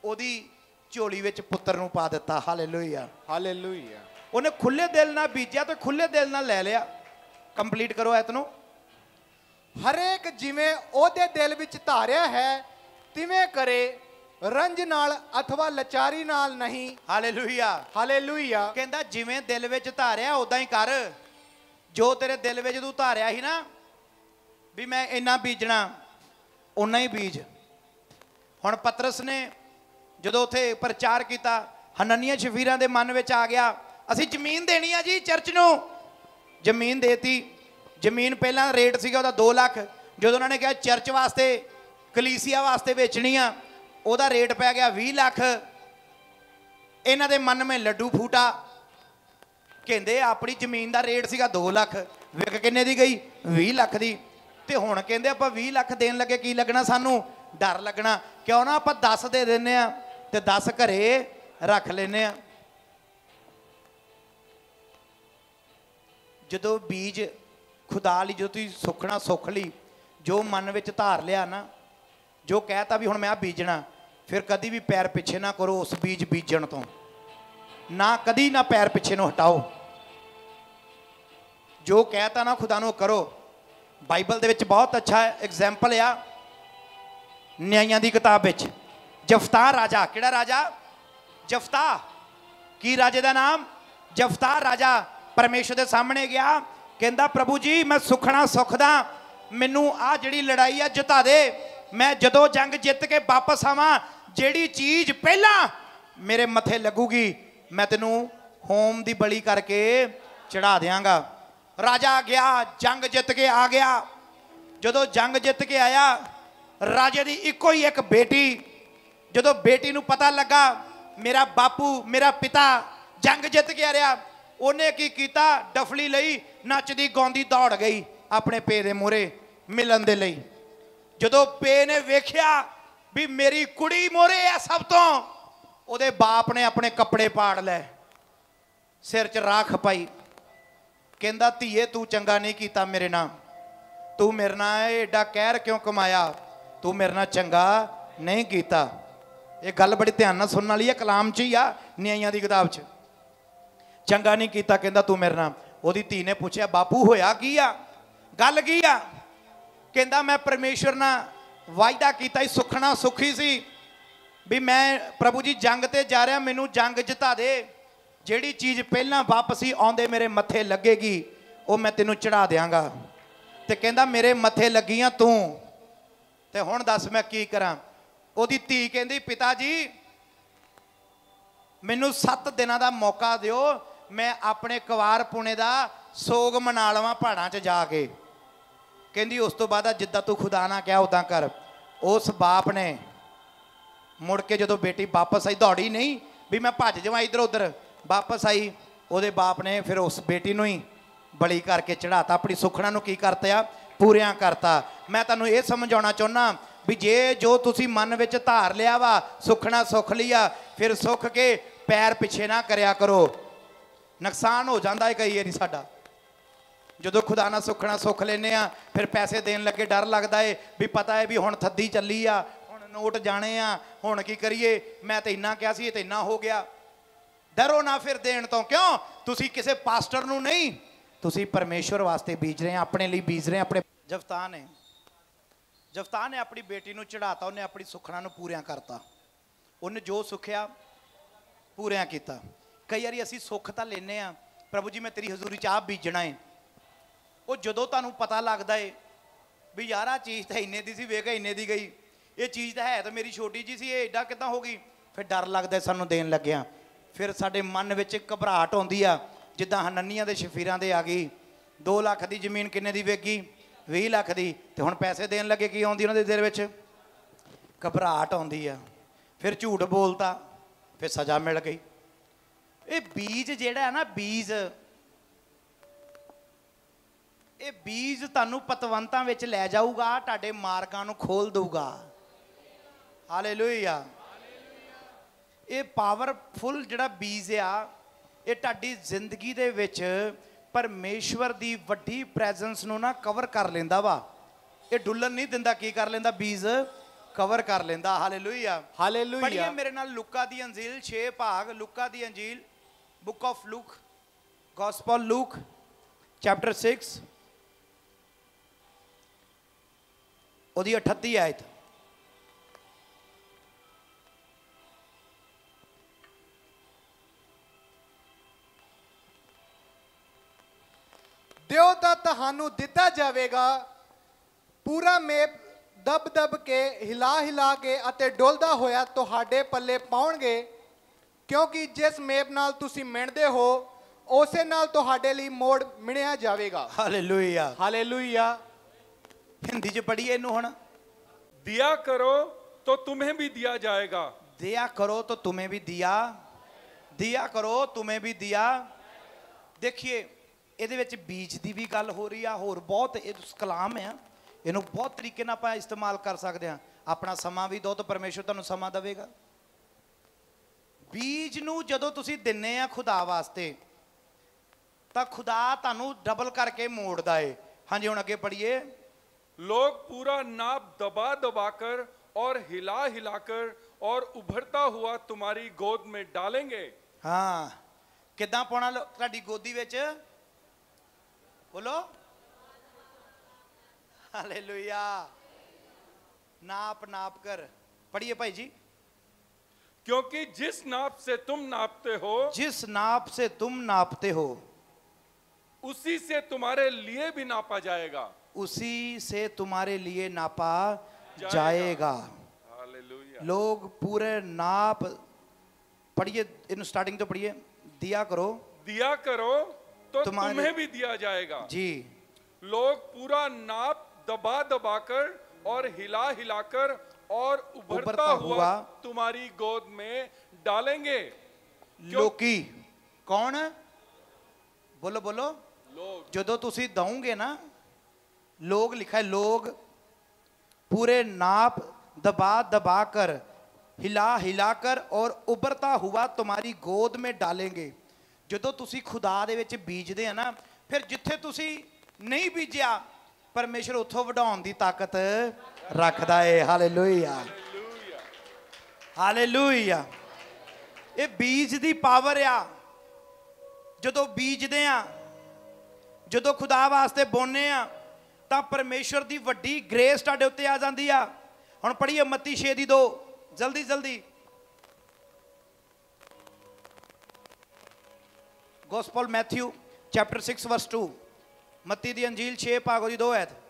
ਉਹਦੀ ਝੋਲੀ ਵਿੱਚ ਪੁੱਤਰ ਨੂੰ ਪਾ ਦਿੱਤਾ। ਹਾਲੇਲੂਇਆ। ਹਾਲੇਲੂਇਆ। ਉਹਨੇ ਖੁੱਲੇ ਦਿਲ ਨਾਲ ਬੀਜਿਆ ਤੇ ਖੁੱਲੇ ਦਿਲ ਨਾਲ ਲੈ ਲਿਆ। ਕੰਪਲੀਟ ਕਰੋ ਐਤ ਨੂੰ ਹਰੇਕ ਜਿਵੇਂ ਉਹਦੇ ਦਿਲ ਵਿੱਚ ਧਾਰਿਆ ਹੈ ਤਿਵੇਂ ਕਰੇ ਰੰਜ ਨਾਲ ਅਥਵਾ ਲਚਾਰੀ ਨਾਲ ਨਹੀਂ। ਹਾਲੇਲੂਇਆ ਹਾਲੇਲੂਇਆ ਕਹਿੰਦਾ ਜਿਵੇਂ ਦਿਲ ਵਿੱਚ ਧਾਰਿਆ ਉਦਾਂ ਹੀ ਕਰ। ਜੋ ਤੇਰੇ ਦਿਲ ਵਿੱਚ ਤੂੰ ਧਾਰਿਆ ਸੀ ਨਾ ਵੀ ਮੈਂ ਇੰਨਾ ਬੀਜਣਾ ਉਨਾ ਹੀ ਬੀਜ। ਹੁਣ ਪਤਰਸ ਨੇ ਜਦੋਂ ਉੱਥੇ ਪ੍ਰਚਾਰ ਕੀਤਾ ਹਨਨੀਆ ਸ਼ਫੀਰਾਂ ਦੇ ਮਨ ਵਿੱਚ ਆ ਗਿਆ ਅਸੀਂ ਜ਼ਮੀਨ ਦੇਣੀ ਆ ਜੀ ਚਰਚ ਨੂੰ। ਜ਼ਮੀਨ ਦੇਤੀ ਜ਼ਮੀਨ ਪਹਿਲਾਂ ਰੇਟ ਸੀਗਾ ਉਹਦਾ 2 ਲੱਖ, ਜਦੋਂ ਉਹਨਾਂ ਨੇ ਕਿਹਾ ਚਰਚ ਵਾਸਤੇ, ਕਲੀਸੀਆ ਵਾਸਤੇ ਵੇਚਣੀ ਆ, ਉਹਦਾ ਰੇਟ ਪੈ ਗਿਆ 20 ਲੱਖ। ਇਹਨਾਂ ਦੇ ਮਨ ਮੇ ਲੱਡੂ ਫੂਟਾ। ਕਹਿੰਦੇ ਆਪਣੀ ਜ਼ਮੀਨ ਦਾ ਰੇਟ ਸੀਗਾ 2 ਲੱਖ, ਵਿਕ ਕਿੰਨੇ ਦੀ ਗਈ? 20 ਲੱਖ ਦੀ। ਤੇ ਹੁਣ ਕਹਿੰਦੇ ਆਪਾਂ 20 ਲੱਖ ਦੇਣ ਲੱਗੇ, ਕੀ ਲੱਗਣਾ ਸਾਨੂੰ? ਡਰ ਲੱਗਣਾ। ਕਿਉਂ ਨਾ ਆਪਾਂ 10 ਦੇ ਦਿੰਨੇ ਆ, ਤੇ 10 ਘਰੇ ਰੱਖ ਲੈਨੇ ਆ। ਜਦੋਂ ਬੀਜ ਖੁਦਾ ਲਈ ਜਦੋਂ ਤੁਸੀਂ ਸੁੱਖਣਾ ਸੁੱਖ ਲਈ ਜੋ ਮਨ ਵਿੱਚ ਧਾਰ ਲਿਆ ਨਾ, ਜੋ ਕਹਿਤਾ ਵੀ ਹੁਣ ਮੈਂ ਆ ਬੀਜਣਾ, ਫਿਰ ਕਦੀ ਵੀ ਪੈਰ ਪਿੱਛੇ ਨਾ ਕਰੋ ਉਸ ਬੀਜ ਬੀਜਣ ਤੋਂ। ਨਾ ਕਦੀ ਨਾ ਪੈਰ ਪਿੱਛੇ ਨੂੰ ਹਟਾਓ। ਜੋ ਕਹਿਤਾ ਨਾ ਖੁਦਾ ਨੂੰ ਕਰੋ। ਬਾਈਬਲ ਦੇ ਵਿੱਚ ਬਹੁਤ ਅੱਛਾ ਐਗਜ਼ਾਮਪਲ ਆ, ਨਿਆਂਇਆਂ ਦੀ ਕਿਤਾਬ ਵਿੱਚ। ਜਫਤਾ ਰਾਜਾ, ਕਿਹੜਾ ਰਾਜਾ? ਜਫਤਾ। ਕੀ ਰਾਜੇ ਦਾ ਨਾਮ? ਜਫਤਾ ਰਾਜਾ। ਪਰਮੇਸ਼ਰ ਦੇ ਸਾਹਮਣੇ ਗਿਆ। ਕਹਿੰਦਾ, ਪ੍ਰਭੂ ਜੀ, ਮੈਂ ਸੁਖਣਾ ਸੁਖਦਾ। ਮੈਨੂੰ ਆ ਜਿਹੜੀ ਲੜਾਈ ਆ, ਜਿਤਾ ਦੇ। ਮੈਂ ਜਦੋਂ ਜੰਗ ਜਿੱਤ ਕੇ ਵਾਪਸ ਆਵਾਂ, ਜਿਹੜੀ ਚੀਜ਼ ਪਹਿਲਾਂ ਮੇਰੇ ਮੱਥੇ ਲੱਗੂਗੀ, ਮੈਂ ਤੈਨੂੰ ਹੋਮ ਦੀ ਬਲੀ ਕਰਕੇ ਚੜਾ ਦਿਆਂਗਾ। ਰਾਜਾ ਗਿਆ, ਜੰਗ ਜਿੱਤ ਕੇ ਆ ਗਿਆ। ਜਦੋਂ ਜੰਗ ਜਿੱਤ ਕੇ ਆਇਆ, ਰਾਜੇ ਦੀ ਇੱਕੋ ਹੀ ਇੱਕ ਬੇਟੀ, ਜਦੋਂ ਬੇਟੀ ਨੂੰ ਪਤਾ ਲੱਗਾ, ਮੇਰਾ ਬਾਪੂ, ਮੇਰਾ ਪਿਤਾ ਜੰਗ ਜਿੱਤ ਕੇ ਆ ਰਿਹਾ ਉਹਨੇ ਕੀ ਕੀਤਾ? ਡਫਲੀ ਲਈ, ਨੱਚਦੀ, ਗਾਉਂਦੀ, ਦੌੜ ਗਈ ਆਪਣੇ ਪੇ ਦੇ ਮੂਹਰੇ ਮਿਲਣ ਦੇ ਲਈ। ਜਦੋਂ ਪੇ ਨੇ ਵੇਖਿਆ ਵੀ ਮੇਰੀ ਕੁੜੀ ਮੋਰੇ ਆ ਸਭ ਤੋਂ, ਉਹਦੇ ਬਾਪ ਨੇ ਆਪਣੇ ਕੱਪੜੇ ਪਾੜ ਲੈ ਸਿਰ 'ਚ ਰਾਖ ਪਾਈ। ਕਹਿੰਦਾ, ਧੀਏ, ਤੂੰ ਚੰਗਾ ਨਹੀਂ ਕੀਤਾ ਮੇਰੇ ਨਾਲ। ਤੂੰ ਮੇਰੇ ਨਾਲ ਇਹ ਏਡਾ ਕਹਿਰ ਕਿਉਂ ਕਮਾਇਆ? ਤੂੰ ਮੇਰੇ ਨਾਲ ਚੰਗਾ ਨਹੀਂ ਕੀਤਾ। ਇਹ ਗੱਲ ਬੜੀ ਧਿਆਨ ਨਾਲ ਸੁਣਨ ਵਾਲੀ ਹੈ ਕਲਾਮ 'ਚ ਹੀ ਆ ਨਿਆਈਆਂ ਦੀ ਕਿਤਾਬ 'ਚ। ਚੰਗਾ ਨਹੀਂ ਕੀਤਾ, ਕਹਿੰਦਾ ਤੂੰ ਮੇਰੇ ਨਾਲ। ਉਹਦੀ ਧੀ ਨੇ ਪੁੱਛਿਆ, ਬਾਪੂ, ਹੋਇਆ ਕੀ ਆ? ਗੱਲ ਕੀ ਆ? ਕਹਿੰਦਾ, ਮੈਂ ਪਰਮੇਸ਼ਵਰ ਨਾਲ ਵਾਅਦਾ ਕੀਤਾ ਸੀ, ਸੁਖਣਾ ਸੁਖੀ ਸੀ ਵੀ ਮੈਂ ਪ੍ਰਭੂ ਜੀ ਜੰਗ ਤੇ ਜਾ ਰਿਹਾ, ਮੈਨੂੰ ਜੰਗ ਜਿਤਾ ਦੇ। ਜਿਹੜੀ ਚੀਜ਼ ਪਹਿਲਾਂ ਵਾਪਸੀ ਆਉਂਦੇ ਮੇਰੇ ਮੱਥੇ ਲੱਗੇਗੀ, ਉਹ ਮੈਂ ਤੈਨੂੰ ਚੜਾ ਦਿਆਂਗਾ। ਤੇ ਕਹਿੰਦਾ, ਮੇਰੇ ਮੱਥੇ ਲੱਗੀਆਂ ਤੂੰ। ਤੇ ਹੁਣ ਦੱਸ ਮੈਂ ਕੀ ਕਰਾਂ? ਉਹਦੀ ਧੀ ਕਹਿੰਦੀ, ਪਿਤਾ ਜੀ, ਮੈਨੂੰ 7 ਦਿਨਾਂ ਦਾ ਮੌਕਾ ਦਿਓ ਮੈਂ ਆਪਣੇ ਕੁਵਾਰ ਪੁਣੇ ਦਾ ਸੋਗ ਮਨਾ ਲਵਾਂ ਪਹਾੜਾਂ 'ਚ ਜਾ ਕੇ। ਕਹਿੰਦੀ, ਉਸ ਤੋਂ ਬਾਅਦ ਜਿੱਦਾਂ ਤੂੰ ਖੁਦਾ ਨਾ ਕਿਹਾ ਉਦਾਂ ਕਰ। ਉਸ ਬਾਪ ਨੇ ਮੁੜ ਕੇ ਜਦੋਂ ਬੇਟੀ ਵਾਪਸ ਆਈ, ਦੌੜੀ ਨਹੀਂ, ਵੀ ਮੈਂ ਭੱਜ ਜਾਵਾਂ ਇੱਧਰ ਉੱਧਰ। ਵਾਪਸ ਆਈ, ਉਹਦੇ ਬਾਪ ਨੇ ਫਿਰ ਉਸ ਬੇਟੀ ਨੂੰ ਹੀ ਬਲੀ ਕਰਕੇ ਚੜਾਤਾ ਆਪਣੀ ਸੁਖਣਾ ਨੂੰ ਕੀ ਕਰਤਾ ਪੂਰਿਆਂ ਕਰਤਾ। ਮੈਂ ਤੁਹਾਨੂੰ ਇਹ ਸਮਝਾਉਣਾ ਚਾਹੁੰਦਾ ਵੀ ਜੇ ਜੋ ਤੁਸੀਂ ਮਨ ਵਿੱਚ ਧਾਰ ਲਿਆ ਵਾ, ਸੁਖਣਾ ਸੁਖ ਲਿਆ, ਫਿਰ ਸੁੱਖ ਕੇ ਪੈਰ ਪਿੱਛੇ ਨਾ ਕਰਿਆ ਕਰੋ। ਨੁਕਸਾਨ ਹੋ ਜਾਂਦਾ ਹੈ ਕਈ ਵਾਰੀ ਸਾਡਾ। ਜਦੋਂ ਖੁਦਾ ਨਾਲ ਸੁੱਖਣਾ ਸੁੱਖ ਲੈਨੇ ਆ ਫਿਰ ਪੈਸੇ ਦੇਣ ਲੱਗੇ ਡਰ ਲੱਗਦਾ ਏ ਵੀ ਪਤਾ ਏ ਵੀ ਹੁਣ ਥੱਦੀ ਚੱਲੀ ਆ, ਹੁਣ ਨੋਟ ਜਾਣੇ ਆ, ਹੁਣ ਕੀ ਕਰੀਏ? ਮੈਂ ਤਾਂ ਇੰਨਾ ਕਿਹਾ ਸੀ, ਇਹ ਤਾਂ ਇੰਨਾ ਹੋ ਗਿਆ। ਡਰੋ ਨਾ ਫਿਰ ਦੇਣ ਤੋਂ। ਕਿਉਂ? ਤੁਸੀਂ ਕਿਸੇ ਪਾਸਟਰ ਨੂੰ ਨਹੀਂ। ਤੁਸੀਂ ਪਰਮੇਸ਼ਵਰ ਵਾਸਤੇ ਬੀਜ ਰਹੇ ਆ, ਆਪਣੇ ਲਈ ਬੀਜ ਰਹੇ ਆ, ਆਪਣੇ ਜਫਤਾ ਨੇ। ਜਫਤਾ ਨੇ ਆਪਣੀ ਬੇਟੀ ਨੂੰ ਚੜਾਤਾ ਉਹਨੇ ਆਪਣੀ ਸੁਖਣਾ ਨੂੰ ਪੂਰਿਆਂ ਕਰਤਾ। ਉਹਨੇ ਜੋ ਸੁਖਿਆ, ਪੂਰਿਆਂ ਕੀਤਾ। ਕਈ ਵਾਰੀ ਅਸੀਂ ਸੁੱਖ ਤਾਂ ਲੈਨੇ ਆ ਪ੍ਰਭੂ ਜੀ, ਮੈਂ ਤੇਰੀ ਹਜ਼ੂਰੀ ਚ ਆਪ ਬੀਜਣਾ ਏ। ਉਹ ਜਦੋਂ ਤੁਹਾਨੂੰ ਪਤਾ ਲੱਗਦਾ ਏ ਵੀ ਯਾਰ, ਆਹ ਚੀਜ਼ ਤਾਂ ਇੰਨੇ ਦੀ ਸੀ, ਵੇਖ ਇੰਨੇ ਦੀ ਗਈ। ਇਹ ਚੀਜ਼ ਤਾਂ ਹੈ ਤਾਂ ਮੇਰੀ ਛੋਟੀ ਜੀ ਸੀ, ਇਹ ਐਡਾ ਕਿਦਾਂ ਹੋ ਗਈ? ਫਿਰ ਡਰ ਲੱਗਦਾ ਸਾਨੂੰ ਦੇਣ ਲੱਗਿਆ। ਫਿਰ ਸਾਡੇ ਮਨ ਵਿੱਚ ਘਬਰਾਹਟ ਆਉਂਦੀ ਆ, ਜਿੱਦਾਂ ਹਨੰਨੀਆਂ ਦੇ ਸ਼ਫੀਰਾਂ ਦੇ ਆ ਗਈ। 2 ਲੱਖ ਦੀ ਜ਼ਮੀਨ ਕਿੰਨੇ ਦੀ ਵੇਗੀ 20 ਲੱਖ ਦੀ। ਤੇ ਹੁਣ ਪੈਸੇ ਦੇਣ ਲੱਗੇ, ਕੀ ਆਉਂਦੀ ਉਹਨਾਂ ਦੇ ਦਿਲ ਵਿੱਚ? ਘਬਰਾਹਟ ਆਉਂਦੀ ਆ। ਫਿਰ ਝੂਠ ਬੋਲਤਾ, ਫਿਰ ਸਜ਼ਾ ਮਿਲ ਗਈ। ਇਹ ਬੀਜ ਜਿਹੜਾ ਹੈ ਨਾ ਬੀਜ। ਇਹ ਬੀਜ ਤੁਹਾਨੂੰ ਪਤਵੰਤਾਂ ਵਿੱਚ ਲੈ ਜਾਊਗਾ ਤੁਹਾਡੇ ਮਾਰਗਾਂ ਨੂੰ ਖੋਲ ਦਊਗਾ। ਹਾਲੇਲੂਇਆ ਇਹ ਪਾਵਰਫੁਲ ਜਿਹੜਾ ਬੀਜ ਆ ਇਹ ਤੁਹਾਡੀ ਜ਼ਿੰਦਗੀ ਦੇ ਵਿੱਚ ਪਰਮੇਸ਼ਵਰ ਦੀ ਵੱਡੀ ਪ੍ਰੈਜ਼ੈਂਸ ਨੂੰ ਨਾ ਕਵਰ ਕਰ ਲੈਂਦਾ ਵਾ। ਇਹ ਡੁੱਲਣ ਨਹੀਂ ਦਿੰਦਾ ਕੀ ਕਰ ਲੈਂਦਾ ਬੀਜ? ਕਵਰ ਕਰ ਲੈਂਦਾ। ਹਾਲੇਲੂਇਆ ਹਾਲੇਲੂਇਆ ਪੜ੍ਹੀਏ ਮੇਰੇ ਨਾਲ ਲੁੱਕਾ ਦੀ ਅੰਜੀਲ 6 ਭਾਗ ਲੁੱਕਾ ਦੀ ਅੰਜੀਲ। Book of Luke gospel Luke chapter 6 ਉਹਦੀ 38 ਆਇਤ। ਦਿਓ ਤਾਂ ਤੁਹਾਨੂੰ ਦਿੱਤਾ ਜਾਵੇਗਾ, ਪੂਰਾ ਮੇਪ ਦਬ ਦਬ ਕੇ ਹਿਲਾ ਹਿਲਾ ਕੇ ਅਤੇ ਡੋਲਦਾ ਹੋਇਆ ਤੁਹਾਡੇ ਪੱਲੇ ਪਾਉਣਗੇ। ਕਿਉਂਕਿ ਜਿਸ ਮੇਪ ਨਾਲ ਤੁਸੀਂ ਮਿਣਦੇ ਹੋ ਉਸੇ ਨਾਲ ਤੁਹਾਡੇ ਲਈ ਮੋੜ ਮਿਣਿਆ ਜਾਵੇਗਾ ਹਾਲੇਲੂਇਆ ਹਾਲੇਲੂਇਆ ਹਿੰਦੀ ਚ ਪੜ੍ਹੀਏ ਇਹਨੂੰ ਹੁਣ दिया करो तो तुम्हें भी दिया जाएगा ਦਿਆ ਕਰੋ ਤਾਂ ਤੁਮੇ ਵੀ ਦਿਆ ਦਿਆ ਕਰੋ ਤੁਮੇ ਵੀ ਦਿਆ ਦੇਖੀਏ ਇਹਦੇ ਵਿੱਚ ਬੀਜ ਦੀ ਵੀ ਗੱਲ ਹੋ ਰਹੀ ਆ ਹੋਰ ਬਹੁਤ ਇਹ ਕਲਾਮ ਆ ਇਹਨੂੰ ਬਹੁਤ ਤਰੀਕੇ ਨਾਲ ਆਪਾਂ ਇਸਤੇਮਾਲ ਕਰ ਸਕਦੇ ਆ ਆਪਣਾ ਸਮਾਂ ਵੀ ਦੋ ਤਾਂ ਪਰਮੇਸ਼ਰ ਤੁਹਾਨੂੰ ਸਮਾਂ ਦੇਵੇਗਾ ਬੀਜ ਨੂੰ ਜਦੋਂ ਤੁਸੀਂ ਦਿੰਨੇ ਆ ਖੁਦਾ ਵਾਸਤੇ ਤਾਂ ਖੁਦਾ ਤੁਹਾਨੂੰ ਡਬਲ ਕਰਕੇ ਮੋੜਦਾ ਏ ਹਾਂਜੀ ਹੁਣ ਅੱਗੇ ਪੜ੍ਹੀਏ लोग पूरा नाप दबा दबाकर और हिला हिलाकर और उभरता हुआ तुम्हारी गोद में डालेंगे ਹਾਂ ਕਿੱਦਾਂ ਪਾਉਣਾ ਲੋ- ਤੁਹਾਡੀ ਗੋਦੀ ਵਿੱਚ ਬੋਲੋ ਹਾਲੇਲੂਇਆ ਨਾਪ ਨਾਪ ਕਰ ਪੜ੍ਹੀਏ ਭਾਈ ਜੀ क्योंकि जिस नाप से तुम नापते हो जिस नाप से तुम नापते हो उसी से तुम्हारे लिए भी नापा जाएगा। उसी से तुम्हारे लिए नापा जाएगा। जाएगा। लोग पूरे नाप पढ़िए इन स्टार्टिंग तो पढ़िए दिया करो। दिया करो तो तुम्हें भी दिया जाएगा। जी। लोग पूरा नाप दबा दबाकर और हिला हिलाकर और उभरता उभरता हुआ हुआ तुम्हारी गोद में डालेंगे ਲੋਕੀ ਕੌਣ ਬੋਲੋ ਬੋਲੋ लोग ਜਦੋਂ ਤੁਸੀਂ ਦਵੋਗੇ ਨਾ ਲੋਗ ਲਿਖਾ ਹੈ ਲੋਗ पूरे नाप दबा दबा कर हिला हिला कर और उभरता हुआ तुम्हारी गोद में डालेंगे ਜਦੋਂ ਤੁਸੀਂ ਖੁਦਾ ਦੇ ਵਿੱਚ ਬੀਜਦੇ ਆ ਨਾ ਫਿਰ ਜਿੱਥੇ ਤੁਸੀਂ ਨਹੀਂ ਬੀਜਿਆ ਪਰਮੇਸ਼ਰ ਉੱਥੋਂ ਵਢਾਉਣ ਦੀ ਤਾਕਤ ਰੱਖਦਾ ਏ, ਹਾਲੇਲੂਇਆ। ਹਾਲੇਲੂਇਆ। ਇਹ ਬੀਜ ਦੀ ਪਾਵਰ ਆ। ਜਦੋਂ ਬੀਜਦੇ ਆ, ਜਦੋਂ ਖੁਦਾ ਵਾਸਤੇ ਬੋਨੇ ਆ, ਤਾਂ ਪਰਮੇਸ਼ਰ ਦੀ ਵੱਡੀ ਗ੍ਰੇਸ ਤੁਹਾਡੇ ਉੱਤੇ ਆ ਜਾਂਦੀ ਆ। ਹੁਣ ਪੜ੍ਹੀਏ ਮੱਤੀ 6 ਦੀ 2 ਜਲਦੀ ਜਲਦੀ। ਗੋਸਪਲ ਮੈਥਿਊ ਚੈਪਟਰ 6 ਵਰਸ 2 ਮੱਤੀ ਦੀ ਅੰਜੀਲ 6 ਭਾਗੋ ਦੀ 2 ਐਤ।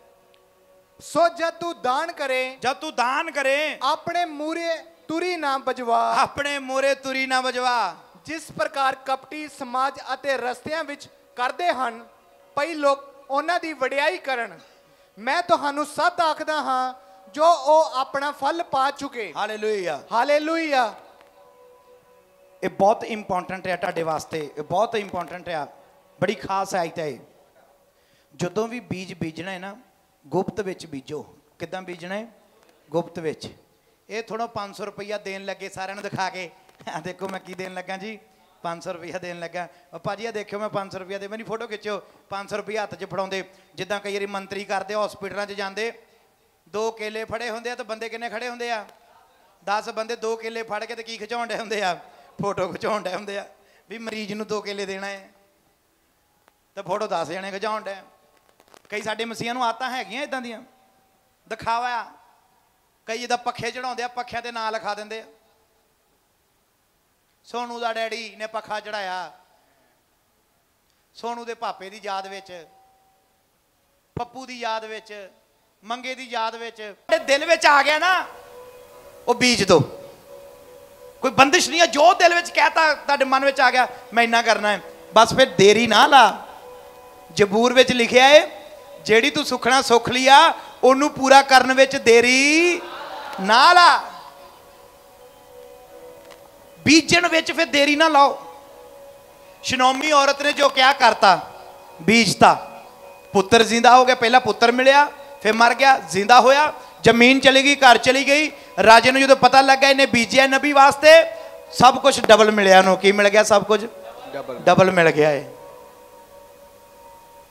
ਸੋ ਜਦ ਤੂੰ ਦਾਨ ਕਰੇ ਜਦ ਤੂੰ ਦਾਨ ਕਰੇ ਆਪਣੇ ਮੂਰੇ ਤੁਰੀ ਨਾ ਬਜਵਾ। ਆਪਣੇ ਮੋਰੇ ਤੁਰੀ ਨਾ ਵਜਵਾ ਜਿਸ ਪ੍ਰਕਾਰ ਕਪਟੀ ਸਮਾਜ ਅਤੇ ਰਸਤਿਆਂ ਵਿੱਚ ਕਰਦੇ ਹਨ ਪਈ ਲੋਕ ਉਹਨਾਂ ਦੀ ਵਡਿਆਈ ਕਰਨ। ਮੈਂ ਤੁਹਾਨੂੰ ਸੱਚ ਆਖਦਾ ਹਾਂ ਜੋ ਉਹ ਆਪਣਾ ਫਲ ਪਾ ਚੁਕੇ। ਹਾਲੇਲੂਇਆ ਹਾਲੇਲੂਇਆ ਇਹ ਬਹੁਤ ਇੰਪੋਰਟੈਂਟ ਹੈ ਤੁਹਾਡੇ ਵਾਸਤੇ। ਇਹ ਬਹੁਤ ਇੰਪੋਰਟੈਂਟ ਹੈ। ਬੜੀ ਖਾਸ ਆਇਤ ਹੈ ਜਦੋਂ ਵੀ ਬੀਜ ਬੀਜਣਾ ਹੈ ਨਾ ਗੁਪਤ ਵਿੱਚ ਬੀਜੋ। ਕਿਦਾਂ ਬੀਜਣਾ ਹੈ? ਗੁਪਤ ਵਿੱਚ। ਇਹ ਥੋੜਾ 500 ਰੁਪਈਆ ਦੇਣ ਲੱਗੇ ਸਾਰਿਆਂ ਨੂੰ ਦਿਖਾ ਕੇ। ਆ ਦੇਖੋ ਮੈਂ ਕੀ ਦੇਣ ਲੱਗਾ ਜੀ। 500 ਰੁਪਈਆ ਦੇਣ ਲੱਗਾ। ਉਹ ਭਾਜੀ ਆ ਦੇਖਿਓ ਮੈਂ 500 ਰੁਪਇਆ ਦੇ ਮੇਰੀ ਫੋਟੋ ਖਿੱਚਿਓ 500 ਰੁਪਈਆ ਹੱਥ 'ਚ ਫੜਾਉਂਦੇ। ਜਿੱਦਾਂ ਕਈ ਵਾਰੀ ਮੰਤਰੀ ਕਰਦੇ ਹਸਪੀਟਲਾਂ 'ਚ ਜਾਂਦੇ। ਦੋ ਕੇਲੇ ਫੜੇ ਹੁੰਦੇ ਆ ਤਾਂ ਬੰਦੇ ਕਿੰਨੇ ਖੜੇ ਹੁੰਦੇ ਆ? 10 ਬੰਦੇ ਦੋ ਕੇਲੇ ਫੜ ਕੇ ਤੇ ਕੀ ਖਿਚਾਉਣ ਡੇ ਹੁੰਦੇ ਆ? ਫੋਟੋ ਖਿਚਾਉਣ ਡੇ ਹੁੰਦੇ ਆ। ਵੀ ਮਰੀਜ਼ ਨੂੰ ਦੋ ਕੇਲੇ ਦੇਣਾ ਹੈ। ਤਾਂ ਫੋਟੋ 10 ਜਣੇ ਖਿਚਾਉਣ ਡੇ ਕਈ ਸਾਡੇ ਮਸੀਹਾਂ ਨੂੰ ਆਤਾਂ ਹੈਗੀਆਂ ਇਦਾਂ ਦੀਆਂ। ਦਿਖਾਵਾ ਕਈ ਜਿਹਦਾ ਪੱਖੇ ਚੜਾਉਂਦੇ ਆ, ਪੱਖਿਆਂ ਤੇ ਨਾਂ ਲਿਖਾ ਦਿੰਦੇ ਆ। ਸੋਨੂ ਦਾ ਡੈਡੀ ਨੇ ਪੱਖਾ ਚੜਾਇਆ। ਸੋਨੂ ਦੇ ਪਾਪੇ ਦੀ ਯਾਦ ਵਿੱਚ, ਪੱਪੂ ਦੀ ਯਾਦ ਵਿੱਚ, ਮੰਗੇ ਦੀ ਯਾਦ ਵਿੱਚ ਤੁਹਾਡੇ ਦਿਲ ਵਿੱਚ ਆ ਗਿਆ ਨਾ, ਉਹ ਬੀਜ ਦੋ। ਕੋਈ ਬੰਦਿਸ਼ ਨਹੀਂ ਹੈ ਜੋ ਦਿਲ ਵਿੱਚ ਕਹਿਤਾ, ਤੁਹਾਡੇ ਮਨ ਵਿੱਚ ਆ ਗਿਆ, ਮੈਂ ਇੰਨਾ ਕਰਨਾ ਹੈ। ਬਸ ਫਿਰ ਦੇਰੀ ਨਾ ਲਾ। ਜਬੂਰ ਵਿੱਚ ਲਿਖਿਆ ਹੈ ਜਿਹੜੀ ਤੂੰ ਸੁਖਣਾ ਸੁਖ ਲਿਆ ਉਹਨੂੰ ਪੂਰਾ ਕਰਨ ਵਿੱਚ ਦੇਰੀ ਨਾ ਲਾ। ਬੀਜਣ ਵਿੱਚ ਫਿਰ ਦੇਰੀ ਨਾ ਲਾਓ। ਸ਼ਨੋਮੀ ਔਰਤ ਨੇ ਜੋ ਕਿਆ ਕਰਤਾ ਬੀਜਤਾ। ਪੁੱਤਰ ਜ਼ਿੰਦਾ ਹੋ ਗਿਆ ਪਹਿਲਾਂ ਪੁੱਤਰ ਮਿਲਿਆ ਫਿਰ ਮਰ ਗਿਆ ਜ਼ਿੰਦਾ ਹੋਇਆ। ਜ਼ਮੀਨ ਚਲੀ ਗਈ ਘਰ ਚਲੀ ਗਈ। ਰਾਜੇ ਨੂੰ ਜਦੋਂ ਪਤਾ ਲੱਗਾ ਇਹਨੇ ਬੀਜਿਆ ਨਬੀ ਵਾਸਤੇ ਸਭ ਕੁਝ ਡਬਲ ਮਿਲਿਆ ਉਹਨੂੰ। ਕੀ ਮਿਲ ਗਿਆ ਸਭ ਕੁਝ ਡਬਲ ਡਬਲ ਮਿਲ ਗਿਆ ਏ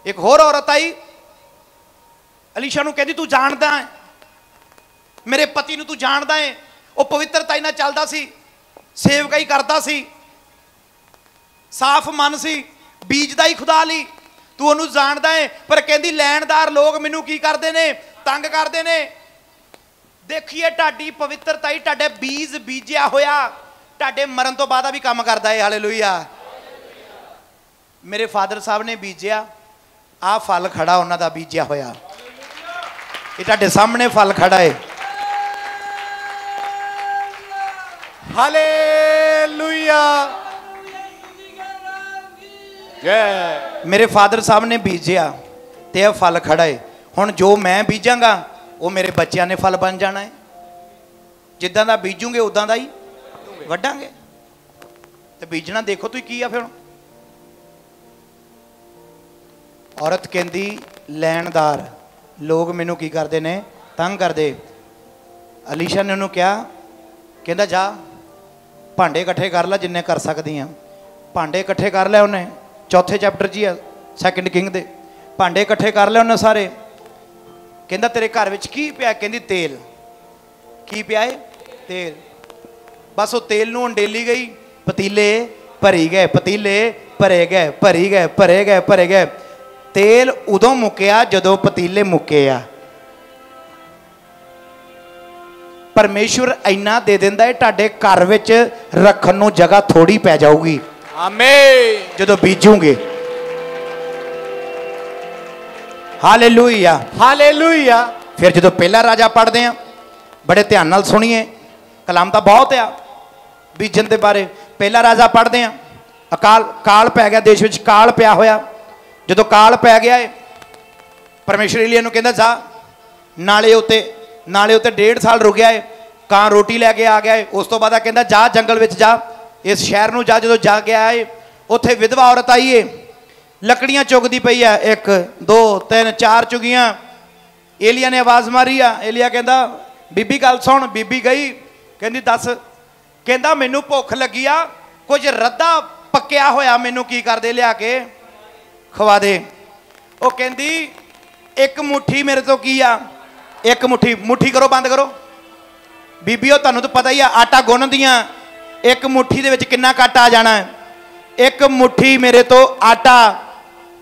ਇੱਕ ਹੋਰ ਔਰਤ ਆਈ ਅਲੀਸ਼ਾ ਨੂੰ ਕਹਿੰਦੀ, ਤੂੰ ਜਾਣਦਾ ਹੈ। ਮੇਰੇ ਪਤੀ ਨੂੰ ਤੂੰ ਜਾਣਦਾ ਹੈ। ਉਹ ਪਵਿੱਤਰਤਾ ਨਾਲ ਚੱਲਦਾ ਸੀ, ਸੇਵਕਾਈ ਕਰਦਾ ਸੀ। ਸਾਫ਼ ਮਨ ਸੀ ਬੀਜਦਾ ਹੀ ਖੁਦਾ ਲਈ। ਤੂੰ ਉਹਨੂੰ ਜਾਣਦਾ ਹੈ, ਪਰ ਕਹਿੰਦੀ, ਲੈਣਦਾਰ ਲੋਕ ਮੈਨੂੰ ਕੀ ਕਰਦੇ ਨੇ? ਤੰਗ ਕਰਦੇ ਨੇ? ਦੇਖੀਏ ਤੁਹਾਡੀ ਪਵਿੱਤਰਤਾ ਹੀ ਤੁਹਾਡੇ ਬੀਜ ਬੀਜਿਆ ਹੋਇਆ। ਤੁਹਾਡੇ ਮਰਨ ਤੋਂ ਬਾਅਦ ਆ ਵੀ ਕੰਮ ਕਰਦਾ ਹੈ ਹਾਲੇਲੂਇਆ। ਮੇਰੇ ਫਾਦਰ ਸਾਹਿਬ ਨੇ ਬੀਜਿਆ। ਆ ਫਲ ਖੜਾ ਉਹਨਾਂ ਦਾ ਬੀਜਿਆ ਹੋਇਆ। ਇਹ ਤੁਹਾਡੇ ਸਾਹਮਣੇ ਫਲ ਖੜਾ ਹੈ ਹਾਲੇਲੂਇਆ। ਜੈ। ਮੇਰੇ ਫਾਦਰ ਸਾਹਿਬ ਨੇ ਬੀਜਿਆ ਤੇ ਇਹ ਫਲ ਖੜਾ ਹੈ ਹੁਣ ਜੋ ਮੈਂ ਬੀਜਾਂਗਾ, ਉਹ ਮੇਰੇ ਬੱਚਿਆਂ ਨੇ ਫਲ ਬਣ ਜਾਣਾ ਹੈ ਜਿੱਦਾਂ ਦਾ ਬੀਜੂਗੇ, ਉਦਾਂ ਦਾ ਹੀ ਵੱਢਾਂਗੇ। ਤੇ ਬੀਜਣਾ ਦੇਖੋ ਤੁਸੀਂ ਕੀ ਆ ਫਿਰ ਔਰਤ ਕਹਿੰਦੀ, ਲੈਣਦਾਰ। ਲੋਕ ਮੈਨੂੰ ਕੀ ਕਰਦੇ ਨੇ? ਤੰਗ ਕਰਦੇ। ਅਲੀਸ਼ਾ ਨੇ ਉਹਨੂੰ ਕਿਹਾ, ਕਹਿੰਦਾ, ਜਾ, ਭਾਂਡੇ ਇਕੱਠੇ ਕਰ ਲੈ ਜਿੰਨੇ ਕਰ ਸਕਦੀ ਆ ਭਾਂਡੇ ਇਕੱਠੇ ਕਰ ਲੈ ਉਹਨੇ। ਚੌਥੇ ਚੈਪਟਰ 'ਚ ਹੀ ਆ ਸੈਕੰਡ ਕਿੰਗ ਦੇ। ਭਾਂਡੇ ਇਕੱਠੇ ਕਰ ਲੈ ਉਹਨੇ ਸਾਰੇ। ਕਹਿੰਦਾ, ਤੇਰੇ ਘਰ ਵਿੱਚ ਕੀ ਪਿਆ? ਕਹਿੰਦੀ, ਤੇਲ। ਕੀ ਪਿਆ ਏ? ਤੇਲ। ਬਸ ਉਹ ਤੇਲ ਨੂੰ ਅੰਡੇਲੀ ਗਈ। ਪਤੀਲੇ ਭਰੀ ਗਏ, ਪਤੀਲੇ ਭਰੇ ਗਏ, ਭਰੀ ਗਏ, ਭਰੇ ਗਏ ਭਰੇ ਗਏ। ਤੇਲ ਉਦੋਂ ਮੁੱਕਿਆ ਜਦੋਂ ਪਤੀਲੇ ਮੁੱਕੇ ਆ। ਪਰਮੇਸ਼ਵਰ ਇੰਨਾ ਦੇ ਦਿੰਦਾ ਹੈ ਤੁਹਾਡੇ ਘਰ ਵਿੱਚ ਰੱਖਣ ਨੂੰ ਜਗ੍ਹਾ ਥੋੜੀ ਪੈ ਜਾਊਗੀ। ਆਮੇਨ ਜਦੋਂ ਬੀਜੂਗੇ। ਹਾਲੇਲੂਇਆ ਹਾਲੇਲੂਇਆ ਫਿਰ ਜਦੋਂ ਪਹਿਲਾ ਰਾਜਾ ਪੜ੍ਹਦੇ ਆ ਬੜੇ ਧਿਆਨ ਨਾਲ ਸੁਣੀਏ ਕਲਾਮ ਤਾਂ ਬਹੁਤ ਆ ਬੀਜਣ ਦੇ ਬਾਰੇ। ਪਹਿਲਾ ਰਾਜਾ ਪੜ੍ਹਦੇ ਆ ਅਕਾਲ ਕਾਲ ਪੈ ਗਿਆ ਦੇਸ਼ ਵਿੱਚ ਕਾਲ ਪਿਆ ਹੋਇਆ। ਜਦੋਂ ਕਾਲ ਪੈ ਗਿਆ ਏ, ਪਰਮੇਸ਼ਰ ਏਲੀਆ ਨੂੰ ਕਹਿੰਦਾ, ਜਾ, ਨਾਲੇ ਉੱਤੇ ਨਾਲੇ ਉੱਤੇ ਡੇਢ ਸਾਲ ਰੁਕਿਆ ਏ, ਕਾਂ ਰੋਟੀ ਲੈ ਕੇ ਆ ਗਿਆ ਏ। ਉਸ ਤੋਂ ਬਾਅਦ ਆ ਕਹਿੰਦਾ, ਜਾ, ਜੰਗਲ ਵਿੱਚ ਜਾ, ਇਸ ਸ਼ਹਿਰ ਨੂੰ ਜਾ, ਜਦੋਂ ਜਾ ਗਿਆ ਆਏ ਉੱਥੇ ਵਿਧਵਾ ਔਰਤ ਆਈ ਏ, ਲੱਕੜੀਆਂ ਚੁਗਦੀ ਪਈ ਆ, ਇੱਕ, ਦੋ, ਤਿੰਨ, ਚਾਰ ਚੁਗੀਆਂ। ਏਲੀਆ ਨੇ ਆਵਾਜ਼ ਮਾਰੀ ਆ, ਏਲੀਆ ਕਹਿੰਦਾ, ਬੀਬੀ, ਗੱਲ ਸੁਣ, ਬੀਬੀ ਗਈ। ਕਹਿੰਦੀ, ਦੱਸ। ਕਹਿੰਦਾ, ਮੈਨੂੰ ਭੁੱਖ ਲੱਗੀ ਆ, ਕੁਝ ਰੱਦਾ ਪੱਕਿਆ ਹੋਇਆ ਮੈਨੂੰ ਕੀ ਕਰਦੇ ਲਿਆ ਕੇ? ਖਵਾ ਦੇ। ਉਹ ਕਹਿੰਦੀ, ਇੱਕ ਮੁਠੀ ਮੇਰੇ ਤੋਂ ਕੀ ਆ? ਇੱਕ ਮੁਠੀ ਮੁਠੀ ਕਰੋ, ਬੰਦ ਕਰੋ। ਬੀਬੀਓ ਤੁਹਾਨੂੰ ਤਾਂ ਪਤਾ ਹੀ ਆ, ਆਟਾ ਗੁੰਨਦੀਆਂ। ਇੱਕ ਮੁਠੀ ਦੇ ਵਿੱਚ ਕਿੰਨਾ ਕੱਟ ਆ ਜਾਣਾ? ਇੱਕ ਮੁਠੀ ਮੇਰੇ ਤੋਂ ਆਟਾ।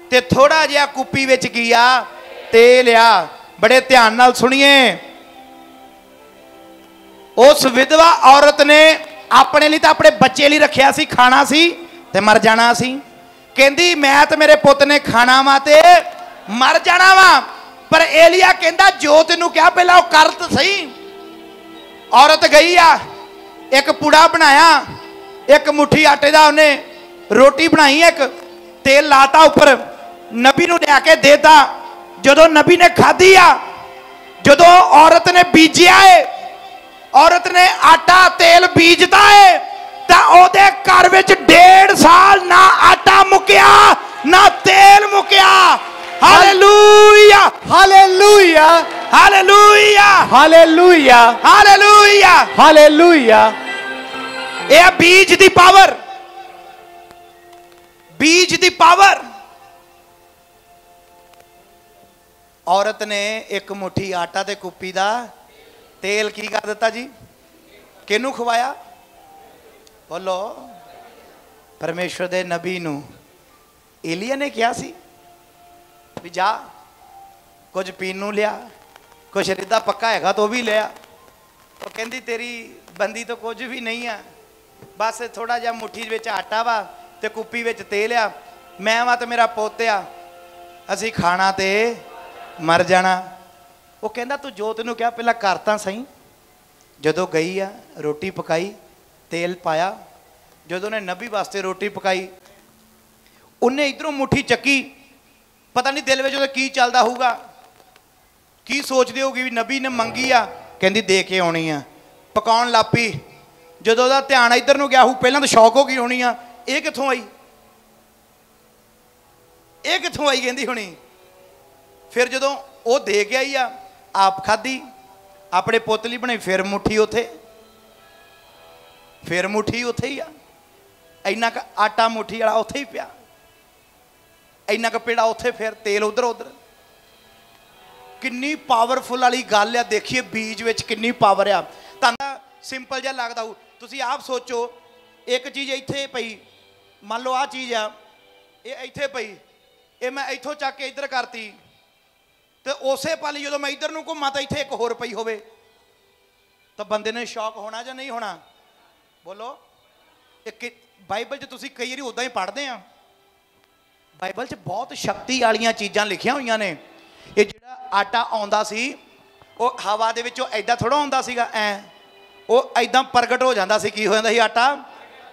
ਤੇ ਥੋੜਾ ਜਿਹਾ ਕੁੱਪੀ ਵਿੱਚ ਕੀ ਆ? ਤੇਲ ਆ। ਬੜੇ ਧਿਆਨ ਨਾਲ ਸੁਣੀਏ। ਉਸ ਵਿਧਵਾ ਔਰਤ ਨੇ ਆਪਣੇ ਲਈ ਤਾਂ ਆਪਣੇ ਬੱਚੇ ਲਈ ਰੱਖਿਆ ਸੀ, ਖਾਣਾ ਸੀ ਤੇ ਮਰ ਜਾਣਾ ਸੀ। ਕਹਿੰਦੀ, ਮੈਂ ਤੇ ਮੇਰੇ ਪੁੱਤ ਨੇ ਖਾਣਾ ਵਾ ਤੇ ਮਰ ਜਾਣਾ ਵਾ। ਪਰ ਏਲੀਆ ਕਹਿੰਦਾ, ਜੋ ਤੈਨੂੰ ਕਿਹਾ ਪਹਿਲਾਂ ਉਹ ਕਰ ਤਾਂ ਸਹੀ। ਔਰਤ ਗਈ ਆ, ਇੱਕ ਪੂੜਾ ਬਣਾਇਆ, ਇੱਕ ਮੁਠੀ ਆਟੇ ਦਾ ਉਹਨੇ ਰੋਟੀ ਬਣਾਈ ਇੱਕ, ਤੇਲ ਲਾਤਾ ਉੱਪਰ, ਨਬੀ ਨੂੰ ਲਿਆ ਕੇ ਦੇਤਾ। ਜਦੋਂ ਨਬੀ ਨੇ ਖਾਧੀ ਆ, ਜਦੋਂ ਔਰਤ ਨੇ ਬੀਜਿਆ ਏ, ਔਰਤ ਨੇ ਆਟਾ, ਤੇਲ ਬੀਜਦਾ ਏ ਤਾਂ ਉਹਦੇ ਘਰ ਵਿੱਚ ਡੇਢ ਸਾਲ ਨਾ ਆਟਾ ਮੁੱਕਿਆ ਨਾ ਤੇਲ ਮੁੱਕਿਆ। Hallelujah. Hallelujah. Hallelujah. Hallelujah. Hallelujah. Hallelujah. ਇਹ ਆ ਬੀਜ ਦੀ ਪਾਵਰ। ਬੀਜ ਦੀ ਪਾਵਰ। ਔਰਤ ਨੇ ਇੱਕ ਮੁਠੀ ਆਟਾ ਤੇ ਕੁੱਪੀ ਦਾ ਤੇਲ ਕੀ ਕਰ ਦਿੱਤਾ ਜੀ? ਕਿਹਨੂੰ ਖਵਾਇਆ? ਬੋਲੋ, ਪਰਮੇਸ਼ਵਰ ਦੇ ਨਬੀ ਨੂੰ ਏਲੀਆ ਨੇ ਕਿਹਾ ਸੀ ਵੀ ਜਾ, ਕੁਝ ਪੀਣ ਨੂੰ ਲਿਆ, ਕੁਛ ਰਿੱਧਾ ਪੱਕਾ ਹੈਗਾ ਤਾਂ ਉਹ ਵੀ ਲਿਆ। ਉਹ ਕਹਿੰਦੀ, ਤੇਰੀ ਬੰਦੀ ਤੋਂ ਕੁਝ ਵੀ ਨਹੀਂ ਆ। ਬਸ ਥੋੜਾ ਜਿਹਾ ਮੁੱਠੀ ਵਿੱਚ ਆਟਾ ਵਾ ਤੇ ਕੁੱਪੀ ਵਿੱਚ ਤੇਲ ਆ। ਮੈਂ ਵਾ ਤੇ ਮੇਰਾ ਪੁੱਤ ਆ। ਅਸੀਂ ਖਾਣਾ ਤੇ ਮਰ ਜਾਣਾ। ਉਹ ਕਹਿੰਦਾ, ਤੂੰ ਜੋਤ ਨੂੰ ਕਿਹਾ, ਪਹਿਲਾਂ ਕਰ ਤਾਂ ਸਹੀ। ਜਦੋਂ ਗਈ ਆ, ਰੋਟੀ ਪਕਾਈ ਤੇਲ ਪਾਇਆ, ਜਦੋਂ ਉਹਨੇ ਨਬੀ ਵਾਸਤੇ ਰੋਟੀ ਪਕਾਈ, ਉਹਨੇ ਇਧਰੋਂ ਮੁੱਠੀ ਚੱਕੀ, ਪਤਾ ਨਹੀਂ ਦਿਲ ਵਿੱਚ ਉਹਦਾ ਕੀ ਚੱਲਦਾ ਹੋਊਗਾ। ਕੀ ਸੋਚਦੇ ਹੋਗੀ ਵੀ ਨਬੀ ਨੇ ਮੰਗੀ ਆ, ਕਹਿੰਦੀ ਦੇ ਕੇ ਆਉਣੀ ਆ। ਪਕਾਉਣ ਲਾਪੀ ਜਦੋਂ ਉਹਦਾ ਧਿਆਨ ਇੱਧਰ ਨੂੰ ਗਿਆ ਹੂ ਪਹਿਲਾਂ ਤਾਂ ਸ਼ੌਕ ਹੋ ਗਈ ਹੋਣੀ ਆ, ਇਹ ਕਿੱਥੋਂ ਆਈ? ਇਹ ਕਿੱਥੋਂ ਆਈ ਕਹਿੰਦੀ ਹੋਣੀ? ਫਿਰ ਜਦੋਂ ਉਹ ਦੇ ਕੇ ਆਈ ਆ, ਆਪ ਖਾਧੀ, ਆਪਣੇ ਪੁੱਤ ਲਈ ਬਣਾਈ, ਫਿਰ ਮੁੱਠੀ ਉਥੇ। ਫਿਰ ਮੁੱਠੀ ਉੱਥੇ ਹੀ ਆ। ਇੰਨਾ ਕ ਆਟਾ ਮੁੱਠੀ ਵਾਲਾ ਉੱਥੇ ਹੀ ਪਿਆ। ਇੰਨਾ ਕ ਪੇੜਾ ਉੱਥੇ ਫਿਰ ਤੇਲ ਉਧਰ ਉਧਰ। ਕਿੰਨੀ ਪਾਵਰਫੁਲ ਵਾਲੀ ਗੱਲ ਆ, ਦੇਖੀਏ ਬੀਜ ਵਿੱਚ ਕਿੰਨੀ ਪਾਵਰ ਆ। ਤੁਹਾਨੂੰ ਸਿੰਪਲ ਜਿਹਾ ਲੱਗਦਾ ਹੋਊ। ਤੁਸੀਂ ਆਪ ਸੋਚੋ, ਇੱਕ ਚੀਜ਼ ਇੱਥੇ ਪਈ। ਮੰਨ ਲਓ ਆ ਚੀਜ਼ ਆ, ਇਹ ਇੱਥੇ ਪਈ। ਇਹ ਮੈਂ ਇੱਥੋਂ ਚੱਕ ਕੇ ਇੱਧਰ ਕਰਤੀ। ਤੇ ਉਸੇ ਪਲ ਜਦੋਂ ਮੈਂ ਇੱਧਰ ਨੂੰ ਘੁੰਮਾਂ ਤਾਂ ਇੱਥੇ ਇੱਕ ਹੋਰ ਪਈ ਹੋਵੇ। ਤਾਂ ਬੰਦੇ ਨੇ ਸ਼ੌਕ ਹੋਣਾ ਜਾਂ ਨਹੀਂ ਹੋਣਾ? ਬੋਲੋ। ਇਹ ਕਿ ਬਾਈਬਲ 'ਚ ਤੁਸੀਂ ਕਈ ਵਾਰੀ ਉਦਾਂ ਹੀ ਪੜ੍ਹਦੇ ਆ। ਬਾਈਬਲ 'ਚ ਬਹੁਤ ਸ਼ਕਤੀ ਵਾਲੀਆਂ ਚੀਜ਼ਾਂ ਲਿਖੀਆਂ ਹੋਈਆਂ ਨੇ। ਇਹ ਜਿਹੜਾ ਆਟਾ ਆਉਂਦਾ ਸੀ, ਉਹ ਹਵਾ ਦੇ ਵਿੱਚੋਂ ਐਦਾਂ ਥੋੜਾ ਆਉਂਦਾ ਸੀਗਾ, ਐ। ਉਹ ਐਦਾਂ ਪ੍ਰਗਟ ਹੋ ਜਾਂਦਾ ਸੀ, ਕੀ ਹੋ ਜਾਂਦਾ ਸੀ ਆਟਾ?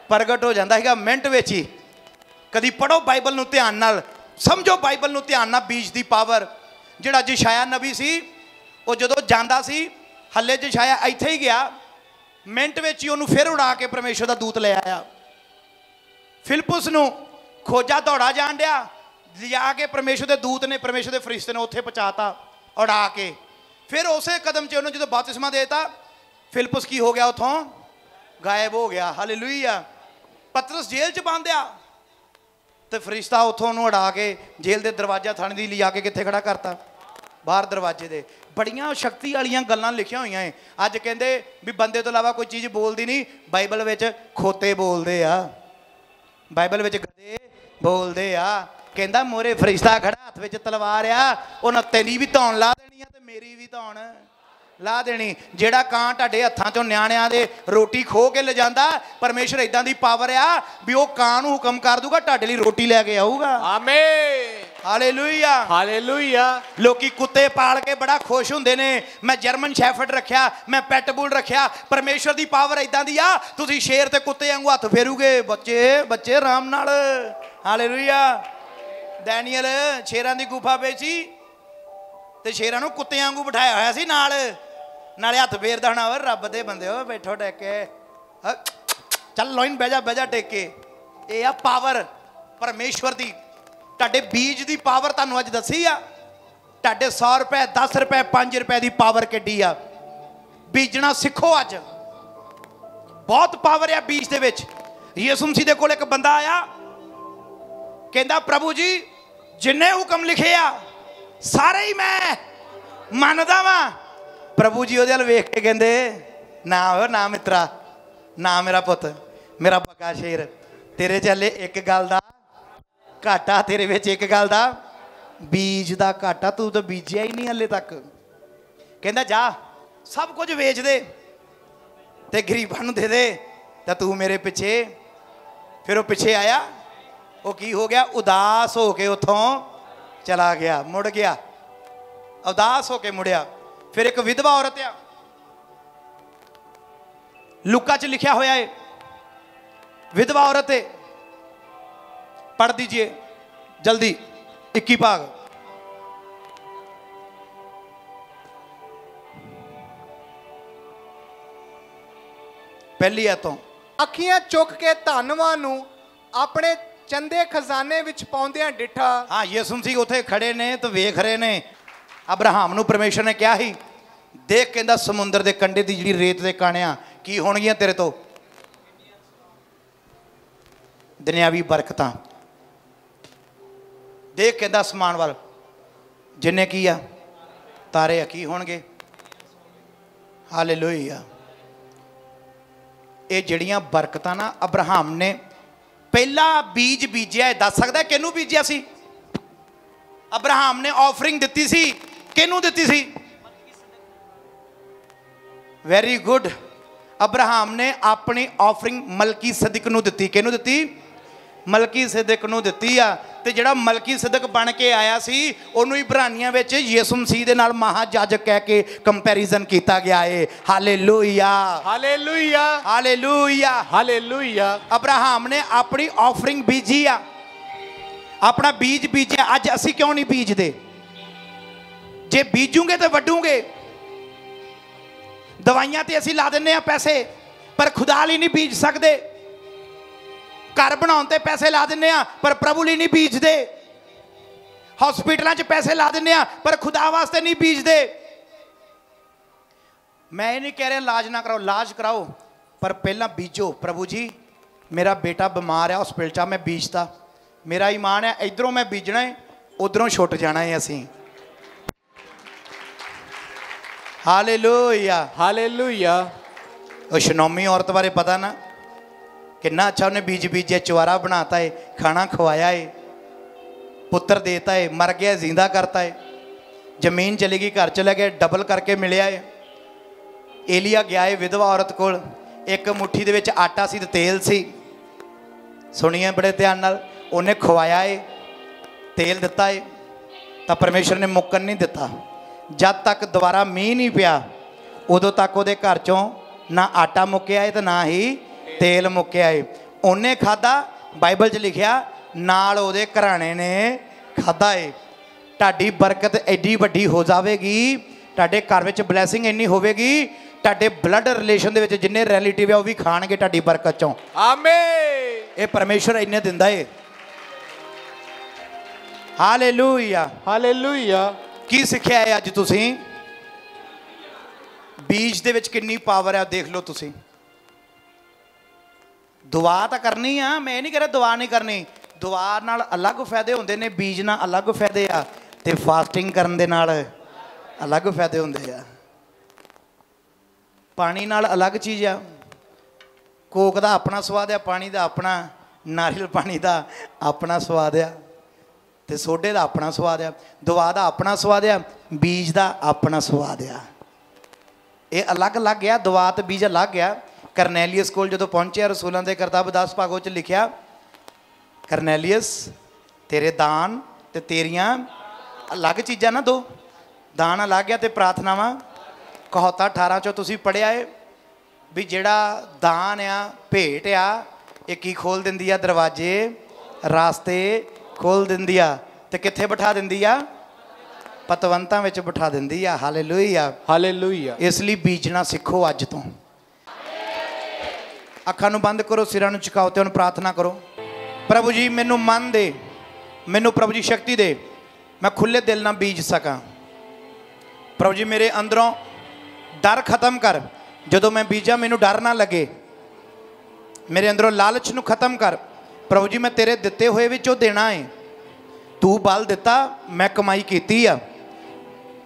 ਪ੍ਰਗਟ ਹੋ ਜਾਂਦਾ ਸੀਗਾ, ਮਿੰਟ ਵਿੱਚ ਹੀ। ਕਦੀ ਪੜੋ ਬਾਈਬਲ ਨੂੰ ਧਿਆਨ ਨਾਲ, ਸਮਝੋ ਬਾਈਬਲ ਨੂੰ ਧਿਆਨ ਨਾਲ ਬੀਜ ਦੀ ਪਾਵਰ। ਜਿਹੜਾ ਜਿਸ਼ਾਇਆ ਨਬੀ ਸੀ, ਉਹ ਜਦੋਂ ਜਾਂਦਾ ਸੀ, ਹੱਲੇ ਜਿਸ਼ਾਇਆ ਇੱਥੇ ਹੀ ਗਿਆ। ਮਿੰਟ ਵਿੱਚ ਹੀ ਉਹਨੂੰ ਫਿਰ ਉਡਾ ਕੇ ਪਰਮੇਸ਼ਰ ਦਾ ਦੂਤ ਲੈ ਆਇਆ। ਫਿਲਪੁਸ ਨੂੰ ਖੋਜਾ ਦੌੜਾ ਜਾਣ ਡਿਆ। ਲਿਜਾ ਕੇ ਪਰਮੇਸ਼ਰ ਦੇ ਦੂਤ ਨੇ ਪਰਮੇਸ਼ਰ ਦੇ ਫਰਿਸ਼ਤੇ ਨੇ ਉੱਥੇ ਪਹੁੰਚਾਤਾ, ਉਡਾ ਕੇ। ਫਿਰ ਉਸੇ ਕਦਮ 'ਚ ਉਹਨੂੰ ਜਦੋਂ ਬਪਤਿਸਮਾ ਦੇਤਾ ਫਿਲਪਸ ਕੀ ਹੋ ਗਿਆ ਉਥੋਂ? ਗਾਇਬ ਹੋ ਗਿਆ। ਹਾਲੇਲੂਇਆ। ਪਤਰਸ ਜੇਲ੍ਹ 'ਚ ਬੰਦਿਆ ਤੇ ਫਰਿਸ਼ਤਾ ਉਥੋਂ ਉਹਨੂੰ ਉਡਾ ਕੇ ਜੇਲ੍ਹ ਦੇ ਦਰਵਾਜ਼ਾ ਥਾਣੇ ਦੀ ਲਿਜਾ ਕੇ ਕਿੱਥੇ ਖੜਾ ਕਰਤਾ। ਬਾਹਰ ਦਰਵਾਜ਼ੇ ਦੇ। ਬੜੀਆਂ ਸ਼ਕਤੀ ਵਾਲੀਆਂ ਗੱਲਾਂ ਲਿਖੀਆਂ ਹੋਈਆਂ ਏ। ਅੱਜ ਕਹਿੰਦੇ ਵੀ ਬੰਦੇ ਤੋਂ ਇਲਾਵਾ ਕੋਈ ਚੀਜ਼ ਬੋਲਦੀ ਨਹੀਂ, ਬਾਈਬਲ ਵਿੱਚ ਖੋਤੇ ਬੋਲਦੇ ਆ। ਬਾਈਬਲ ਵਿੱਚ ਗਧੇ ਬੋਲਦੇ ਆ। ਕਹਿੰਦਾ, ਮੋਰੇ ਫਰਿਸ਼ਤਾ ਖੜਾ ਹੱਥ ਵਿੱਚ ਤਲਵਾਰ ਆ, ਉਹਨਾਂ ਤੇਰੀ ਵੀ ਧੌਣ ਲਾ ਦੇਣੀ ਆ ਤੇ ਮੇਰੀ ਵੀ ਧੌਣ ਲਾ ਦੇਣੀ। ਜਿਹੜਾ ਕਾਂ ਤੁਹਾਡੇ ਹੱਥਾਂ ਚੋਂ ਨਿਆਣਿਆਂ ਦੇ ਰੋਟੀ ਖੋ ਕੇ ਲਿਜਾਂਦਾ, ਪਰਮੇਸ਼ਰ ਇਦਾਂ ਦੀ ਪਾਵਰ ਆ ਵੀ ਉਹ ਕਾਂ ਨੂੰ ਹੁਕਮ ਕਰ ਦੂਗਾ, ਤੁਹਾਡੇ ਲਈ ਰੋਟੀ ਲੈ ਕੇ ਆਊਗਾ। ਆਮੇਨ। ਹਾਲੇਲੂਇਆ ਹਾਲੇਲੂਇਆ ਲੋਕੀ ਕੁੱਤੇ ਪਾਲ ਕੇ ਬੜਾ ਖੁਸ਼ ਹੁੰਦੇ ਨੇ। ਮੈਂ ਜਰਮਨ ਸ਼ੈਫਰਡ ਰੱਖਿਆ ਮੈਂ ਪੈਟਬੁਲ ਰੱਖਿਆ ਪਰਮੇਸ਼ਰ ਦੀ ਪਾਵਰ ਇਦਾਂ ਦੀ ਆ ਤੁਸੀਂ ਸ਼ੇਰ ਤੇ ਕੁੱਤੇ ਵਾਂਗੂ ਹੱਥ ਫੇਰੂਗੇ। ਬੱਚੇ ਬੱਚੇ ਆਰਾਮ ਨਾਲ। ਹਾਲੇਲੂਇਆ ਡੈਨੀਅਲ ਸ਼ੇਰਾਂ ਦੀ ਗੁਫਾ ਵਿੱਚ ਸੀ ਤੇ ਸ਼ੇਰਾਂ ਨੂੰ ਕੁੱਤਿਆਂ ਵਾਂਗੂ ਬਿਠਾਇਆ ਹੋਇਆ ਸੀ ਨਾਲ। ਨਾਲੇ ਹੱਥ ਫੇਰਦਾ ਹੋਣਾ ਓਏ ਰੱਬ ਦੇ ਬੰਦੇ ਓ ਬੈਠੋ ਟੇਕ। ਚੱਲ ਲੋਇਨ ਬਹਿ ਜਾ ਬਹਿ ਜਾ ਟੇਕ। ਕੇ ਇਹ ਆ ਪਾਵਰ ਪਰਮੇਸ਼ਵਰ ਦੀ ਤੁਹਾਡੇ ਬੀਜ ਦੀ ਪਾਵਰ ਤੁਹਾਨੂੰ ਅੱਜ ਦੱਸੀ ਆ। ਤੁਹਾਡੇ 100 ਰੁਪਏ 10 ਰੁਪਏ 5 ਰੁਪਏ ਦੀ ਪਾਵਰ ਕਿੱਡੀ ਆ। ਬੀਜਣਾ ਸਿੱਖੋ ਅੱਜ। ਬਹੁਤ ਪਾਵਰ ਆ ਬੀਜ ਦੇ ਵਿੱਚ। ਯਿਸੂ ਮਸੀਹ ਦੇ ਕੋਲ ਇੱਕ ਬੰਦਾ ਆਇਆ। ਕਹਿੰਦਾ, ਪ੍ਰਭੂ ਜੀ, ਜਿੰਨੇ ਹੁਕਮ ਲਿਖੇ ਆ, ਸਾਰੇ ਹੀ ਮੈਂ ਮੰਨਦਾ ਵਾਂ। ਪ੍ਰਭੂ ਜੀ ਉਹਦੇ ਵੱਲ ਵੇਖ ਕੇ ਕਹਿੰਦੇ, ਨਾ ਓ, ਨਾ ਮਿੱਤਰਾ, ਨਾ ਮੇਰਾ ਪੁੱਤ, ਮੇਰਾ ਬੱਗਾ ਸ਼ੇਰ, ਤੇਰੇ ਚੱਲੇ ਇੱਕ ਗੱਲ ਦਾ ਘਾਟਾ ਤੇਰੇ ਵਿੱਚ ਇੱਕ ਗੱਲ ਦਾ, ਬੀਜ ਦਾ ਘਾਟਾ, ਤੂੰ ਤਾਂ ਬੀਜਿਆ ਹੀ ਨਹੀਂ ਹਲੇ ਤੱਕ। ਕਹਿੰਦਾ, ਜਾ, ਸਭ ਕੁਝ ਵੇਚ ਦੇ ਤੇ ਗਰੀਬਾਂ ਨੂੰ ਦੇ ਦੇ, ਤਾਂ ਤੂੰ ਮੇਰੇ ਪਿੱਛੇ। ਫਿਰ ਉਹ ਪਿੱਛੇ ਆਇਆ, ਉਹ ਕੀ ਹੋ ਗਿਆ? ਉਦਾਸ ਹੋ ਕੇ ਉਥੋਂ ਚਲਾ ਗਿਆ, ਮੁੜ ਗਿਆ। ਉਦਾਸ ਹੋ ਕੇ ਮੁੜਿਆ। ਫਿਰ ਇੱਕ ਵਿਧਵਾ ਔਰਤ ਆ। ਲੁਕਾ 'ਚ ਲਿਖਿਆ ਹੋਇਆ ਏ, ਵਿਧਵਾ ਔਰਤ ਏ। पढ़ दीजिए जल्दी इक्की भाग पहली आयतों ਅੱਖੀਆਂ ਚੁੱਕ ਕੇ ਧੰਨਵਾਨ ਨੂੰ ਆਪਣੇ ਚੰਦੇ ਖਜ਼ਾਨੇ ਵਿੱਚ ਪਾਉਂਦਿਆਂ ਡਿਠਾ ਹਾਂ ਯਿਸੂ ਮਸੀਹ ਉੱਥੇ ਖੜੇ ਨੇ ਤੇ ਵੇਖ ਰਹੇ ਨੇ ਅਬਰਾਹਮ ਨੂੰ ਪਰਮੇਸ਼ਰ ਨੇ ਕਿਹਾ ਸੀ ਦੇਖ ਕਹਿੰਦਾ ਸਮੁੰਦਰ ਦੇ ਕੰਢੇ ਦੀ ਜਿਹੜੀ ਰੇਤ ਦੇ ਕਾਣਿਆਂ ਕੀ ਹੋਣਗੀਆਂ ਤੇਰੇ ਤੋਂ ਦੁਨਿਆਵੀ ਬਰਕਤਾਂ ਦੇਖ ਕਹਿੰਦਾ ਅਸਮਾਨ ਵੱਲ, ਜਿੰਨੇ ਕੀ ਆ, ਤਾਰੇ ਆ, ਕੀ ਹੋਣਗੇ? ਹਾਲੇਲੂਇਆ। ਇਹ ਜਿਹੜੀਆਂ ਬਰਕਤਾਂ ਨਾ ਅਬਰਾਹਮ ਨੇ ਪਹਿਲਾ ਬੀਜ ਬੀਜਿਆ ਦੱਸ ਸਕਦਾ ਕਿਹਨੂੰ ਬੀਜਿਆ ਸੀ? ਅਬਰਾਹਮ ਨੇ ਆਫਰਿੰਗ ਦਿੱਤੀ ਸੀ, ਕਿਹਨੂੰ ਦਿੱਤੀ ਸੀ? ਵੈਰੀ ਗੁੱਡ ਅਬਰਾਹਮ ਨੇ ਆਪਣੀ ਆਫਰਿੰਗ ਮਲਕੀ ਸਦਕ ਨੂੰ ਦਿੱਤੀ, ਕਿਹਨੂੰ ਦਿੱਤੀ? ਮਲਕੀ ਸਦਕ ਨੂੰ ਦਿੱਤੀ ਆ ਤੇ ਜਿਹੜਾ ਮਲਕੀ ਸਦਕ ਬਣ ਕੇ ਆਇਆ ਸੀ ਉਹਨੂੰ ਇਬਰਾਨੀਆਂ ਵਿੱਚ ਯਿਸੂ ਮਸੀਹ ਦੇ ਨਾਲ ਮਹਾਜਾਜਕ ਕਹਿ ਕੇ ਕੰਪੈਰੀਜ਼ਨ ਕੀਤਾ ਗਿਆ ਏ। Hallelujah hallelujah hallelujah hallelujah Abraham ਨੇ ਆਪਣੀ ਆਫਰਿੰਗ ਬੀਜੀ ਆ। ਆਪਣਾ ਬੀਜ ਬੀਜਿਆ। ਅੱਜ ਅਸੀਂ ਕਿਉਂ ਨਹੀਂ ਬੀਜਦੇ? ਜੇ ਬੀਜੂਗੇ ਤਾਂ ਵੱਡੂਗੇ ਦਵਾਈਆਂ ਤੇ ਅਸੀਂ ਲਾ ਦਿੰਨੇ ਆ ਪੈਸੇ ਪਰ ਖੁਦਾ ਲਈ ਨਹੀਂ ਬੀਜ ਸਕਦੇ। ਘਰ ਬਣਾਉਣ ਤੇ ਪੈਸੇ ਲਾ ਦਿੰਨੇ ਆ ਪਰ ਪ੍ਰਭੂ ਲਈ ਨਹੀਂ ਬੀਜਦੇ। ਹਸਪੀਟਲਾਂ 'ਚ ਪੈਸੇ ਲਾ ਦਿੰਨੇ ਆ ਪਰ ਖੁਦਾ ਵਾਸਤੇ ਨਹੀਂ ਬੀਜਦੇ। ਮੈਂ ਇਹ ਨਹੀਂ ਕਹਿ ਰਿਹਾ ਇਲਾਜ ਨਾ ਕਰਾਓ ਇਲਾਜ ਕਰਾਓ ਪਰ ਪਹਿਲਾਂ ਬੀਜੋ। ਪ੍ਰਭੂ ਜੀ ਮੇਰਾ ਬੇਟਾ ਬਿਮਾਰ ਹੈ ਹਸਪੀਟਲ 'ਚ ਮੈਂ ਬੀਜਤਾ। ਮੇਰਾ ਈਮਾਨ ਹੈ ਇਧਰੋਂ ਮੈਂ ਬੀਜਣਾ ਹੈ ਉਧਰੋਂ ਛੁੱਟ ਜਾਣਾ ਹੈ ਅਸੀਂ। ਹਾਲੇਲੂਇਆ ਹਾਲੇਲੂਇਆ ਉਹ ਸ਼ਨੋਮੀ ਔਰਤ ਬਾਰੇ ਪਤਾ ਨਾ? ਕਿੰਨਾ ਅੱਛਾ ਉਹਨੇ ਬੀਜ ਬੀਜਿਆ, ਚਵਾਰਾ ਬਣਾਤਾ ਏ, ਖਾਣਾ ਖਵਾਇਆ ਏ, ਪੁੱਤਰ ਦੇਤਾ ਏ, ਮਰ ਗਿਆ, ਜ਼ਿੰਦਾ ਕਰਤਾ ਏ। ਜ਼ਮੀਨ ਚਲੀ ਗਈ, ਘਰ ਚਲਾ ਗਿਆ ਡਬਲ ਕਰਕੇ ਮਿਲਿਆ ਏ। ਏਲੀਆ ਗਿਆ ਏ ਵਿਧਵਾ ਔਰਤ ਕੋਲ, ਇੱਕ ਮੁਠੀ ਦੇ ਵਿੱਚ ਆਟਾ ਸੀ ਤੇ ਤੇਲ ਸੀ। ਸੁਣੀਏ ਬੜੇ ਧਿਆਨ ਨਾਲ, ਉਹਨੇ ਖਵਾਇਆ ਏ, ਤੇਲ ਦਿੱਤਾ ਏ, ਤਾਂ ਪਰਮੇਸ਼ਰ ਨੇ ਮੁੱਕਣ ਨਹੀਂ ਦਿੱਤਾ। ਜਦ ਤੱਕ ਦੁਬਾਰਾ ਮੀਂਹ ਨਹੀਂ ਪਿਆ, ਉਦੋਂ ਤੱਕ ਉਹਦੇ ਘਰ ਚੋਂ ਨਾ ਆਟਾ ਮੁੱਕਿਆ ਏ ਤੇ ਨਾ ਹੀ ਤੇਲ ਮੁੱਕਿਆ ਏ। ਉਹਨੇ ਖਾਦਾ ਬਾਈਬਲ 'ਚ ਲਿਖਿਆ ਨਾਲ ਉਹਦੇ ਘਰਾਣੇ ਨੇ ਖਾਦਾ ਏ। ਤੁਹਾਡੀ ਬਰਕਤ ਐਡੀ ਵੱਡੀ ਹੋ ਜਾਵੇਗੀ ਤੁਹਾਡੇ ਘਰ ਵਿੱਚ ਬਲੇਸਿੰਗ ਇੰਨੀ ਹੋਵੇਗੀ ਤੁਹਾਡੇ ਬਲੱਡ ਰਿਲੇਸ਼ਨ ਦੇ ਵਿੱਚ ਜਿੰਨੇ ਰਿਲੇਟਿਵ ਆ ਉਹ ਵੀ ਖਾਣਗੇ ਤੁਹਾਡੀ ਬਰਕਤ ਚੋਂ। ਆਮੇਨ ਇਹ ਪਰਮੇਸ਼ਰ ਇੰਨੇ ਦਿੰਦਾ ਏ। ਹਾਲੇਲੂਇਆ ਹਾਲੇਲੂਇਆ ਕੀ ਸਿੱਖਿਆ ਹੈ ਅੱਜ ਤੁਸੀਂ? ਬੀਜ ਦੇ ਵਿੱਚ ਕਿੰਨੀ ਪਾਵਰ ਹੈ ਦੇਖ ਲਓ ਤੁਸੀਂ। ਦੁਆ ਤਾਂ ਕਰਨੀ ਆ, ਮੈਂ ਨਹੀਂ ਕਹਿ ਰਿਹਾ ਦੁਆ ਨਹੀਂ ਕਰਨੀ। ਦੁਆ ਨਾਲ ਅਲੱਗ ਫਾਇਦੇ ਹੁੰਦੇ ਨੇ, ਬੀਜ ਨਾਲ ਅਲੱਗ ਫਾਇਦੇ ਆ ਤੇ ਫਾਸਟਿੰਗ ਕਰਨ ਦੇ ਨਾਲ ਅਲੱਗ ਫਾਇਦੇ ਹੁੰਦੇ ਆ। ਪਾਣੀ ਨਾਲ ਅਲੱਗ ਚੀਜ਼ ਆ। ਕੋਕ ਦਾ ਆਪਣਾ ਸਵਾਦ ਆ, ਪਾਣੀ ਦਾ ਆਪਣਾ, ਨਾਰੀਅਲ ਪਾਣੀ ਦਾ ਆਪਣਾ ਸਵਾਦ ਆ ਤੇ ਸੋਡੇ ਦਾ ਆਪਣਾ ਸਵਾਦ ਆ ਦਵਾ ਦਾ ਆਪਣਾ ਸਵਾਦ ਆ, ਬੀਜ ਦਾ ਆਪਣਾ ਸਵਾਦ ਆ। ਇਹ ਅਲੱਗ-ਅਲੱਗ ਆ ਦਵਾ ਤੇ ਬੀਜ ਅਲੱਗ ਆ। ਕਰਨੈਲੀਅਸ ਕੋਲ ਜਦੋਂ ਪਹੁੰਚਿਆ ਰਸੂਲਾਂ ਦੇ ਕਰਤੱਵ 10 ਭਾਗੋ ਚ ਲਿਖਿਆ ਕਰਨੈਲੀਅਸ ਤੇਰੇ ਦਾਨ ਤੇ ਤੇਰੀਆਂ ਅਲੱਗ ਚੀਜ਼ਾਂ ਨਾ ਦੋ। ਦਾਨ ਅਲੱਗ ਆ ਤੇ ਪ੍ਰਾਰਥਨਾਵਾਂ। ਕਹੋਤਾ 18 ਚੋਂ ਤੁਸੀਂ ਪੜਿਆ ਏ ਵੀ ਜਿਹੜਾ ਦਾਨ ਆ ਭੇਟ ਆ ਇਹ ਕੀ ਖੋਲ ਦਿੰਦੀ ਆ? ਦਰਵਾਜ਼ੇ ਰਾਸਤੇ ਖੋਲ ਦਿੰਦੀ ਆ। ਤੇ ਕਿੱਥੇ ਬਿਠਾ ਦਿੰਦੀ ਆ? ਪਤਵੰਤਾਂ ਵਿੱਚ ਬਿਠਾ ਦਿੰਦੀ ਆ। ਹਾਲੇਲੂਇਆ ਹਾਲੇਲੂਇਆ ਇਸ ਲਈ ਬੀਜਣਾ ਸਿੱਖੋ ਅੱਜ ਤੋਂ। ਅੱਖਾਂ ਨੂੰ ਬੰਦ ਕਰੋ, ਸਿਰਾਂ ਨੂੰ ਝੁਕਾਓ ਤੇ ਉਹਨੂੰ ਪ੍ਰਾਰਥਨਾ ਕਰੋ। ਪ੍ਰਭੂ ਜੀ, ਮੈਨੂੰ ਮਨ ਦੇ, ਮੈਨੂੰ ਪ੍ਰਭੂ ਜੀ ਸ਼ਕਤੀ ਦੇ, ਮੈਂ ਖੁੱਲੇ ਦਿਲ ਨਾਲ ਬੀਜ ਸਕਾਂ। ਪ੍ਰਭੂ ਜੀ, ਮੇਰੇ ਅੰਦਰੋਂ ਡਰ ਖਤਮ ਕਰ। ਜਦੋਂ ਮੈਂ ਬੀਜਾਂ, ਮੈਨੂੰ ਡਰ ਨਾ ਲੱਗੇ। ਮੇਰੇ ਅੰਦਰੋਂ ਲਾਲਚ ਨੂੰ ਖਤਮ ਕਰ। ਪ੍ਰਭੂ ਜੀ, ਮੈਂ ਤੇਰੇ ਦਿੱਤੇ ਹੋਏ ਵਿੱਚੋਂ ਦੇਣਾ ਏ। ਤੂੰ ਬਲ ਦਿੱਤਾ, ਮੈਂ ਕਮਾਈ ਕੀਤੀ ਆ।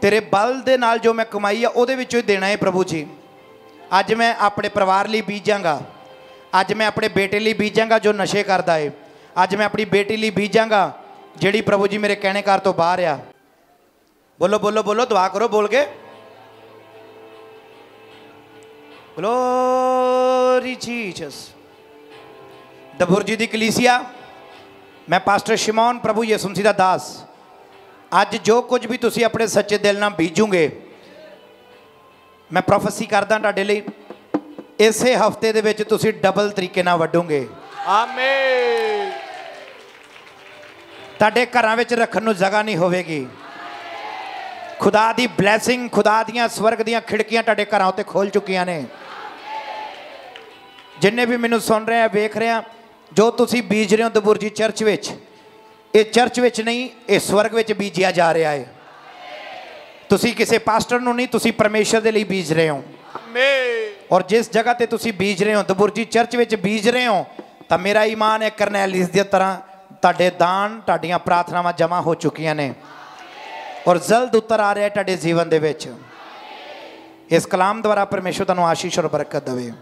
ਤੇਰੇ ਬਲ ਦੇ ਨਾਲ ਜੋ ਮੈਂ ਕਮਾਈ ਆ, ਉਹਦੇ ਵਿੱਚੋਂ ਹੀ ਦੇਣਾ ਏ ਪ੍ਰਭੂ ਜੀ। ਅੱਜ ਮੈਂ ਆਪਣੇ ਪਰਿਵਾਰ ਲਈ ਬੀਜਾਂਗਾ। ਅੱਜ ਮੈਂ ਆਪਣੇ ਬੇਟੇ ਲਈ ਬੀਜਾਂਗਾ ਜੋ ਨਸ਼ੇ ਕਰਦਾ ਏ ਅੱਜ ਮੈਂ ਆਪਣੀ ਬੇਟੀ ਲਈ ਬੀਜਾਂਗਾ ਜਿਹੜੀ ਪ੍ਰਭੂ ਜੀ ਮੇਰੇ ਕਹਿਣੇ ਘਰ ਤੋਂ ਬਾਹਰ ਆ ਬੋਲੋ ਬੋਲੋ ਬੋਲੋ ਦੁਆ ਕਰੋ ਬੋਲ ਕੇ ਗਲੋਰੀ ਜੀਸਸ ਦਬੁਰ ਜੀ ਦੀ ਕਲੀਸਿਆ ਮੈਂ ਪਾਸਟਰ ਸ਼ਿਮੌਨ ਪ੍ਰਭੂ ਯਿਸੂ ਮਸੀਹ ਦਾ ਦਾਸ ਅੱਜ ਜੋ ਕੁਝ ਵੀ ਤੁਸੀਂ ਆਪਣੇ ਸੱਚੇ ਦਿਲ ਨਾਲ ਬੀਜੋਗੇ ਮੈਂ ਪ੍ਰੋਫੈਸੀ ਕਰਦਾ ਤੁਹਾਡੇ ਲਈ ਇਸੇ ਹਫ਼ਤੇ ਦੇ ਵਿੱਚ ਤੁਸੀਂ ਡਬਲ ਤਰੀਕੇ ਨਾਲ ਵੱਢੋਗੇ ਆਮੇਨ ਤੁਹਾਡੇ ਘਰਾਂ ਵਿੱਚ ਰੱਖਣ ਨੂੰ ਜਗ੍ਹਾ ਨਹੀਂ ਹੋਵੇਗੀ। ਖੁਦਾ ਦੀ ਬਲੇਸਿੰਗ ਖੁਦਾ ਦੀਆਂ ਸਵਰਗ ਦੀਆਂ ਖਿੜਕੀਆਂ ਤੁਹਾਡੇ ਘਰਾਂ ਉੱਤੇ ਖੋਲ ਚੁੱਕੀਆਂ ਨੇ। ਜਿੰਨੇ ਵੀ ਮੈਨੂੰ ਸੁਣ ਰਹੇ ਆ ਵੇਖ ਰਹੇ ਆ ਜੋ ਤੁਸੀਂ ਬੀਜ ਰਹੇ ਹੋ ਦਬੁਰਜੀ ਚਰਚ ਵਿੱਚ ਇਹ ਚਰਚ ਵਿੱਚ ਨਹੀਂ ਇਹ ਸਵਰਗ ਵਿੱਚ ਬੀਜਿਆ ਜਾ ਰਿਹਾ ਹੈ। ਤੁਸੀਂ ਕਿਸੇ ਪਾਸਟਰ ਨੂੰ ਨਹੀਂ ਤੁਸੀਂ ਪਰਮੇਸ਼ਰ ਦੇ ਲਈ ਬੀਜ ਰਹੇ ਹੋ। ਆਮੇਨ ਔਰ ਜਿਸ ਜਗ੍ਹਾ ਤੇ ਤੁਸੀਂ ਬੀਜ ਰਹੇ ਹੋ, ਦਬੁਰਜੀ ਚਰਚ ਵਿੱਚ ਬੀਜ ਰਹੇ ਹੋ, ਤਾਂ ਮੇਰਾ ਈਮਾਨ ਹੈ ਕਰਨੈਲਿਸ ਦੀ ਤਰ੍ਹਾਂ ਤੁਹਾਡੇ ਦਾਨ, ਤੁਹਾਡੀਆਂ ਪ੍ਰਾਰਥਨਾਵਾਂ ਜਮ੍ਹਾਂ ਹੋ ਚੁੱਕੀਆਂ ਨੇ। ਔਰ ਜਲਦ ਉੱਤਰ ਆ ਰਿਹਾ ਹੈ ਤੁਹਾਡੇ ਜੀਵਨ ਦੇ ਵਿੱਚ। ਇਸ ਕਲਾਮ ਦੁਆਰਾ ਪਰਮੇਸ਼ਰ ਤੁਹਾਨੂੰ ਆਸ਼ੀਸ਼ ਔਰ ਬਰਕਤ ਦੇਵੇ।